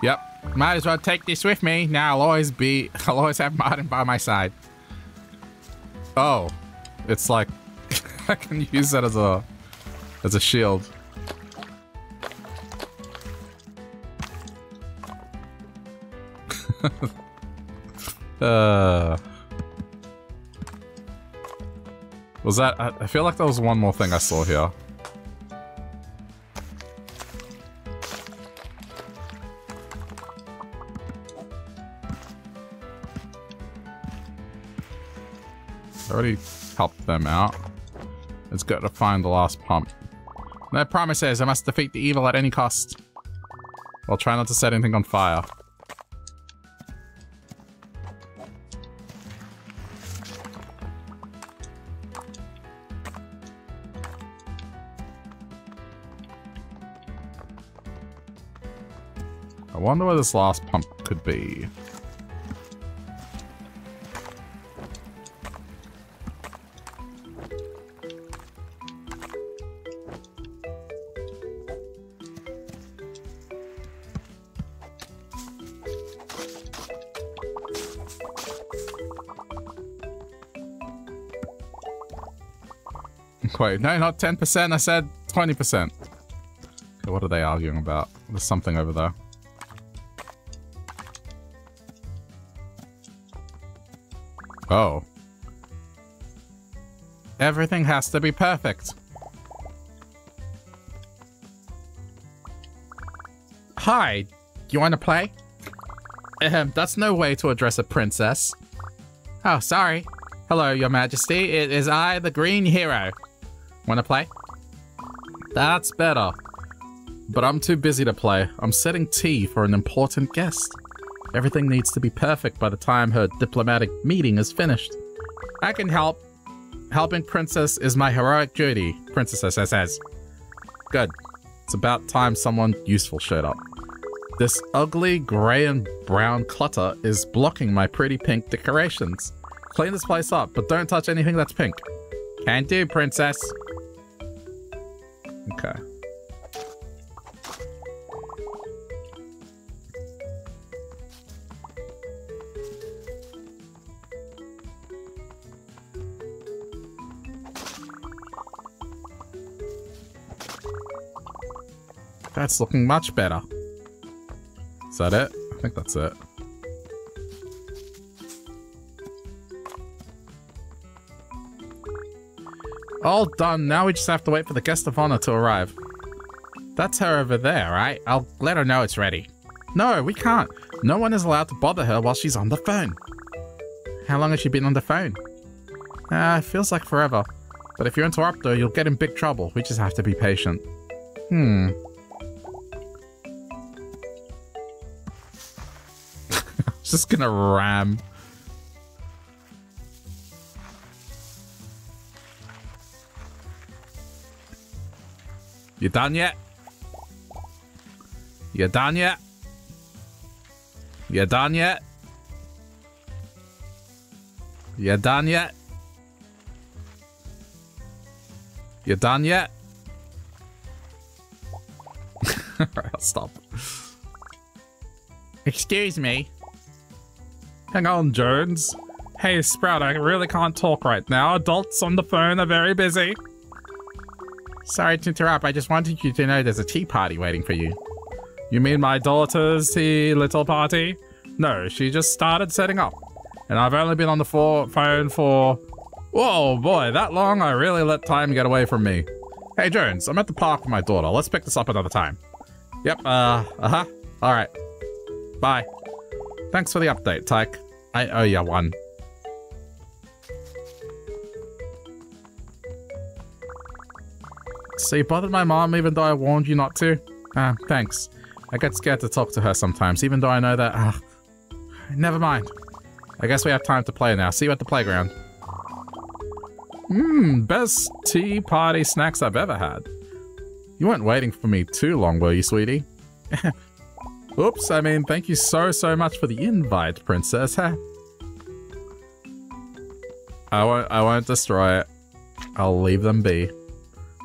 Yep. Might as well take this with me. Now I'll always be, I'll always have Martin by my side. Oh, it's like I can use that as a, as a shield. uh, was that? I, feel like there was one more thing I saw here. Already helped them out. Let's go to find the last pump. That promise is I must defeat the evil at any cost. I'll try not to set anything on fire. I wonder where this last pump could be. Wait, no, not 10%. I said 20%. Okay, what are they arguing about? There's something over there. Oh. Everything has to be perfect. Hi, you want to play? Ahem, that's no way to address a princess. Oh, sorry. Hello, your majesty. It is I, the green hero. Want to play? That's better. But I'm too busy to play. I'm setting tea for an important guest. Everything needs to be perfect by the time her diplomatic meeting is finished. I can help. Helping Princess is my heroic duty, Princess says. Good. It's about time someone useful showed up. This ugly grey and brown clutter is blocking my pretty pink decorations. Clean this place up, but don't touch anything that's pink. Can do, Princess. Okay. That's looking much better. Is that it? I think that's it. All done. Now we just have to wait for the guest of honor to arrive. That's her over there, right? I'll let her know it's ready. No, we can't. No one is allowed to bother her while she's on the phone. How long has she been on the phone? Ah, uh, feels like forever. But if you interrupt her, you'll get in big trouble. We just have to be patient. Hmm. just gonna ram. You done yet? You done yet? You done yet? You done yet? You done yet? Alright, I'll stop. Excuse me. Hang on, Jones. Hey, Sprout, I really can't talk right now. Adults on the phone are very busy. Sorry to interrupt. I just wanted you to know there's a tea party waiting for you. You mean my daughter's tea little party? No, she just started setting up. And I've only been on the phone for... Whoa, boy, that long? I really let time get away from me. Hey, Jones, I'm at the park with my daughter. Let's pick this up another time. Yep, uh, uh-huh. All right. Bye. Thanks for the update, Tyke. I owe you one. So you bothered my mom even though I warned you not to? Ah, thanks. I get scared to talk to her sometimes, even though I know that... Ah, never mind. I guess we have time to play now. See you at the playground. Mmm, best tea party snacks I've ever had. You weren't waiting for me too long, were you, sweetie? Oops, I mean, thank you so, so much for the invite, princess. I won't, I won't destroy it. I'll leave them be.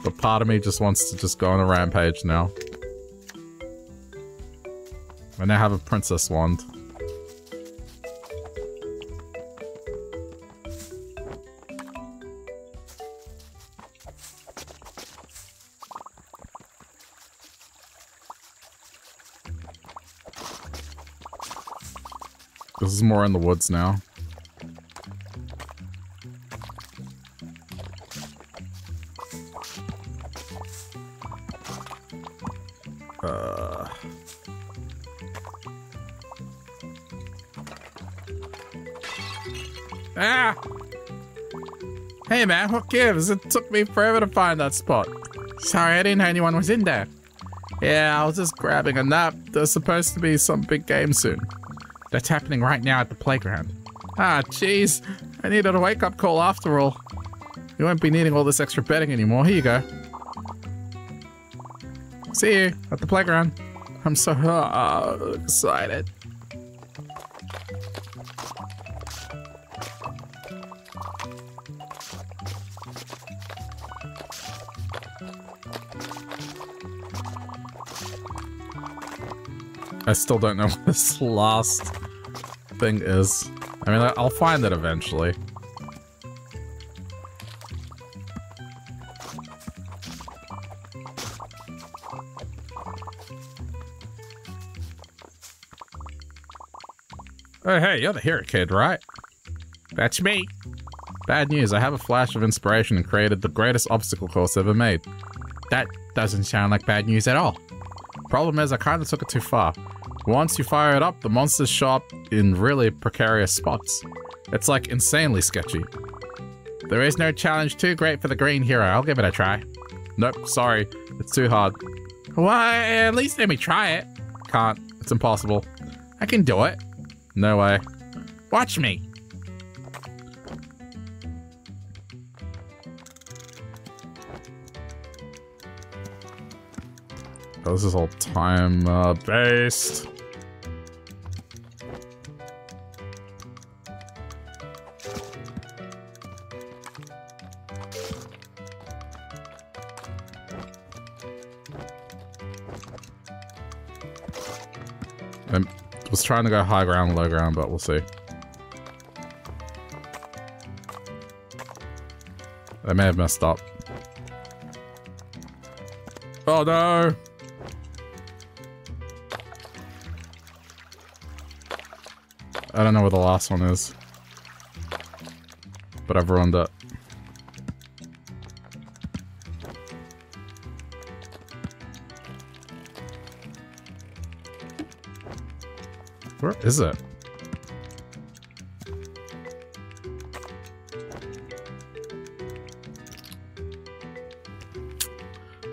But part of me just wants to just go on a rampage now. I now have a princess wand. This is more in the woods now. Uh... Ah! Hey man, what gives? It took me forever to find that spot. Sorry, I didn't know anyone was in there. Yeah, I was just grabbing a nap. There's supposed to be some big game soon. That's happening right now at the playground. Ah, jeez. I needed a wake-up call after all. You won't be needing all this extra bedding anymore. Here you go. See you at the playground. I'm so uh, excited. I still don't know what this last thing is. I mean, I'll find it eventually. Oh, hey, you're the hero kid, right? That's me. Bad news, I have a flash of inspiration and created the greatest obstacle course ever made. That doesn't sound like bad news at all. Problem is, I kinda took it too far. Once you fire it up, the monsters show up in really precarious spots. It's like insanely sketchy. There is no challenge too great for the green hero. I'll give it a try. Nope, sorry. It's too hard. Why? At least let me try it. Can't. It's impossible. I can do it. No way. Watch me. Oh, this is all time uh, was trying to go high ground, low ground, but we'll see. I may have messed up. Oh no! I don't know where the last one is. But I've ruined it. Where is it?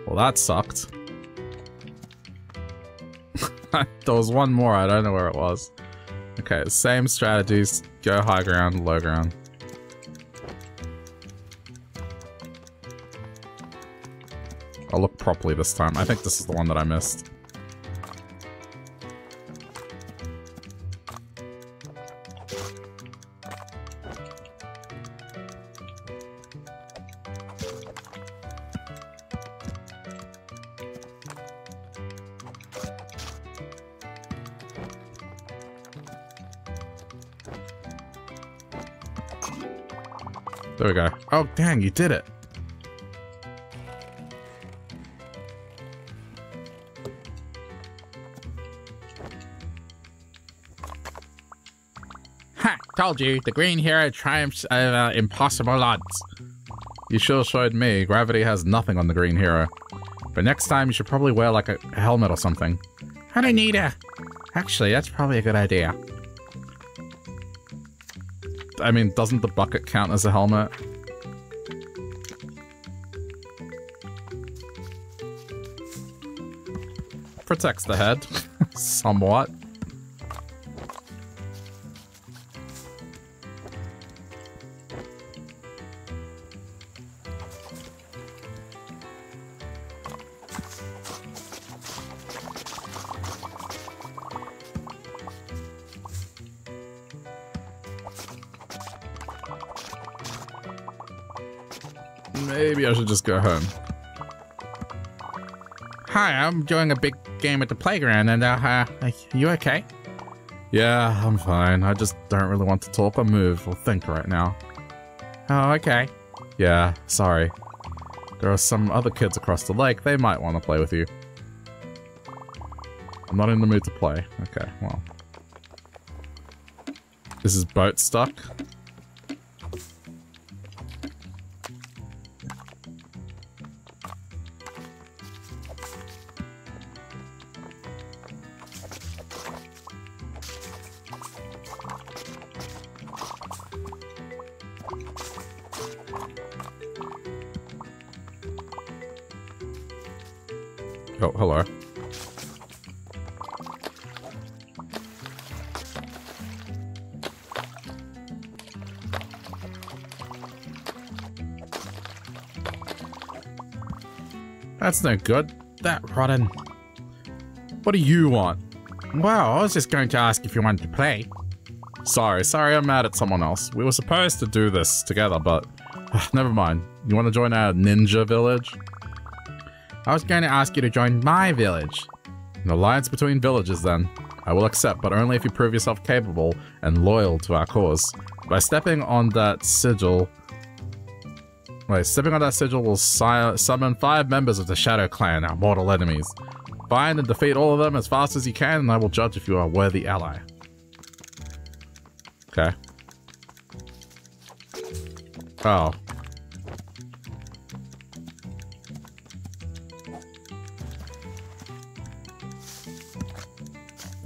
Well, that sucked. there was one more, I don't know where it was. Okay, same strategies. Go high ground, low ground. I'll look properly this time. I think this is the one that I missed. There we go. Oh, dang, you did it. Ha! Told you, the green hero triumphs over impossible odds. You sure showed me gravity has nothing on the green hero. But next time you should probably wear like a helmet or something. I don't need a... Actually, that's probably a good idea. I mean, doesn't the bucket count as a helmet? Protects the head. Somewhat. Maybe I should just go home. Hi, I'm doing a big game at the playground, and uh, uh, you okay? Yeah, I'm fine. I just don't really want to talk or move or think right now. Oh, okay. Yeah, sorry. There are some other kids across the lake. They might want to play with you. I'm not in the mood to play. Okay, well. This is boat stuck. That's no good. That rotten. What do you want? Wow, I was just going to ask if you wanted to play. Sorry, sorry I'm mad at someone else. We were supposed to do this together, but never mind. You want to join our ninja village? I was going to ask you to join my village. An alliance between villages, then. I will accept, but only if you prove yourself capable and loyal to our cause. By stepping on that sigil... Wait, stepping on that sigil will si summon five members of the Shadow Clan, our mortal enemies. Find and defeat all of them as fast as you can, and I will judge if you are a worthy ally. Okay. Oh.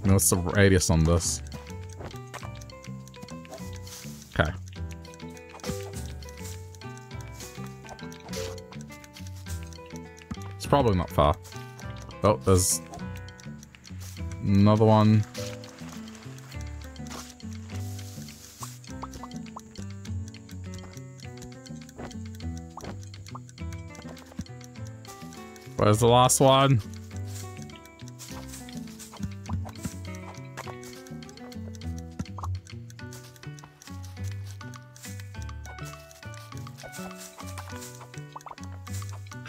What's the radius on this? Probably not far. Oh, there's another one. Where's the last one?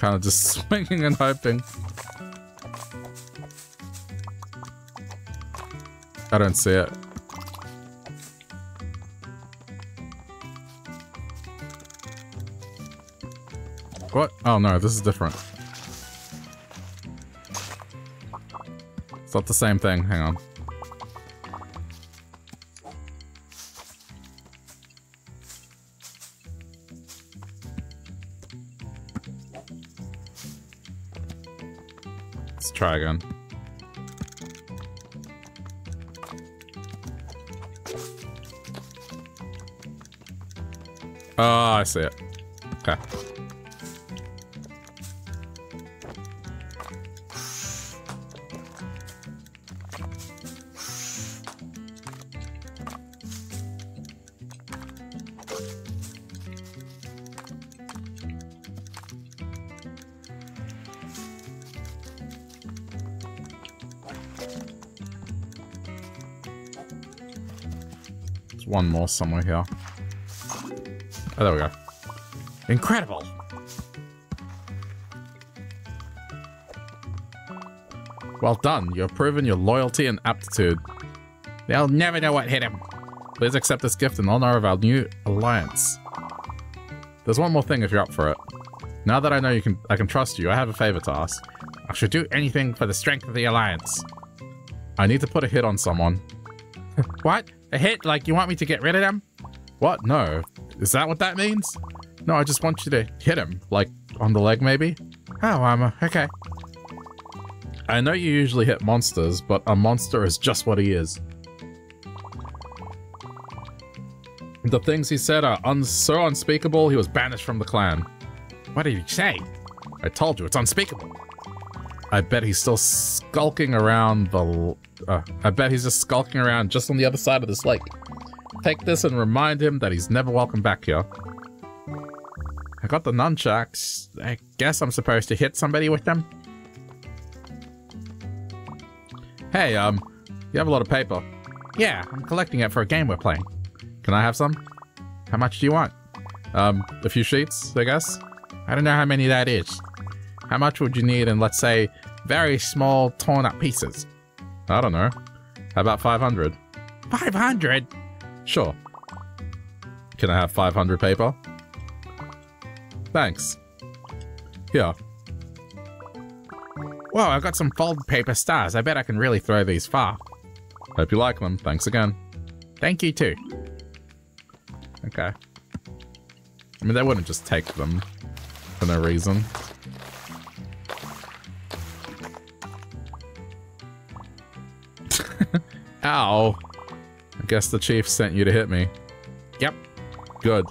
Kind of just swinging and hoping. I don't see it. What? Oh no, this is different. It's not the same thing. Hang on. Try again. Oh, I see it. Okay. One more somewhere here. Oh, there we go. Incredible! Well done. You have proven your loyalty and aptitude. They'll never know what hit him. Please accept this gift in honor of our new alliance. There's one more thing if you're up for it. Now that I know you can, I can trust you, I have a favor to ask. I should do anything for the strength of the alliance. I need to put a hit on someone. what? A hit? Like you want me to get rid of them? What? No. Is that what that means? No, I just want you to hit him. Like, on the leg, maybe? Oh, um, uh, okay. I know you usually hit monsters, but a monster is just what he is. The things he said are un so unspeakable, he was banished from the clan. What did he say? I told you, it's unspeakable. I bet he's still skulking around the... Uh, I bet he's just skulking around just on the other side of this lake. Take this and remind him that he's never welcome back here. I got the nunchucks. I guess I'm supposed to hit somebody with them. Hey, um, you have a lot of paper. Yeah, I'm collecting it for a game we're playing. Can I have some? How much do you want? Um, a few sheets, I guess? I don't know how many that is. How much would you need in, let's say, very small, torn up pieces? I don't know. How about 500? 500? Sure. Can I have 500 paper? Thanks. Here. Whoa, I've got some folded paper stars. I bet I can really throw these far. Hope you like them. Thanks again. Thank you too. Okay. I mean, they wouldn't just take them for no reason. Ow. I guess the chief sent you to hit me. Yep. Good.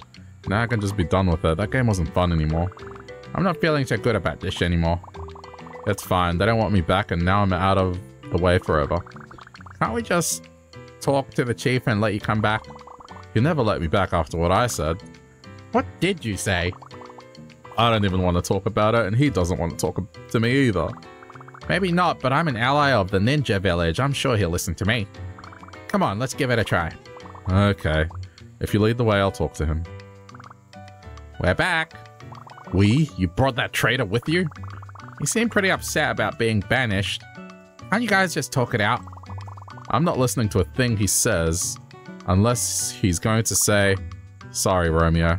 Now I can just be done with it. That game wasn't fun anymore. I'm not feeling so good about this anymore. It's fine. They don't want me back and now I'm out of the way forever. Can't we just talk to the chief and let you come back? You never let me back after what I said. What did you say? I don't even want to talk about it and he doesn't want to talk to me either. Maybe not, but I'm an ally of the ninja village. I'm sure he'll listen to me. Come on, let's give it a try. Okay. If you lead the way, I'll talk to him. We're back. We? You brought that traitor with you? You seem pretty upset about being banished. Can't you guys just talk it out? I'm not listening to a thing he says, unless he's going to say, Sorry, Romeo.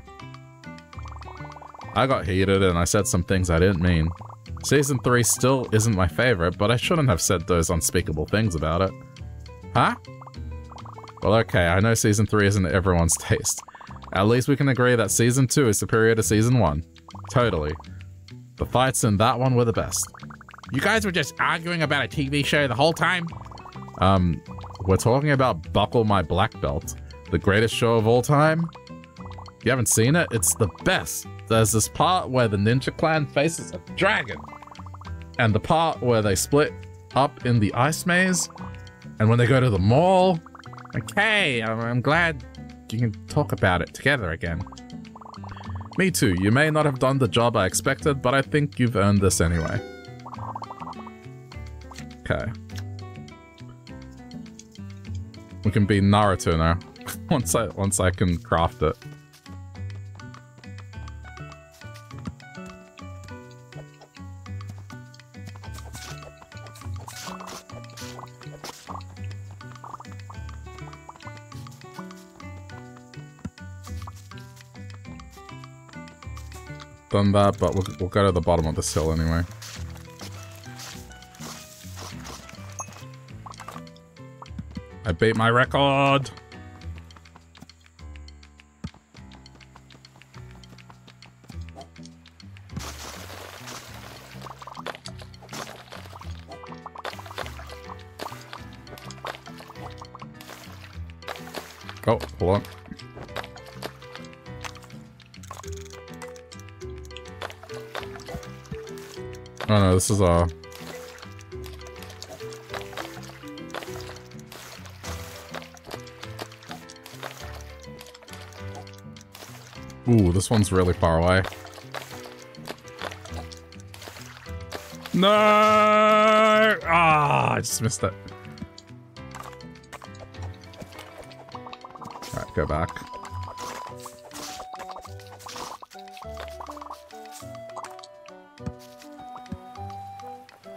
I got heated and I said some things I didn't mean. Season 3 still isn't my favorite, but I shouldn't have said those unspeakable things about it. Huh? Well, okay, I know Season 3 isn't everyone's taste. At least we can agree that Season 2 is superior to Season 1. Totally. The fights in that one were the best. You guys were just arguing about a TV show the whole time? Um, we're talking about Buckle My Black Belt, the greatest show of all time. You haven't seen it? It's the best. There's this part where the Ninja Clan faces a dragon, and the part where they split up in the ice maze, and when they go to the mall. Okay, I'm, glad you can talk about it together again. Me too. You may not have done the job I expected, but I think you've earned this anyway. Okay. We can be Naruto now. once I once I can craft it. Done that, but we'll, we'll go to the bottom of this hill anyway. I beat my record! Oh no, this is a... Ooh, this one's really far away. No! Ah, I just missed it. Alright, go back.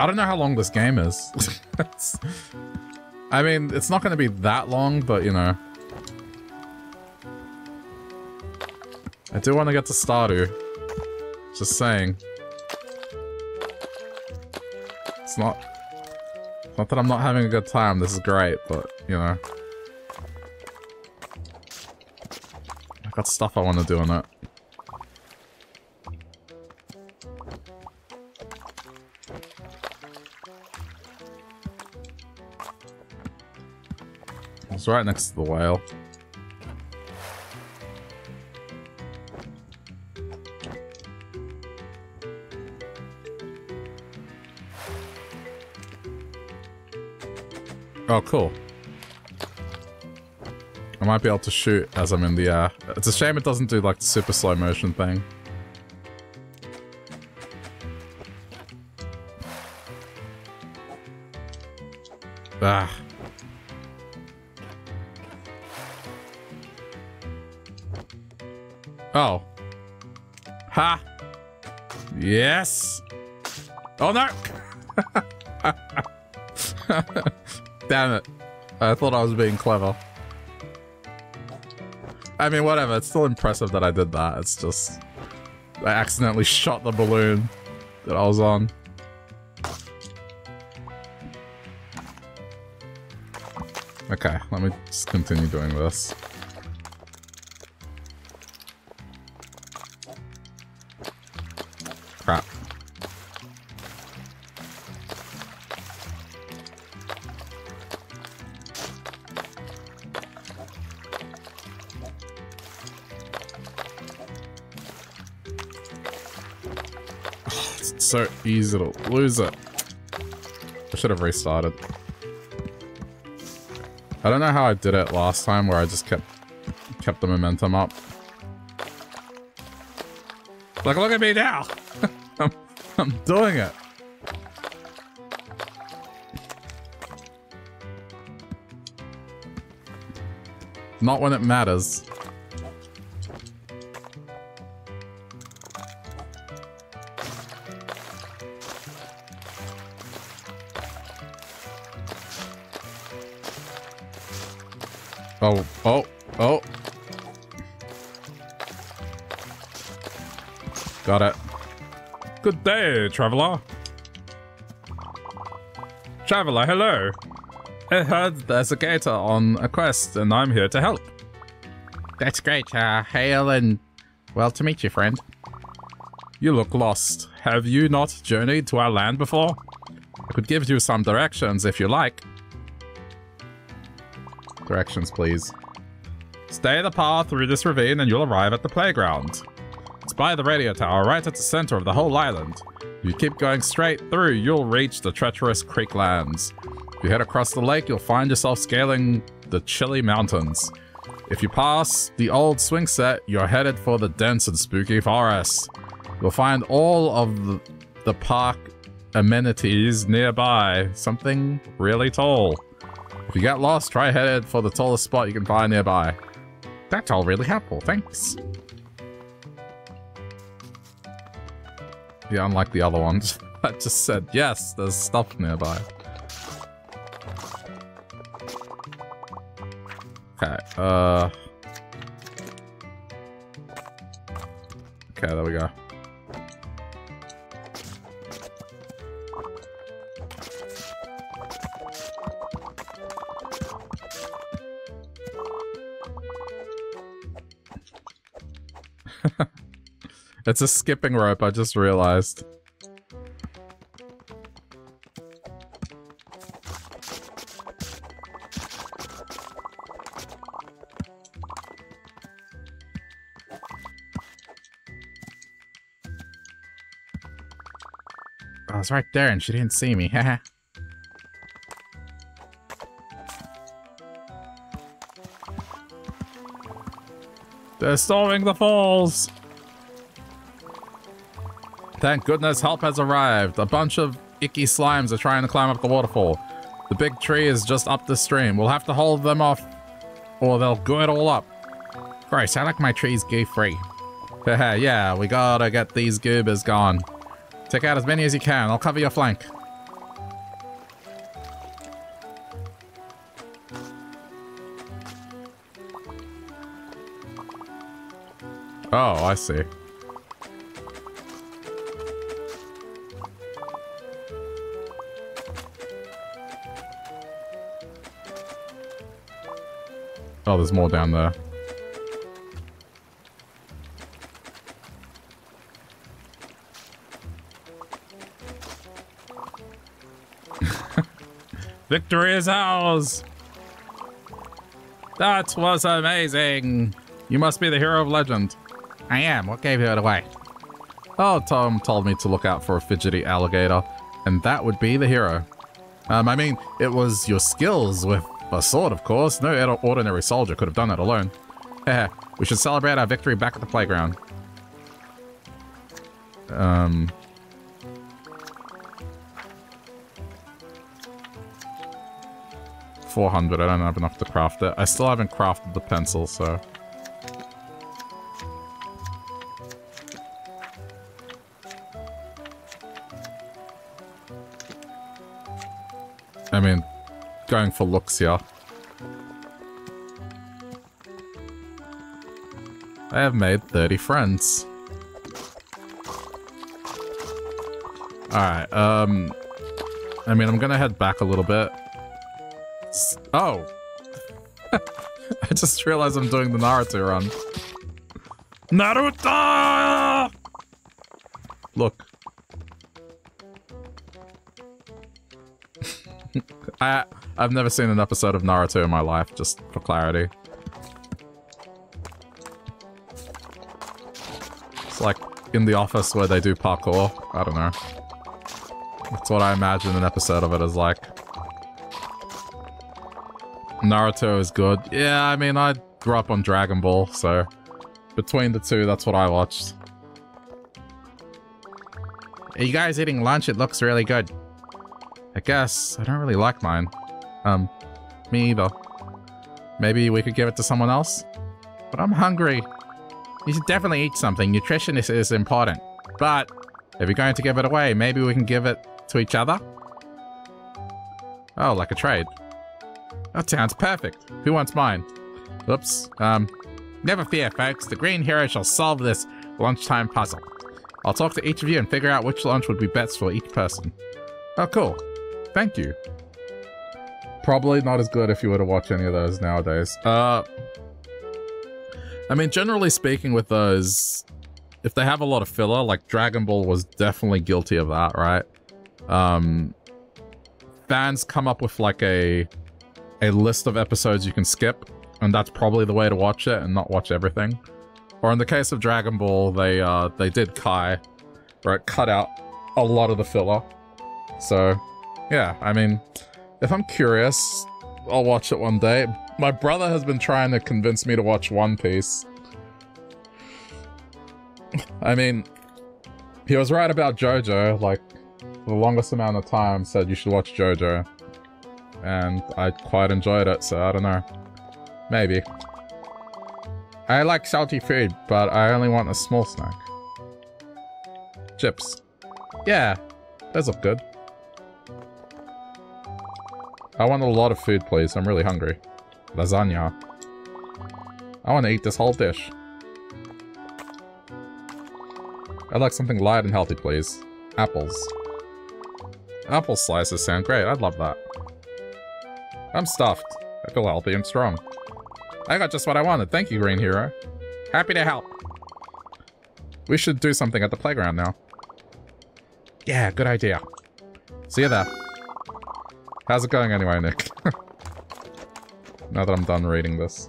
I don't know how long this game is. I mean, it's not going to be that long, but you know. I do want to get to Stardew. Just saying. It's not... Not that I'm not having a good time, this is great, but, you know. I've got stuff I want to do on it. Right next to the whale. Oh, cool. I might be able to shoot as I'm in the air. It's a shame it doesn't do like the super slow motion thing. Ah. Oh. Ha! Yes! Oh no! Damn it. I thought I was being clever. I mean, whatever. It's still impressive that I did that. It's just... I accidentally shot the balloon that I was on. Okay, let me just continue doing this. It's so easy to lose it. I should have restarted. I don't know how I did it last time where I just kept kept the momentum up. Like, look at me now! I'm, I'm doing it! Not when it matters. Good day, traveler. Traveler, hello. I heard there's a gator on a quest, and I'm here to help. That's great. Uh, hail and well to meet you, friend. You look lost. Have you not journeyed to our land before? I could give you some directions if you like. Directions, please. Stay the path through this ravine and you'll arrive at the playground. By the radio tower, right at the center of the whole island. If you keep going straight through, you'll reach the treacherous creek lands. If you head across the lake, you'll find yourself scaling the chilly mountains. If you pass the old swing set, you're headed for the dense and spooky forest. You'll find all of the, the park amenities nearby. Something really tall. If you get lost, try headed for the tallest spot you can find nearby. That's all really helpful, thanks. Yeah, unlike the other ones. I just said, yes, there's stuff nearby. Okay, uh... it's a skipping rope, I just realized. Oh, I was right there and she didn't see me. They're storming the falls! Thank goodness help has arrived. A bunch of icky slimes are trying to climb up the waterfall. The big tree is just up the stream. We'll have to hold them off or they'll go it all up. Gross, I like my trees goo-free. Yeah, we gotta get these goobers gone. Take out as many as you can. I'll cover your flank. Oh, I see. Oh, there's more down there. Victory is ours! That was amazing. You must be the hero of legend. I am. What gave you it away? Oh, Tom told me to look out for a fidgety alligator, and that would be the hero. Um, I mean, it was your skills with a sword, of course. No ordinary soldier could have done that alone. Eh, we should celebrate our victory back at the playground. Um... Four hundred. I don't have enough to craft it. I still haven't crafted the pencil, so going for looks here. I have made 30 friends. Alright, um... I mean, I'm gonna head back a little bit. S oh! I just realized I'm doing the Naruto run. Naruto! I've never seen an episode of Naruto in my life, just for clarity. It's like in the office where they do parkour. I don't know. That's what I imagine an episode of it is like. Naruto is good. Yeah, I mean, I grew up on Dragon Ball, so between the two, that's what I watched. Are you guys eating lunch? It looks really good. I guess. I don't really like mine. Um, me either. Maybe we could give it to someone else? But I'm hungry. You should definitely eat something. Nutrition is, is important. But if you're going to give it away, maybe we can give it to each other? Oh, like a trade. That sounds perfect. Who wants mine? Oops. Um, never fear, folks. The Green Hero shall solve this lunchtime puzzle. I'll talk to each of you and figure out which lunch would be best for each person. Oh, cool. Thank you. Probably not as good if you were to watch any of those nowadays. Uh, I mean, generally speaking with those, if they have a lot of filler, like Dragon Ball was definitely guilty of that, right? Um, fans come up with like a, a list of episodes you can skip, and that's probably the way to watch it and not watch everything. Or in the case of Dragon Ball, they, uh, they did Kai, it cut out a lot of the filler. So, yeah, I mean, if I'm curious, I'll watch it one day. My brother has been trying to convince me to watch One Piece. I mean, he was right about JoJo, like, the longest amount of time said you should watch JoJo. And I quite enjoyed it, so I don't know. Maybe. I like salty food, but I only want a small snack. Chips. Yeah, those look good. I want a lot of food, please. I'm really hungry. Lasagna. I want to eat this whole dish. I'd like something light and healthy, please. Apples. Apple slices sound great. I'd love that. I'm stuffed. I feel healthy and strong. I got just what I wanted. Thank you, Green Hero. Happy to help. We should do something at the playground now. Yeah, good idea. See you there. How's it going anyway, Nick? now that I'm done reading this.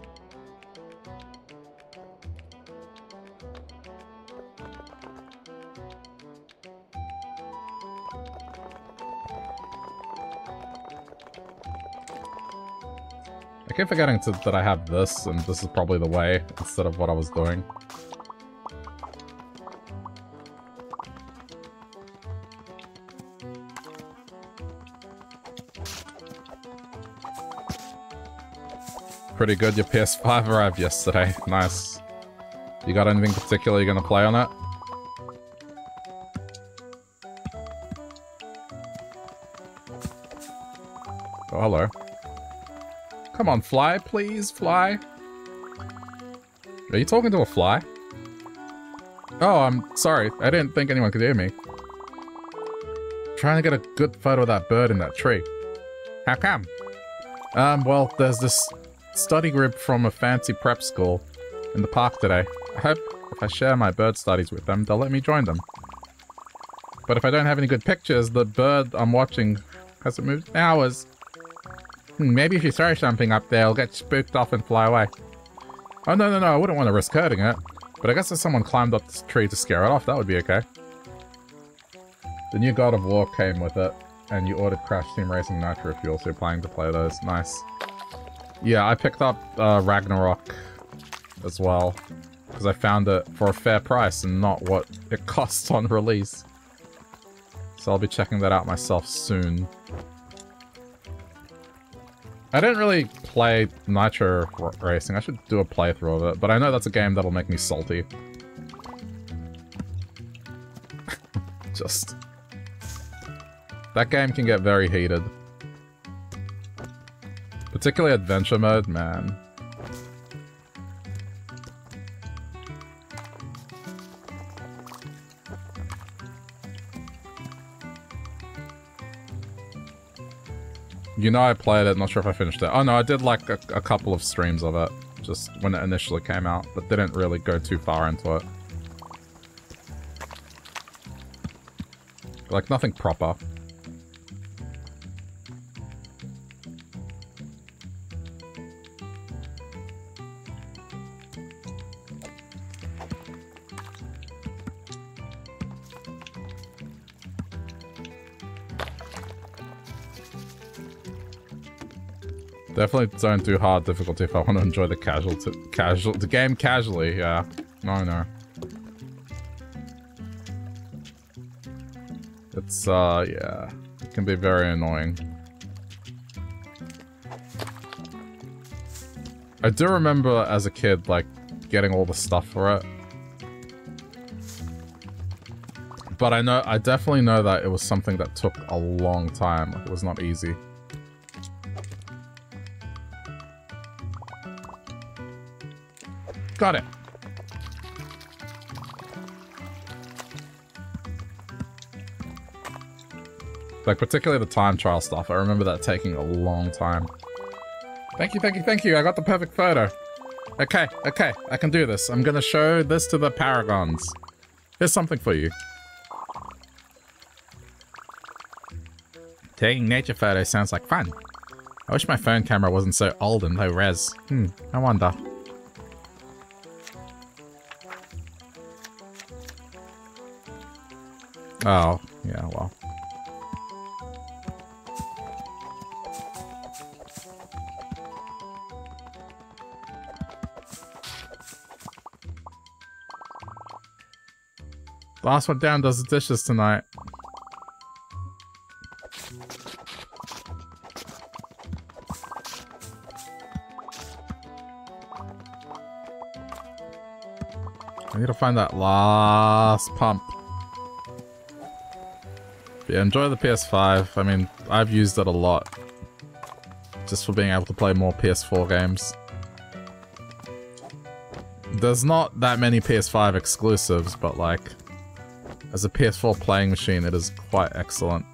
I keep forgetting to, that I have this, and this is probably the way, instead of what I was doing. Pretty good. Your PS5 arrived yesterday. Nice. You got anything particular you're gonna play on it? Oh, hello. Come on, fly, please, fly. Are you talking to a fly? Oh, I'm sorry. I didn't think anyone could hear me. trying to get a good photo of that bird in that tree. How come? Um, well, there's this study group from a fancy prep school in the park today. I hope if I share my bird studies with them, they'll let me join them. But if I don't have any good pictures, the bird I'm watching hasn't moved in hours. Hmm, maybe if you throw something up there, it'll get spooked off and fly away. Oh, no, no, no, I wouldn't want to risk hurting it. But I guess if someone climbed up this tree to scare it off, that would be okay. The new God of War came with it. and you ordered Crash Team Racing Nitro Fuel, so you're planning to play those. Nice. Yeah, I picked up uh, Ragnarok as well, because I found it for a fair price and not what it costs on release. So I'll be checking that out myself soon. I didn't really play Nitro Racing. I should do a playthrough of it, but I know that's a game that'll make me salty. Just... That game can get very heated. Particularly adventure mode, man. You know I played it, not sure if I finished it. Oh no, I did like a, a couple of streams of it, just when it initially came out, but didn't really go too far into it. Like, nothing proper. Definitely don't do hard difficulty if I want to enjoy the casual, casual, the game casually. Yeah, no, no. It's uh, yeah, it can be very annoying. I do remember as a kid, like, getting all the stuff for it. But I know, I definitely know that it was something that took a long time. Like, it was not easy. Got it. Like, particularly the time trial stuff. I remember that taking a long time. Thank you, thank you, thank you. I got the perfect photo. Okay, okay. I can do this. I'm gonna show this to the Paragons. Here's something for you. Taking nature photos sounds like fun. I wish my phone camera wasn't so old and low res. Hmm, I wonder. Oh, yeah, well. Last one down does the dishes tonight. I need to find that last pump. Yeah, enjoy the PS5. I mean, I've used it a lot. Just for being able to play more PS4 games. There's not that many PS5 exclusives, but like, as a PS4 playing machine, it is quite excellent.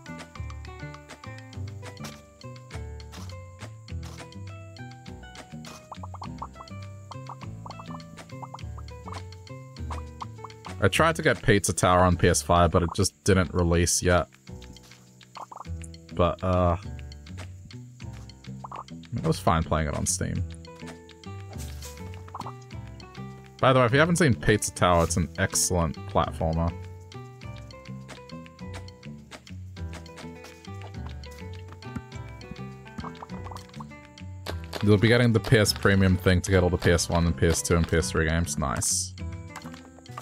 I tried to get Pizza Tower on PS5, but it just didn't release yet but uh, it was fine playing it on Steam. By the way, if you haven't seen Pizza Tower, it's an excellent platformer. You'll be getting the PS Premium thing to get all the PS1 and PS2 and PS3 games. Nice.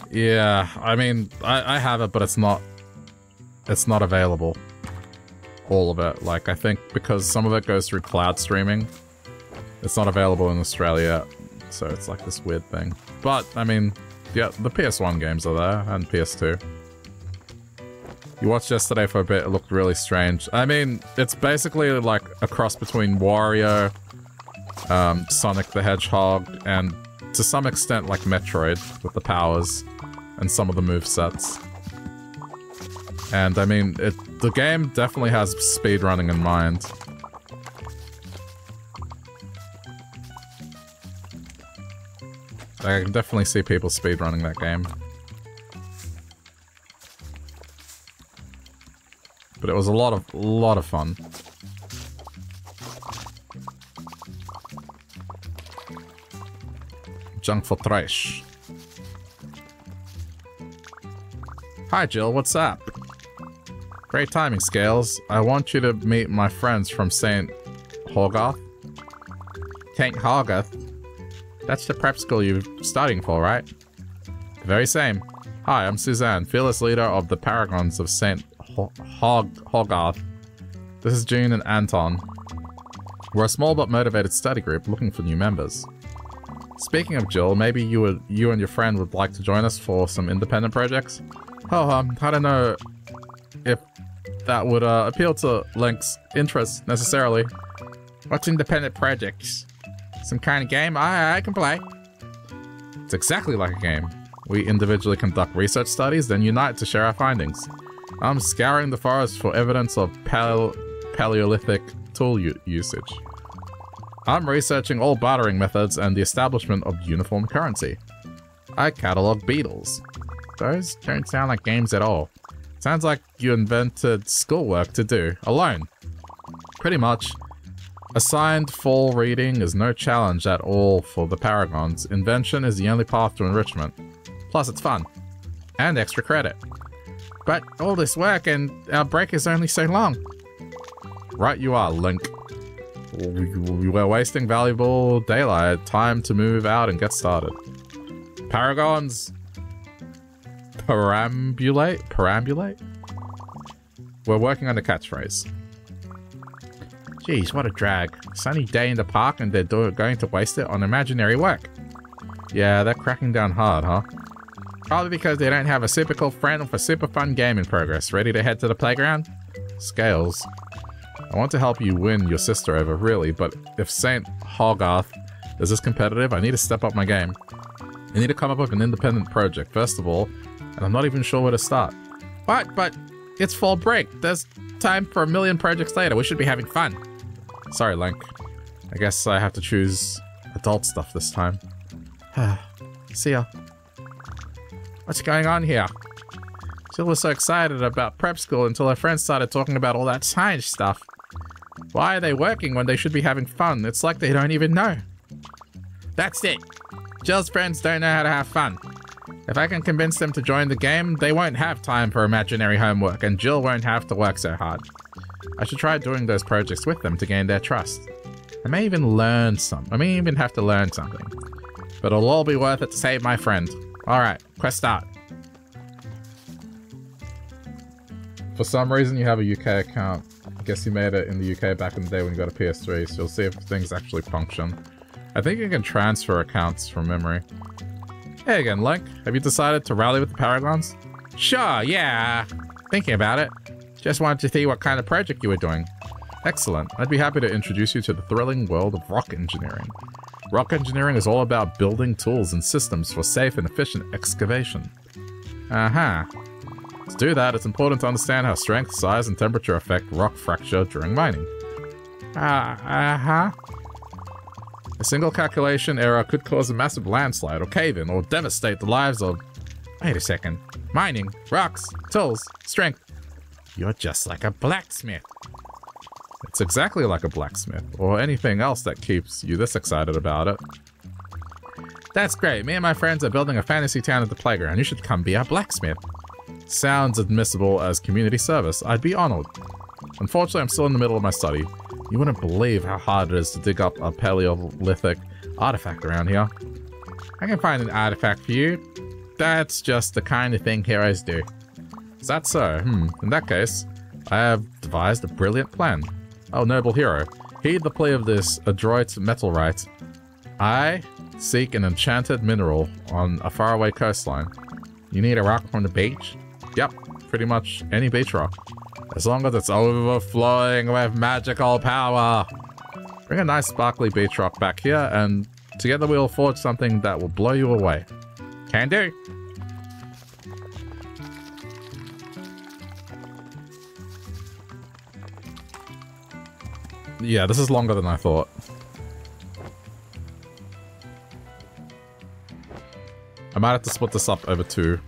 Yeah, I mean, I, I have it, but it's not... It's not available all of it. Like, I think because some of it goes through cloud streaming, it's not available in Australia, so it's like this weird thing. But, I mean, yeah, the PS1 games are there, and PS2. You watched yesterday for a bit, it looked really strange. I mean, it's basically like a cross between Wario, um, Sonic the Hedgehog, and to some extent like Metroid with the powers and some of the move sets. And I mean, it, the game definitely has speedrunning in mind. I can definitely see people speedrunning that game. But it was a lot of lot of fun. Junk for trash. Hi Jill, what's up? Great timing, Scales. I want you to meet my friends from St. Hogarth. St. Hogarth? That's the prep school you're studying for, right? The very same. Hi, I'm Suzanne, fearless leader of the Paragons of St. Hog Hogarth. This is June and Anton. We're a small but motivated study group looking for new members. Speaking of Jill, maybe you would, you and your friend would like to join us for some independent projects? Oh, um, I don't know that would uh, appeal to Link's interests necessarily. What's independent projects? Some kind of game? I, I can play. It's exactly like a game. We individually conduct research studies, then unite to share our findings. I'm scouring the forest for evidence of paleo Paleolithic tool usage. I'm researching all bartering methods and the establishment of uniform currency. I catalog beetles. Those don't sound like games at all. Sounds like you invented schoolwork to do, alone. Pretty much. Assigned full reading is no challenge at all for the Paragons. Invention is the only path to enrichment. Plus, it's fun. And extra credit. But all this work and our break is only so long. Right you are, Link. We're wasting valuable daylight. Time to move out and get started. Paragons! Perambulate? Perambulate? We're working on the catchphrase. Jeez, what a drag. Sunny day in the park and they're going to waste it on imaginary work. Yeah, they're cracking down hard, huh? Probably because they don't have a cool friend with a super fun game in progress. Ready to head to the playground? Scales. I want to help you win your sister over, really, but if St. Hogarth is this competitive, I need to step up my game. I need to come up with an independent project, first of all, and I'm not even sure where to start. What? But it's fall break. There's time for a million projects later. We should be having fun. Sorry, Link. I guess I have to choose adult stuff this time. See ya. What's going on here? Jill was so excited about prep school until her friends started talking about all that science stuff. Why are they working when they should be having fun? It's like they don't even know. That's it. Jill's friends don't know how to have fun. If I can convince them to join the game, they won't have time for imaginary homework, and Jill won't have to work so hard. I should try doing those projects with them to gain their trust. I may even learn some. I may even have to learn something. But it'll all be worth it to save my friend. Alright, quest start. For some reason you have a UK account. I guess you made it in the UK back in the day when you got a PS3, so you'll see if things actually function. I think you can transfer accounts from memory. Hey again, Link. Have you decided to rally with the Paragons? Sure, yeah. Thinking about it. Just wanted to see what kind of project you were doing. Excellent. I'd be happy to introduce you to the thrilling world of rock engineering. Rock engineering is all about building tools and systems for safe and efficient excavation. Uh-huh. To do that, it's important to understand how strength, size, and temperature affect rock fracture during mining. Uh, uh-huh. A single calculation error could cause a massive landslide or cave-in or devastate the lives of... Wait a second. Mining, rocks, tools, strength. You're just like a blacksmith. It's exactly like a blacksmith, or anything else that keeps you this excited about it. That's great. Me and my friends are building a fantasy town at the playground. You should come be our blacksmith. Sounds admissible as community service. I'd be honored. Unfortunately, I'm still in the middle of my study. You wouldn't believe how hard it is to dig up a Paleolithic artifact around here. I can find an artifact for you. That's just the kind of thing heroes do. Is that so? Hmm. In that case, I have devised a brilliant plan. Oh, noble hero. Heed the plea of this adroit metalwright. I seek an enchanted mineral on a faraway coastline. You need a rock from the beach? Yep, pretty much any beach rock. As long as it's overflowing with magical power. Bring a nice sparkly beach rock back here, and together we'll forge something that will blow you away. Can do. Yeah, this is longer than I thought. I might have to split this up over two.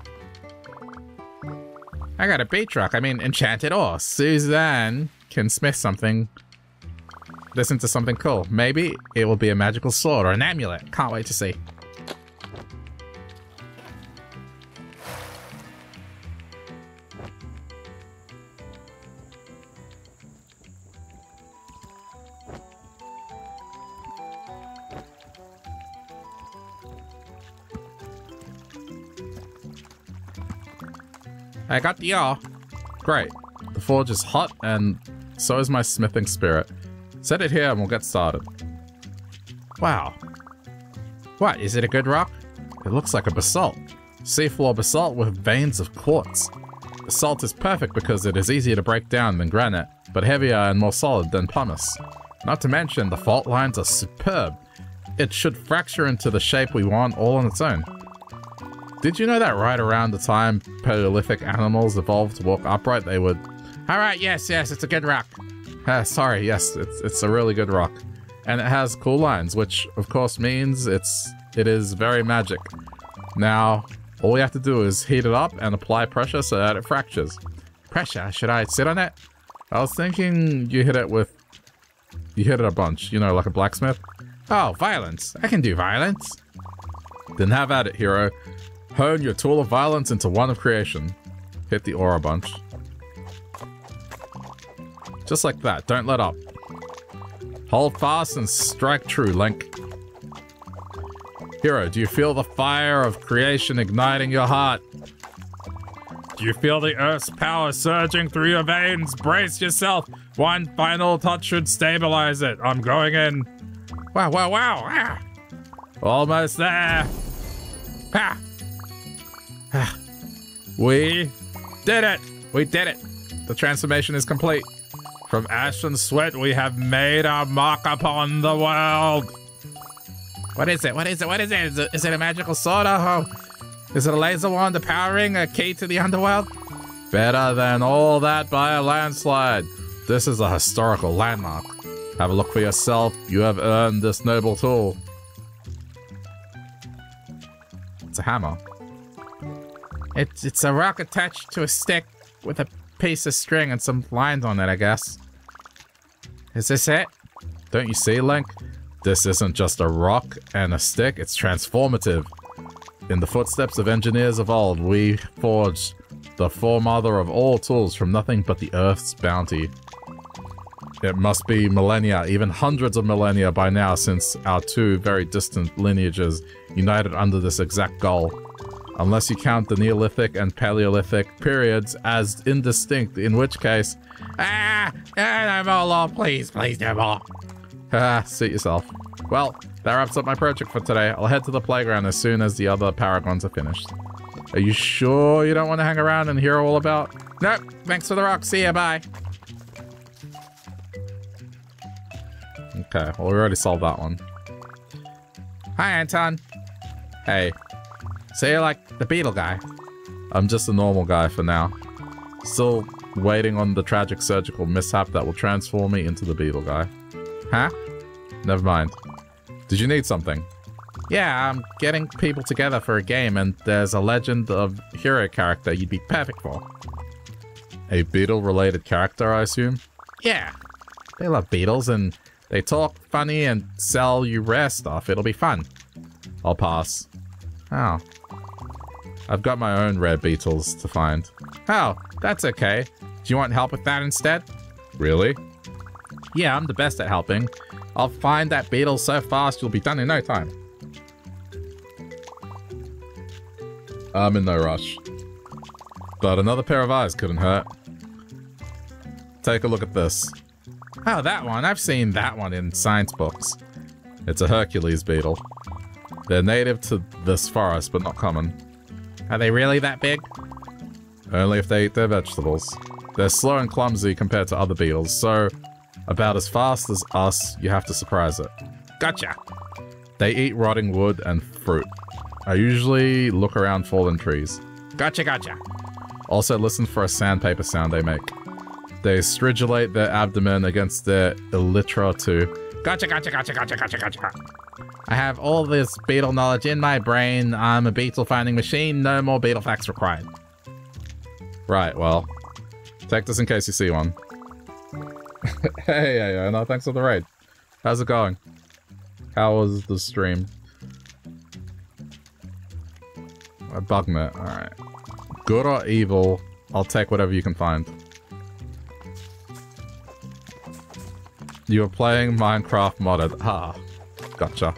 I got a beach rock. I mean, enchanted ore. Suzanne can smith something. Listen to something cool. Maybe it will be a magical sword or an amulet. Can't wait to see. I got the ore. Great. The forge is hot, and so is my smithing spirit. Set it here and we'll get started. Wow. What, is it a good rock? It looks like a basalt. Seafloor basalt with veins of quartz. Basalt is perfect because it is easier to break down than granite, but heavier and more solid than pumice. Not to mention, the fault lines are superb. It should fracture into the shape we want all on its own. Did you know that right around the time Paleolithic animals evolved to walk upright, they would... Alright, yes, yes, it's a good rock. Uh, sorry, yes, it's, it's a really good rock. And it has cool lines, which of course means it's it is very magic. Now, all we have to do is heat it up and apply pressure so that it fractures. Pressure? Should I sit on it? I was thinking you hit it with... You hit it a bunch, you know, like a blacksmith. Oh, violence. I can do violence. Then have at it, hero. Hone your tool of violence into one of creation. Hit the aura bunch. Just like that. Don't let up. Hold fast and strike true, Link. Hero, do you feel the fire of creation igniting your heart? Do you feel the Earth's power surging through your veins? Brace yourself. One final touch should stabilize it. I'm going in. Wow, wow, wow. Ah. Almost there. We did it. We did it. The transformation is complete. From ash and sweat, we have made our mark upon the world. What is it? What is it? What is it? Is it, is it a magical sword? Oh, oh, is it a laser wand, a power ring, a key to the underworld? Better than all that by a landslide. This is a historical landmark. Have a look for yourself. You have earned this noble tool. It's a hammer. It's, it's a rock attached to a stick with a piece of string and some lines on it, I guess. Is this it? Don't you see, Link? This isn't just a rock and a stick, it's transformative. In the footsteps of engineers of old, we forged the foremother of all tools from nothing but the Earth's bounty. It must be millennia, even hundreds of millennia by now since our two very distant lineages united under this exact goal. Unless you count the Neolithic and Paleolithic periods as indistinct, in which case... Ah! ah no more, please, please, no more. Ah, suit yourself. Well, that wraps up my project for today. I'll head to the playground as soon as the other paragons are finished. Are you sure you don't want to hang around and hear all about... Nope, thanks for the rock. See ya, bye. Okay, well, we already solved that one. Hi, Anton. Hey. So you're like the beetle guy? I'm just a normal guy for now. Still waiting on the tragic surgical mishap that will transform me into the beetle guy. Huh? Never mind. Did you need something? Yeah, I'm getting people together for a game and there's a legend of hero character you'd be perfect for. A beetle-related character, I assume? Yeah. They love beetles and they talk funny and sell you rare stuff. It'll be fun. I'll pass. Oh. I've got my own rare beetles to find. Oh, that's okay. Do you want help with that instead? Really? Yeah, I'm the best at helping. I'll find that beetle so fast you'll be done in no time. I'm in no rush. But another pair of eyes couldn't hurt. Take a look at this. Oh, that one. I've seen that one in science books. It's a Hercules beetle. They're native to this forest, but not common. Are they really that big? Only if they eat their vegetables. They're slow and clumsy compared to other beetles, so about as fast as us, you have to surprise it. Gotcha! They eat rotting wood and fruit. I usually look around fallen trees. Gotcha, gotcha. Also listen for a sandpaper sound they make. They stridulate their abdomen against their elytra too. Gotcha, gotcha, gotcha, gotcha, gotcha, gotcha. I have all this beetle knowledge in my brain. I'm a beetle finding machine. No more beetle facts required. Right, well. Take this in case you see one. hey, hey, hey, no, thanks for the raid. How's it going? How was the stream? A bugnet, alright. Good or evil, I'll take whatever you can find. You are playing Minecraft modded. Ah, gotcha.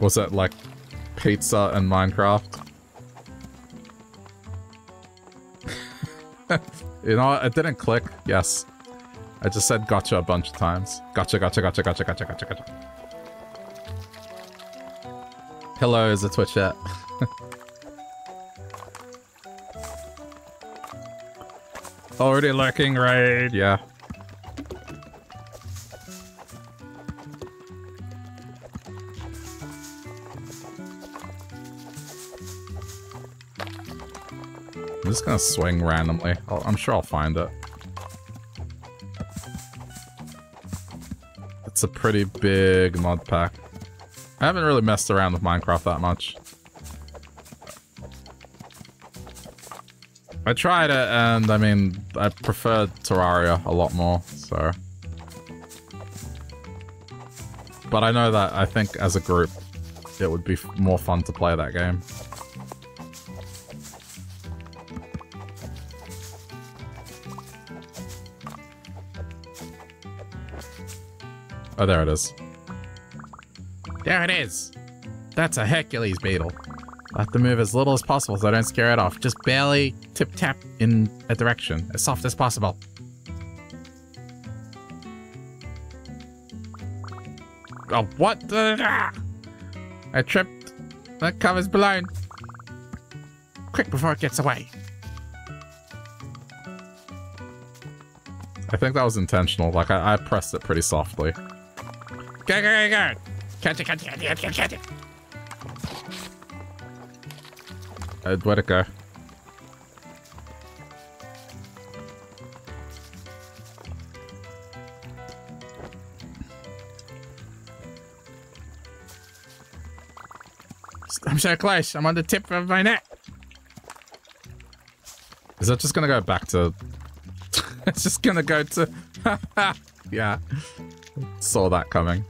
Was it like pizza and Minecraft? you know, it didn't click. Yes. I just said gotcha a bunch of times. Gotcha, gotcha, gotcha, gotcha, gotcha, gotcha, gotcha. Hello, is it Twitch chat? Already lurking raid. yeah. I'm just gonna swing randomly. I'll, I'm sure I'll find it. It's a pretty big mod pack. I haven't really messed around with Minecraft that much. I tried it, and I mean, I preferred Terraria a lot more, so... But I know that I think as a group, it would be more fun to play that game. Oh, there it is. There it is. That's a Hercules beetle. I have to move as little as possible so I don't scare it off. Just barely tip tap in a direction, as soft as possible. Oh, what? Ah! I tripped. That cover's blown. Quick before it gets away. I think that was intentional. Like, I, I pressed it pretty softly. Go, go, go, go. Catch it, catch it, catch it, catch it, catch it. Uh, where'd it go? I'm so close. I'm on the tip of my neck. Is that just gonna go back to... it's just gonna go to... yeah. Saw that coming.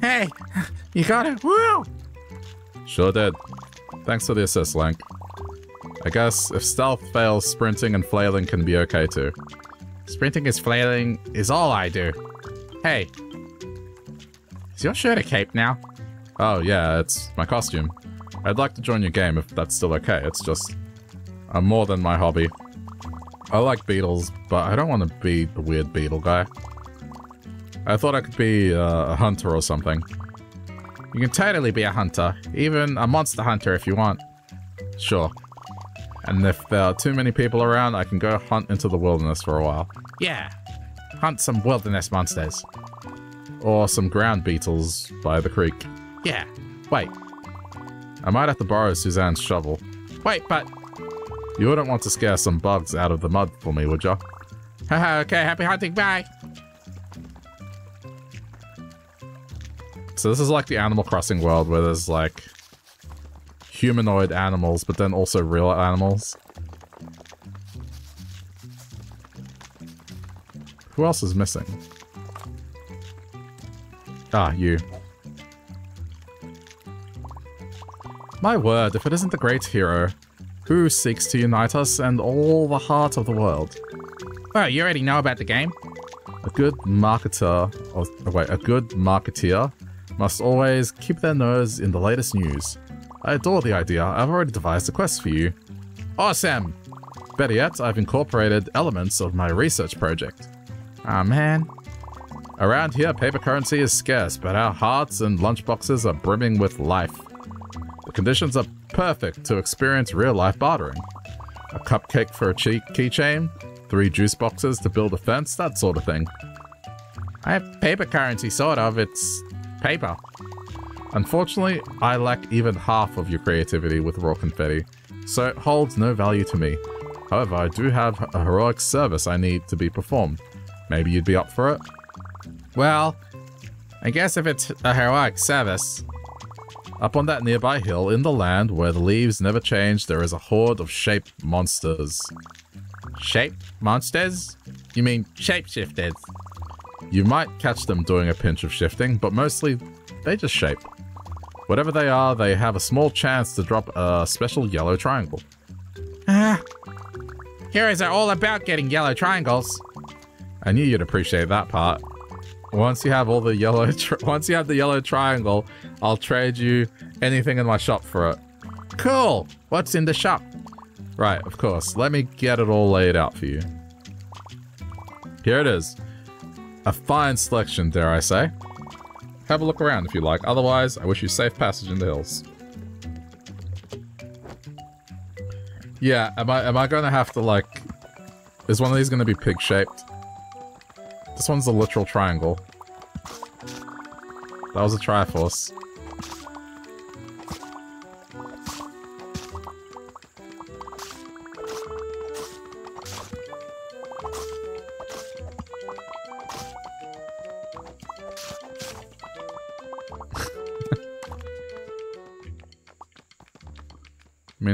Hey, you got it. Woo! Sure did. Thanks for the assist, Link. I guess if stealth fails, sprinting and flailing can be okay too. Sprinting is flailing is all I do. Hey, is your shirt a cape now? Oh yeah, it's my costume. I'd like to join your game if that's still okay. It's just... I'm more than my hobby. I like beetles, but I don't want to be the weird beetle guy. I thought I could be uh, a hunter or something. You can totally be a hunter, even a monster hunter if you want. Sure. And if there are too many people around, I can go hunt into the wilderness for a while. Yeah, hunt some wilderness monsters. Or some ground beetles by the creek. Yeah, Wait. I might have to borrow Suzanne's shovel. wait, but You wouldn't want to scare some bugs out of the mud for me, would ya? haha, okay, happy hunting, bye. So this is like the Animal Crossing world where there's like humanoid animals, but then also real animals. Who else is missing? Ah, you. My word, if it isn't the great hero, who seeks to unite us and all the heart of the world. Oh, you already know about the game? A good marketer, or oh, wait, a good marketeer must always keep their nose in the latest news. I adore the idea. I've already devised a quest for you. Awesome. Better yet, I've incorporated elements of my research project. Oh man. Around here, paper currency is scarce, but our hearts and lunchboxes are brimming with life. The conditions are perfect to experience real-life bartering. A cupcake for a keychain, three juice boxes to build a fence, that sort of thing. I have paper currency, sort of. It's paper. Unfortunately, I lack even half of your creativity with raw confetti, so it holds no value to me. However, I do have a heroic service I need to be performed. Maybe you'd be up for it? Well, I guess if it's a heroic service. Up on that nearby hill, in the land where the leaves never change, there is a horde of shape monsters. Shape monsters? You mean shapeshifters? You might catch them doing a pinch of shifting, but mostly they just shape. Whatever they are, they have a small chance to drop a special yellow triangle. Ah. Heroes are all about getting yellow triangles. I knew you'd appreciate that part. once you have all the yellow, once you have the yellow triangle, I'll trade you anything in my shop for it. Cool. What's in the shop? Right, of course. Let me get it all laid out for you. Here it is. A fine selection, dare I say. Have a look around if you like. Otherwise, I wish you safe passage in the hills. Yeah, am I am I gonna have to like is one of these gonna be pig shaped? This one's a literal triangle. That was a Triforce.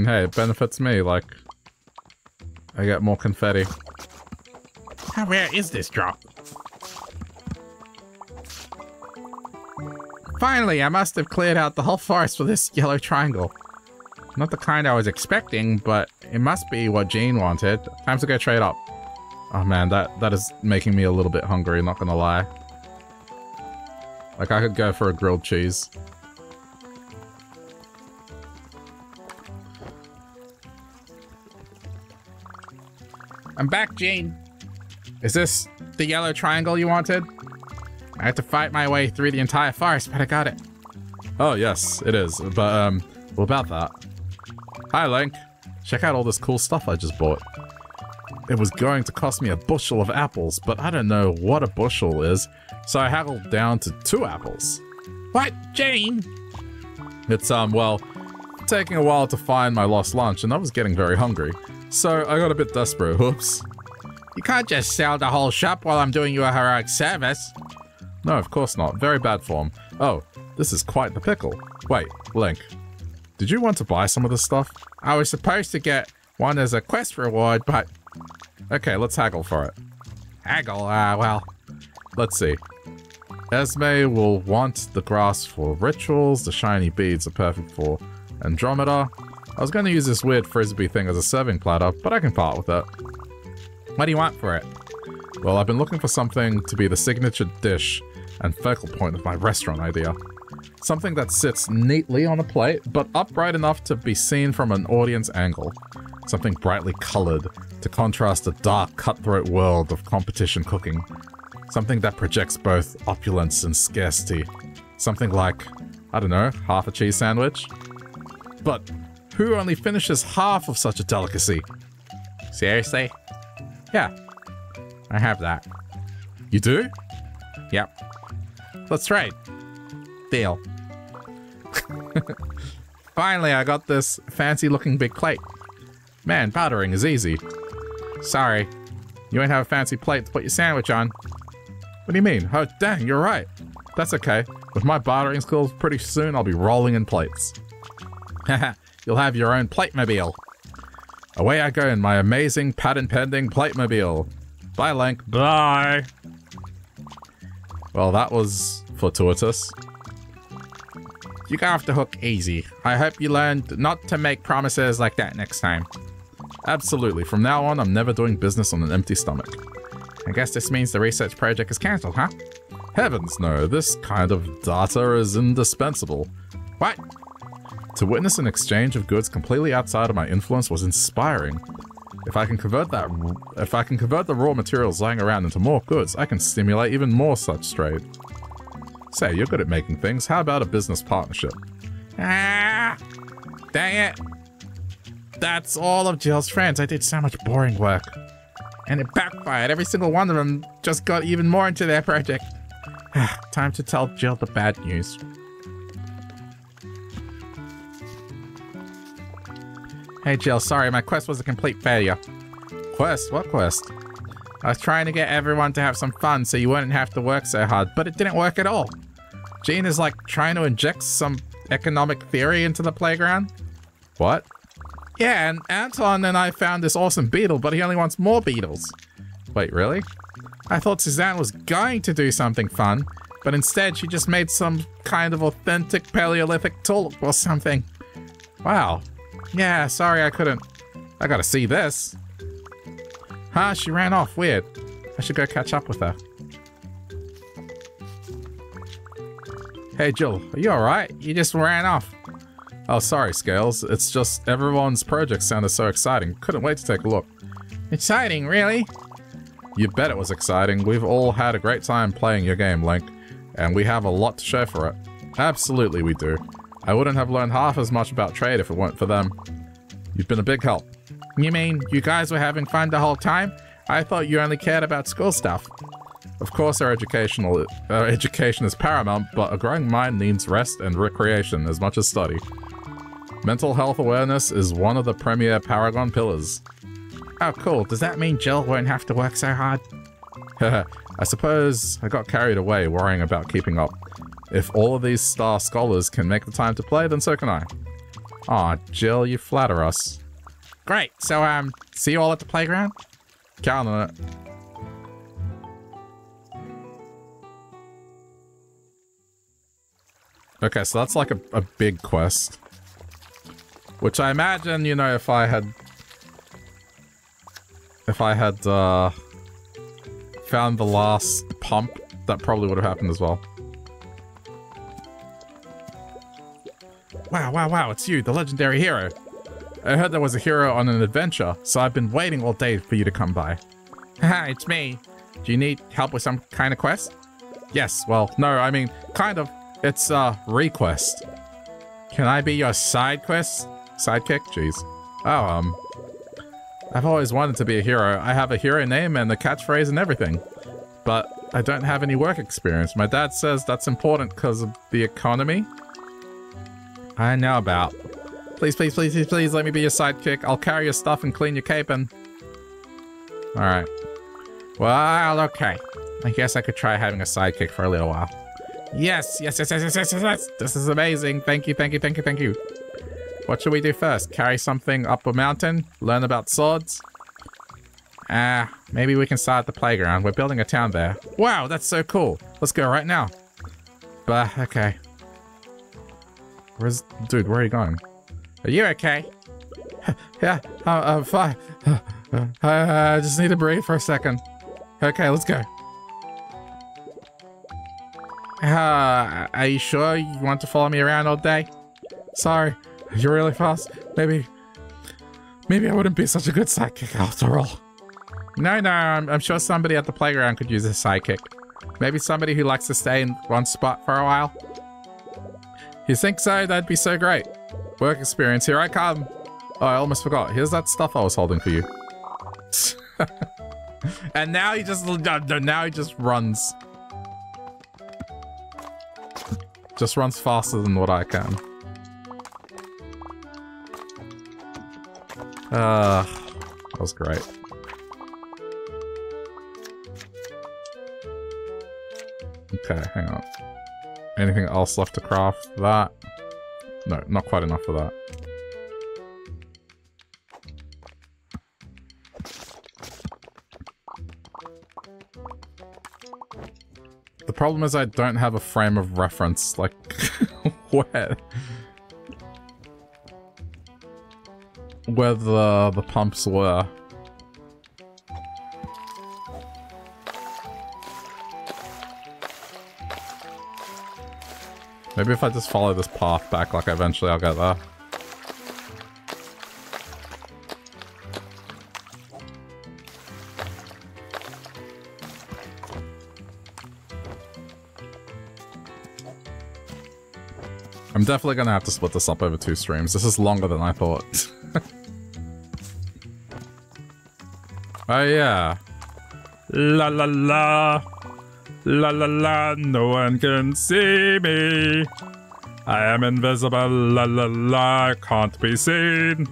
Hey, it benefits me, like... I get more confetti. How rare is this drop? Finally, I must have cleared out the whole forest for this yellow triangle. Not the kind I was expecting, but it must be what Jean wanted. Time to go trade up. Oh man, that, that is making me a little bit hungry, not gonna lie. Like, I could go for a grilled cheese. I'm back, Jane. Is this the yellow triangle you wanted? I had to fight my way through the entire forest, but I got it. Oh, yes, it is. But, um, what about that? Hi, Link. Check out all this cool stuff I just bought. It was going to cost me a bushel of apples, but I don't know what a bushel is, so I haggled down to two apples. What, Jane? It's, um, well, taking a while to find my lost lunch, and I was getting very hungry. So I got a bit desperate. Whoops. You can't just sell the whole shop while I'm doing you a heroic service. No, of course not. Very bad form. Oh, this is quite the pickle. Wait, Link. Did you want to buy some of this stuff? I was supposed to get one as a quest reward, but... Okay, let's haggle for it. Haggle? Uh, well... Let's see. Esme will want the grass for rituals, the shiny beads are perfect for Andromeda. I was going to use this weird frisbee thing as a serving platter, but I can part with it. What do you want for it? Well, I've been looking for something to be the signature dish and focal point of my restaurant idea. Something that sits neatly on a plate, but upright enough to be seen from an audience angle. Something brightly colored to contrast the dark, cutthroat world of competition cooking. Something that projects both opulence and scarcity. Something like, I don't know, half a cheese sandwich? But who only finishes half of such a delicacy? Seriously? Yeah, I have that. you do? Yep. Let's trade. Deal. Finally, I got this fancy looking big plate. Man, bartering is easy. Sorry. You ain't have a fancy plate to put your sandwich on. What do you mean? Oh, dang, you're right. That's okay. With my bartering skills, pretty soon I'll be rolling in plates. Haha, you'll have your own plate mobile. Away I go in my amazing patent pending plate mobile. Bye, Link. Bye. Well, that was fortuitous. You got off the hook easy. I hope you learned not to make promises like that next time. Absolutely. From now on, I'm never doing business on an empty stomach. I guess this means the research project is cancelled, huh? Heavens no, this kind of data is indispensable. What? To witness an exchange of goods completely outside of my influence was inspiring. If I can convert that, if I can convert the raw materials lying around into more goods, I can stimulate even more such trade. Say, you're good at making things. How about a business partnership? Ah! Dang it! That's all of Jill's friends. I did so much boring work. And it backfired. Every single one of them just got even more into their project. Time to tell Jill the bad news. Hey Jill, sorry, my quest was a complete failure. Quest? What quest? I was trying to get everyone to have some fun so you wouldn't have to work so hard, but it didn't work at all. Jean is like trying to inject some economic theory into the playground. What? Yeah, and Anton and I found this awesome beetle, but he only wants more beetles. Wait, really? I thought Suzanne was going to do something fun, but instead she just made some kind of authentic Paleolithic tulip or something. Wow. Yeah, sorry I couldn't. I gotta see this. Huh, she ran off, weird. I should go catch up with her. Hey, Jill, are you alright? You just ran off. Oh, sorry, Scales. It's just everyone's project sounded so exciting. Couldn't wait to take a look. Exciting, really? You bet it was exciting. We've all had a great time playing your game, Link, and we have a lot to show for it. Absolutely we do. I wouldn't have learned half as much about trade if it weren't for them. You've been a big help. You mean you guys were having fun the whole time? I thought you only cared about school stuff. Of course our educational our education is paramount, but a growing mind needs rest and recreation as much as study. Mental health awareness is one of the premier Paragon pillars. Oh, cool. Does that mean Jill won't have to work so hard? I suppose I got carried away worrying about keeping up. If all of these star scholars can make the time to play, then so can I. Aw, Jill, you flatter us. Great. So, um, see you all at the playground? Count on it. Okay, so that's like a, a big quest. Which I imagine, you know, if I had... If I had, uh... Found the last pump, that probably would have happened as well. Wow, wow, wow, it's you, the legendary hero. I heard there was a hero on an adventure, so I've been waiting all day for you to come by. Haha, it's me. Do you need help with some kind of quest? Yes, well, no, I mean, kind of. It's a request. Can I be your side quest? Sidekick? Jeez. Oh, um... I've always wanted to be a hero. I have a hero name and a catchphrase and everything. But I don't have any work experience. My dad says that's important because of the economy. I know about. Please, please, please, please, please let me be your sidekick. I'll carry your stuff and clean your cape and... Alright. Well, okay. I guess I could try having a sidekick for a little while. Yes, yes, yes, yes, yes, yes, yes, yes. This is amazing. Thank you, thank you, thank you, thank you. What should we do first? Carry something up a mountain? Learn about swords? Ah, uh, maybe we can start at the playground. We're building a town there. Wow, that's so cool. Let's go right now. Bah, okay. Where's... Dude, where are you going? Are you okay? yeah, I'm fine. I, I just need to breathe for a second. Okay, let's go. Uh, are you sure you want to follow me around all day? Sorry, you're really fast. Maybe, maybe I wouldn't be such a good sidekick after all. No, no, I'm, I'm sure somebody at the playground could use a sidekick. Maybe somebody who likes to stay in one spot for a while. You think so? That'd be so great. Work experience, here I come. Oh, I almost forgot. Here's that stuff I was holding for you. and now he just, now he just runs. Just runs faster than what I can. Uh, that was great. Okay, hang on. Anything else left to craft? That? No, not quite enough for that. The problem is I don't have a frame of reference, like, where? Where the, the pumps were. Maybe if I just follow this path back, like eventually I'll get there. I'm definitely gonna have to split this up over two streams. This is longer than I thought. oh yeah. La la la. La la la, no one can see me. I am invisible, la la la, can't be seen.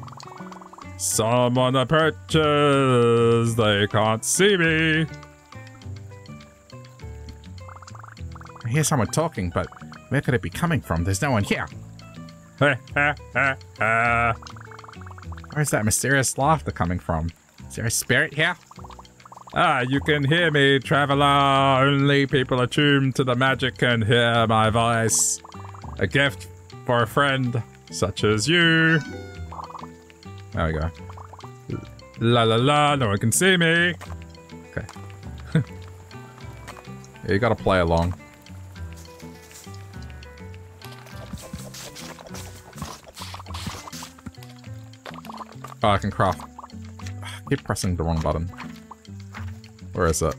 Someone approaches, they can't see me. I hear someone talking, but where could it be coming from? There's no one here. Where's that mysterious laughter coming from? Is there a spirit here? Ah, you can hear me, traveler. Only people attuned to the magic can hear my voice. A gift for a friend such as you. There we go. La la la, no one can see me. Okay. yeah, you gotta play along. Oh, I can craft. I keep pressing the wrong button. Where is it?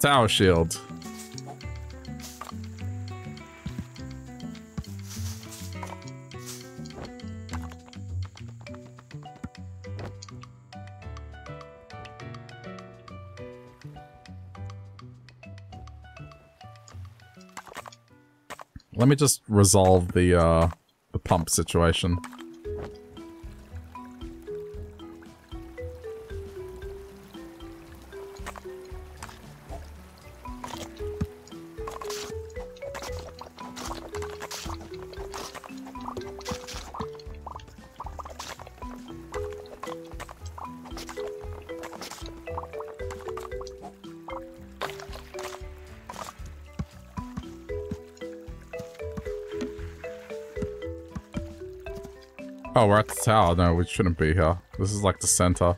Tower shield. Let me just resolve the uh the pump situation. Oh, we're at the tower. No, we shouldn't be here. This is like the center.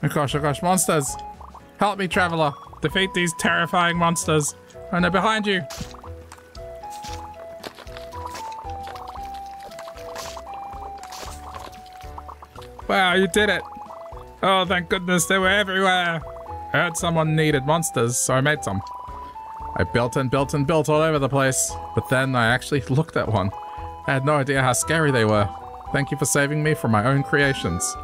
Oh gosh, oh gosh, monsters! Help me, traveler! Defeat these terrifying monsters! And they're behind you! Wow, you did it! Oh, thank goodness they were everywhere! I heard someone needed monsters, so I made some. I built and built and built all over the place, but then I actually looked at one. I had no idea how scary they were. Thank you for saving me from my own creations.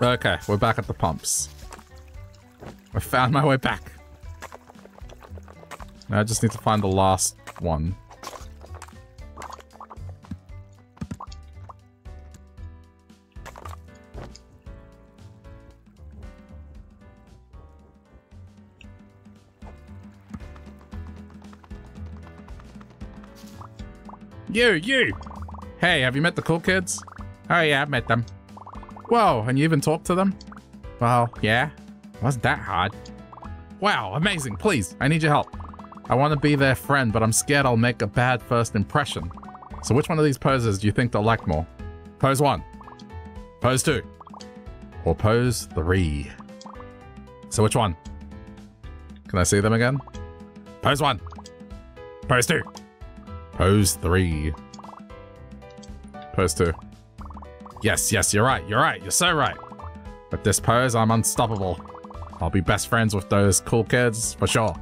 Okay, we're back at the pumps. I found my way back. Now I just need to find the last one. You, you! Hey, have you met the cool kids? Oh yeah, I've met them. Whoa, and you even talked to them? Well, yeah. Wasn't that hard. Wow, amazing. Please, I need your help. I want to be their friend, but I'm scared I'll make a bad first impression. So which one of these poses do you think they'll like more? Pose 1. Pose 2. Or pose 3. So which one? Can I see them again? Pose 1. Pose 2. Pose 3. Pose 2. Yes, yes, you're right, you're right, you're so right. With this pose, I'm unstoppable. I'll be best friends with those cool kids, for sure.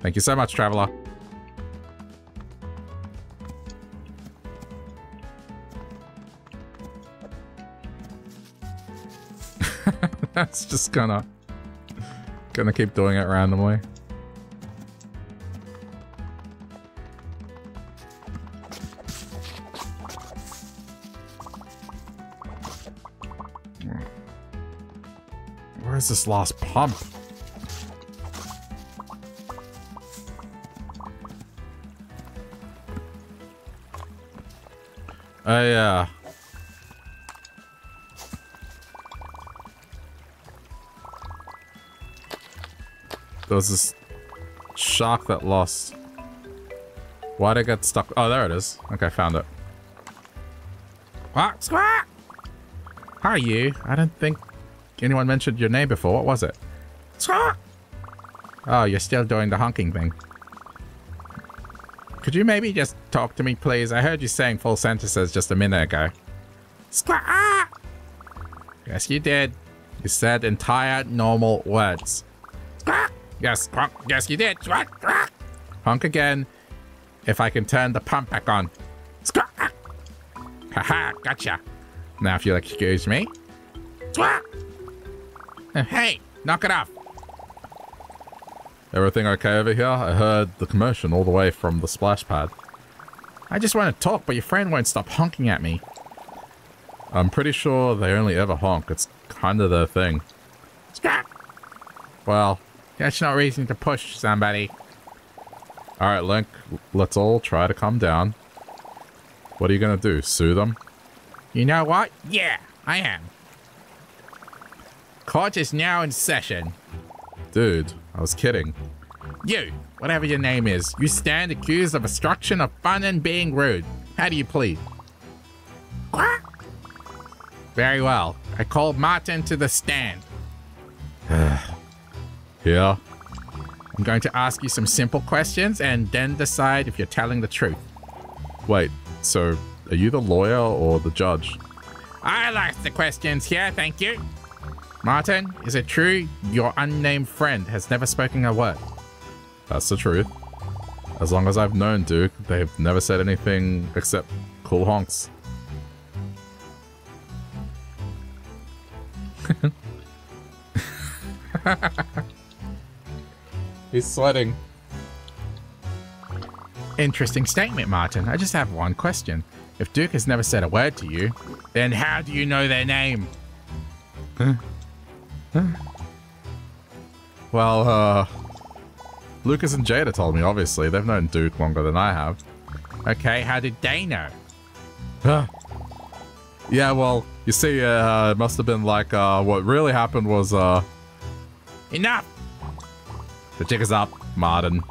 Thank you so much, Traveler. That's just gonna... Gonna keep doing it randomly. This last pump? Oh, yeah. There was this shark that lost. Why'd I get stuck? Oh, there it is. Okay, I found it. Squawk, squawk! How are you? I don't think anyone mentioned your name before. What was it? Oh, you're still doing the honking thing. Could you maybe just talk to me, please? I heard you saying full sentences just a minute ago. Yes, you did. You said entire normal words. Squawk! Yes. Yes, you did. Honk again. If I can turn the pump back on. Squawk! Haha, gotcha. Now if you'll excuse me. Hey, knock it off. Everything okay over here? I heard the commotion all the way from the splash pad. I just want to talk, but your friend won't stop honking at me. I'm pretty sure they only ever honk. It's kind of their thing. Stop! Well, that's no reason to push somebody. Alright, Link, let's all try to calm down. What are you gonna do, sue them? You know what? Yeah, I am. Court is now in session. Dude, I was kidding. You, whatever your name is, you stand accused of obstruction of fun and being rude. How do you plead? Very well. I called Martin to the stand. Yeah? I'm going to ask you some simple questions and then decide if you're telling the truth. Wait, so are you the lawyer or the judge? I'll ask the questions here, thank you. Martin, is it true your unnamed friend has never spoken a word? That's the truth. As long as I've known Duke, they've never said anything except cool honks. He's sweating. Interesting statement, Martin. I just have one question. If Duke has never said a word to you, then how do you know their name? Well, uh, Lucas and Jada told me, obviously. They've known Duke longer than I have. Okay, how did they know? Huh. Yeah, well, you see, uh, it must have been like, uh, what really happened was, uh, Enough! the jig is up, Martin.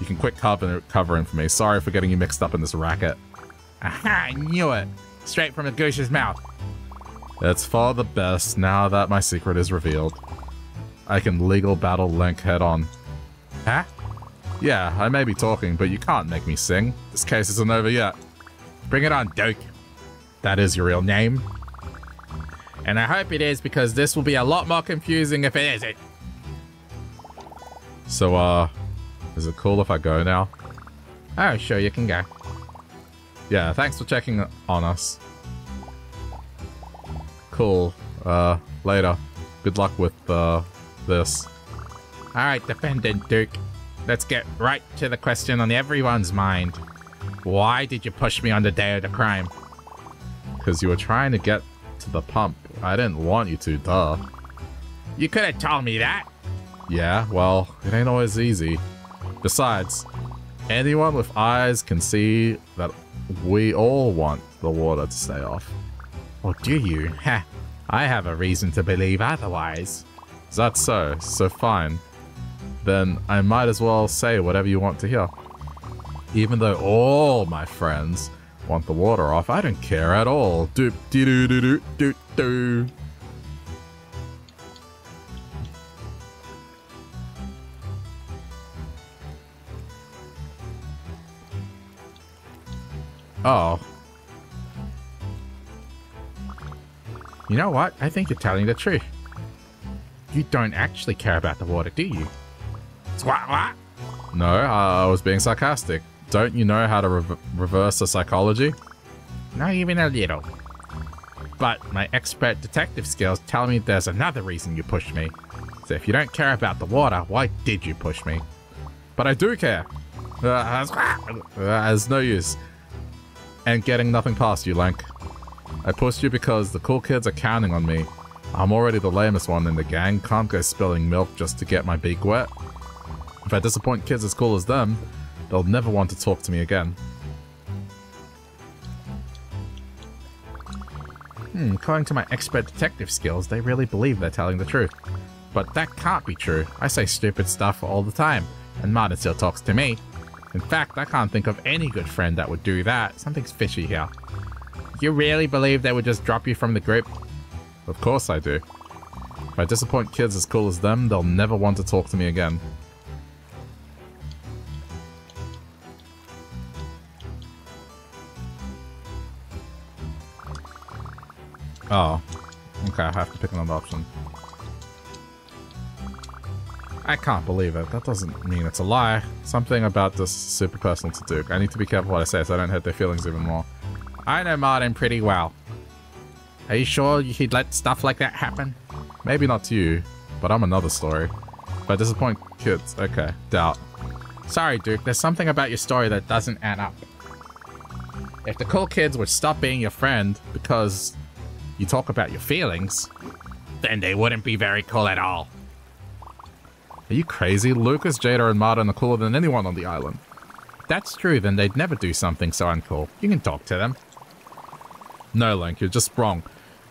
You can quit cover covering for me. Sorry for getting you mixed up in this racket. Aha, I knew it. Straight from the goose's mouth. It's for the best now that my secret is revealed. I can legal battle Link head on. Huh? Yeah, I may be talking, but you can't make me sing. This case isn't over yet. Bring it on, Duke. That is your real name? And I hope it is because this will be a lot more confusing if it isn't. So, uh, is it cool if I go now? Oh, sure, you can go. Yeah, thanks for checking on us. Cool. Uh, later. Good luck with, uh, this. All right, defendant Duke. Let's get right to the question on everyone's mind. Why did you push me on the day of the crime? Because you were trying to get to the pump. I didn't want you to, duh. You could have told me that. Yeah, well, it ain't always easy. Besides, anyone with eyes can see that we all want the water to stay off. Or do you? Ha! I have a reason to believe otherwise. Is that so? So fine. Then I might as well say whatever you want to hear. Even though all my friends want the water off, I don't care at all. Doop dee doo doo doo doo doo. Oh, You know what? I think you're telling the truth. You don't actually care about the water, do you? What? no, I I was being sarcastic. Don't you know how to re- reverse the psychology? Not even a little. But my expert detective skills tell me there's another reason you pushed me. So if you don't care about the water, why did you push me? But I do care. Uh, there's no use. And getting nothing past you, Lank. I pushed you because the cool kids are counting on me. I'm already the lamest one in the gang, can't go spilling milk just to get my beak wet. If I disappoint kids as cool as them, they'll never want to talk to me again. Hmm, according to my expert detective skills, they really believe they're telling the truth. But that can't be true. I say stupid stuff all the time, and Martin still talks to me. In fact, I can't think of any good friend that would do that. Something's fishy here. You really believe they would just drop you from the group? Of course I do. If I disappoint kids as cool as them, they'll never want to talk to me again. Oh. Okay, I have to pick another option. I can't believe it. That doesn't mean it's a lie. Something about this is super personal to Duke. I need to be careful what I say so I don't hurt their feelings even more. I know Martin pretty well. Are you sure he'd let stuff like that happen? Maybe not to you, but I'm another story. I disappoint kids, okay, doubt. Sorry, Duke, there's something about your story that doesn't add up. If the cool kids would stop being your friend because you talk about your feelings, then they wouldn't be very cool at all. Are you crazy? Lucas, Jada, and Martin are cooler than anyone on the island. If that's true, then they'd never do something so uncool. You can talk to them. No, Link, you're just wrong.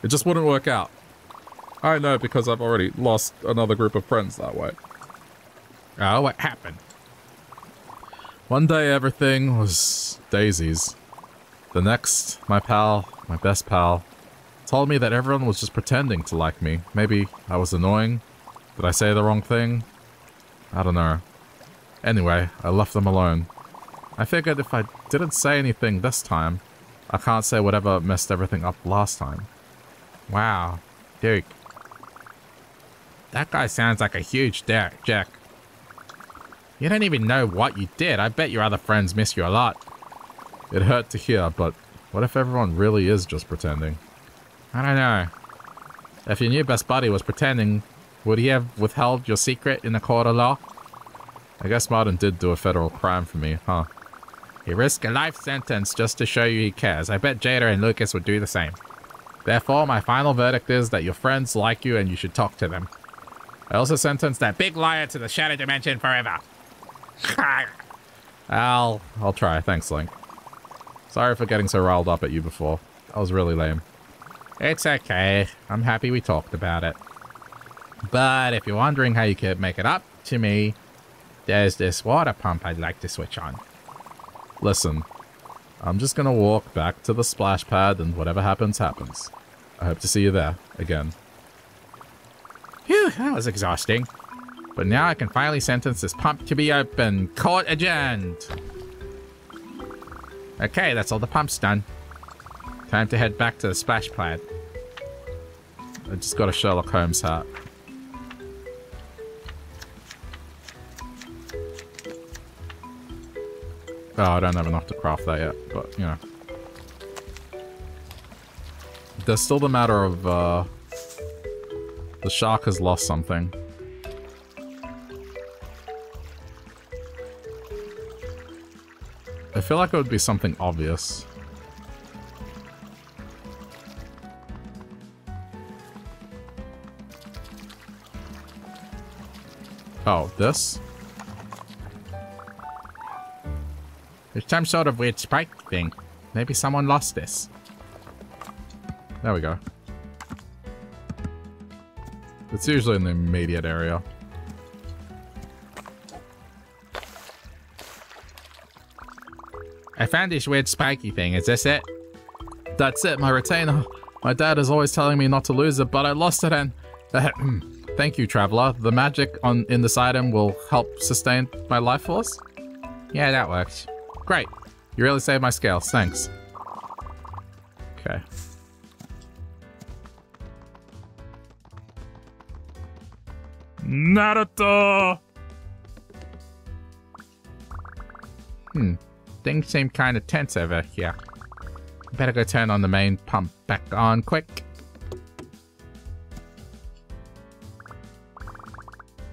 It just wouldn't work out. I know because I've already lost another group of friends that way. Oh, what happened? One day everything was daisies. The next, my pal, my best pal, Told me that everyone was just pretending to like me. Maybe I was annoying? Did I say the wrong thing? I don't know. Anyway, I left them alone. I figured if I didn't say anything this time, I can't say whatever messed everything up last time. Wow. Duke. That guy sounds like a huge dick, Jack. You don't even know what you did. I bet your other friends miss you a lot. It hurt to hear, but what if everyone really is just pretending? I don't know. If your new best buddy was pretending, would he have withheld your secret in a court of law? I guess Martin did do a federal crime for me, huh? He risked a life sentence just to show you he cares. I bet Jada and Lucas would do the same. Therefore, my final verdict is that your friends like you and you should talk to them. I also sentence that big liar to the shadow dimension forever. I'll, I'll try. Thanks, Link. Sorry for getting so riled up at you before. That was really lame. It's okay. I'm happy we talked about it. But if you're wondering how you could make it up to me, there's this water pump I'd like to switch on. Listen, I'm just gonna walk back to the splash pad and whatever happens, happens. I hope to see you there again. Phew, that was exhausting. But now I can finally sentence this pump to be open. Court adjourned. Okay, that's all the pumps done. Time to head back to the splash pad. I just got a Sherlock Holmes hat. Oh, I don't have enough to craft that yet, but, you know. There's still the matter of, uh... The shark has lost something. I feel like it would be something obvious. Oh, this? There's some sort of weird spike thing. Maybe someone lost this. There we go. It's usually in the immediate area. I found this weird spiky thing. Is this it? That's it, my retainer. My dad is always telling me not to lose it, but I lost it and... Thank you, Traveler. The magic on in this item will help sustain my life force? Yeah, that works. Great. You really saved my scales. Thanks. Okay. Naruto! Hmm. Things seem kind of tense over here. Better go turn on the main pump back on quick.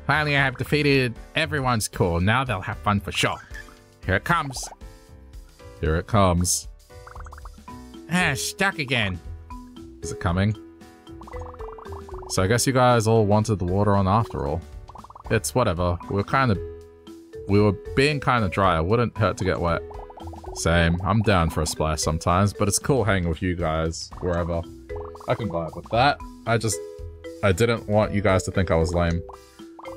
Finally, I have defeated everyone's cool. Now they'll have fun for sure. Here it comes. Here it comes. Ah, stuck again. Is it coming? So I guess you guys all wanted the water on after all. It's whatever. We are kind of... We were being kind of dry. It wouldn't hurt to get wet. Same. I'm down for a splash sometimes, but it's cool hanging with you guys wherever. I can vibe with that. I just... I didn't want you guys to think I was lame.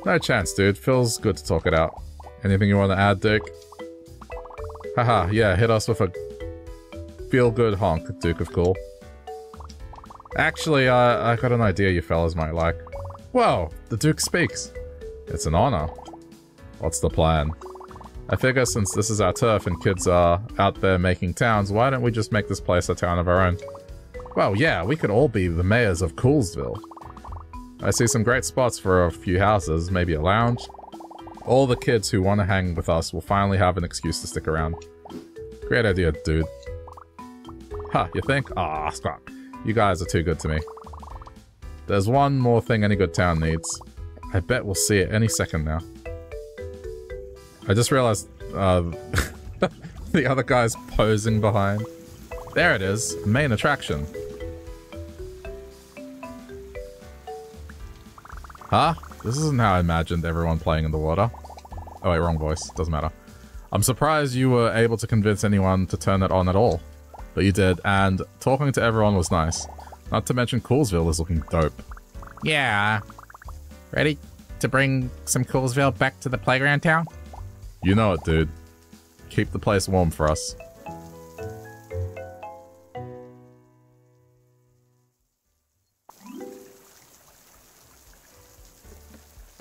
No chance, dude. Feels good to talk it out. Anything you want to add, Dick? Haha, yeah, hit us with a feel-good honk, Duke of Cool. Actually, uh, I got an idea you fellas might like. Whoa, the Duke speaks. It's an honor. What's the plan? I figure since this is our turf and kids are out there making towns, why don't we just make this place a town of our own? Well, yeah, we could all be the mayors of Coolsville. I see some great spots for a few houses, maybe a lounge. All the kids who want to hang with us will finally have an excuse to stick around. Great idea, dude. Huh, you think? Ah, oh, You guys are too good to me. There's one more thing any good town needs. I bet we'll see it any second now. I just realized uh, the other guy's posing behind. There it is, main attraction. Huh? This isn't how I imagined everyone playing in the water. Oh wait, wrong voice. Doesn't matter. I'm surprised you were able to convince anyone to turn it on at all. But you did, and talking to everyone was nice. Not to mention Coolsville is looking dope. Yeah. Ready to bring some Coolsville back to the playground town? You know it, dude. Keep the place warm for us.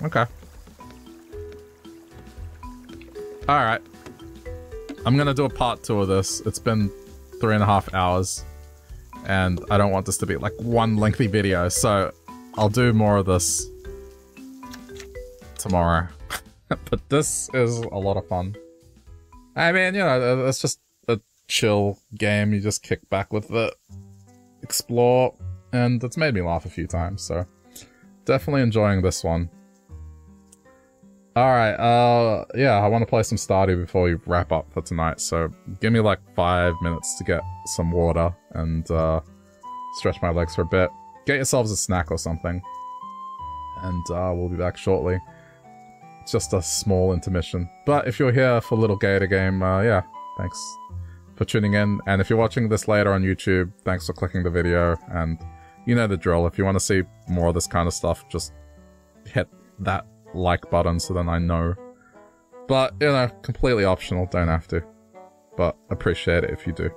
Okay. Alright. I'm gonna do a part two of this. It's been three and a half hours. And I don't want this to be like one lengthy video, so I'll do more of this tomorrow. but this is a lot of fun. I mean, you know, it's just a chill game. You just kick back with it, explore, and it's made me laugh a few times, so definitely enjoying this one. Alright, uh, yeah, I want to play some Stardew before we wrap up for tonight, so give me like five minutes to get some water and, uh, stretch my legs for a bit. Get yourselves a snack or something. And, uh, we'll be back shortly. Just a small intermission. But if you're here for Little Gator Game, uh, yeah, thanks for tuning in. And if you're watching this later on YouTube, thanks for clicking the video. And you know the drill. If you want to see more of this kind of stuff, just hit that like button so then I know. But, you know, completely optional, don't have to. But appreciate it if you do.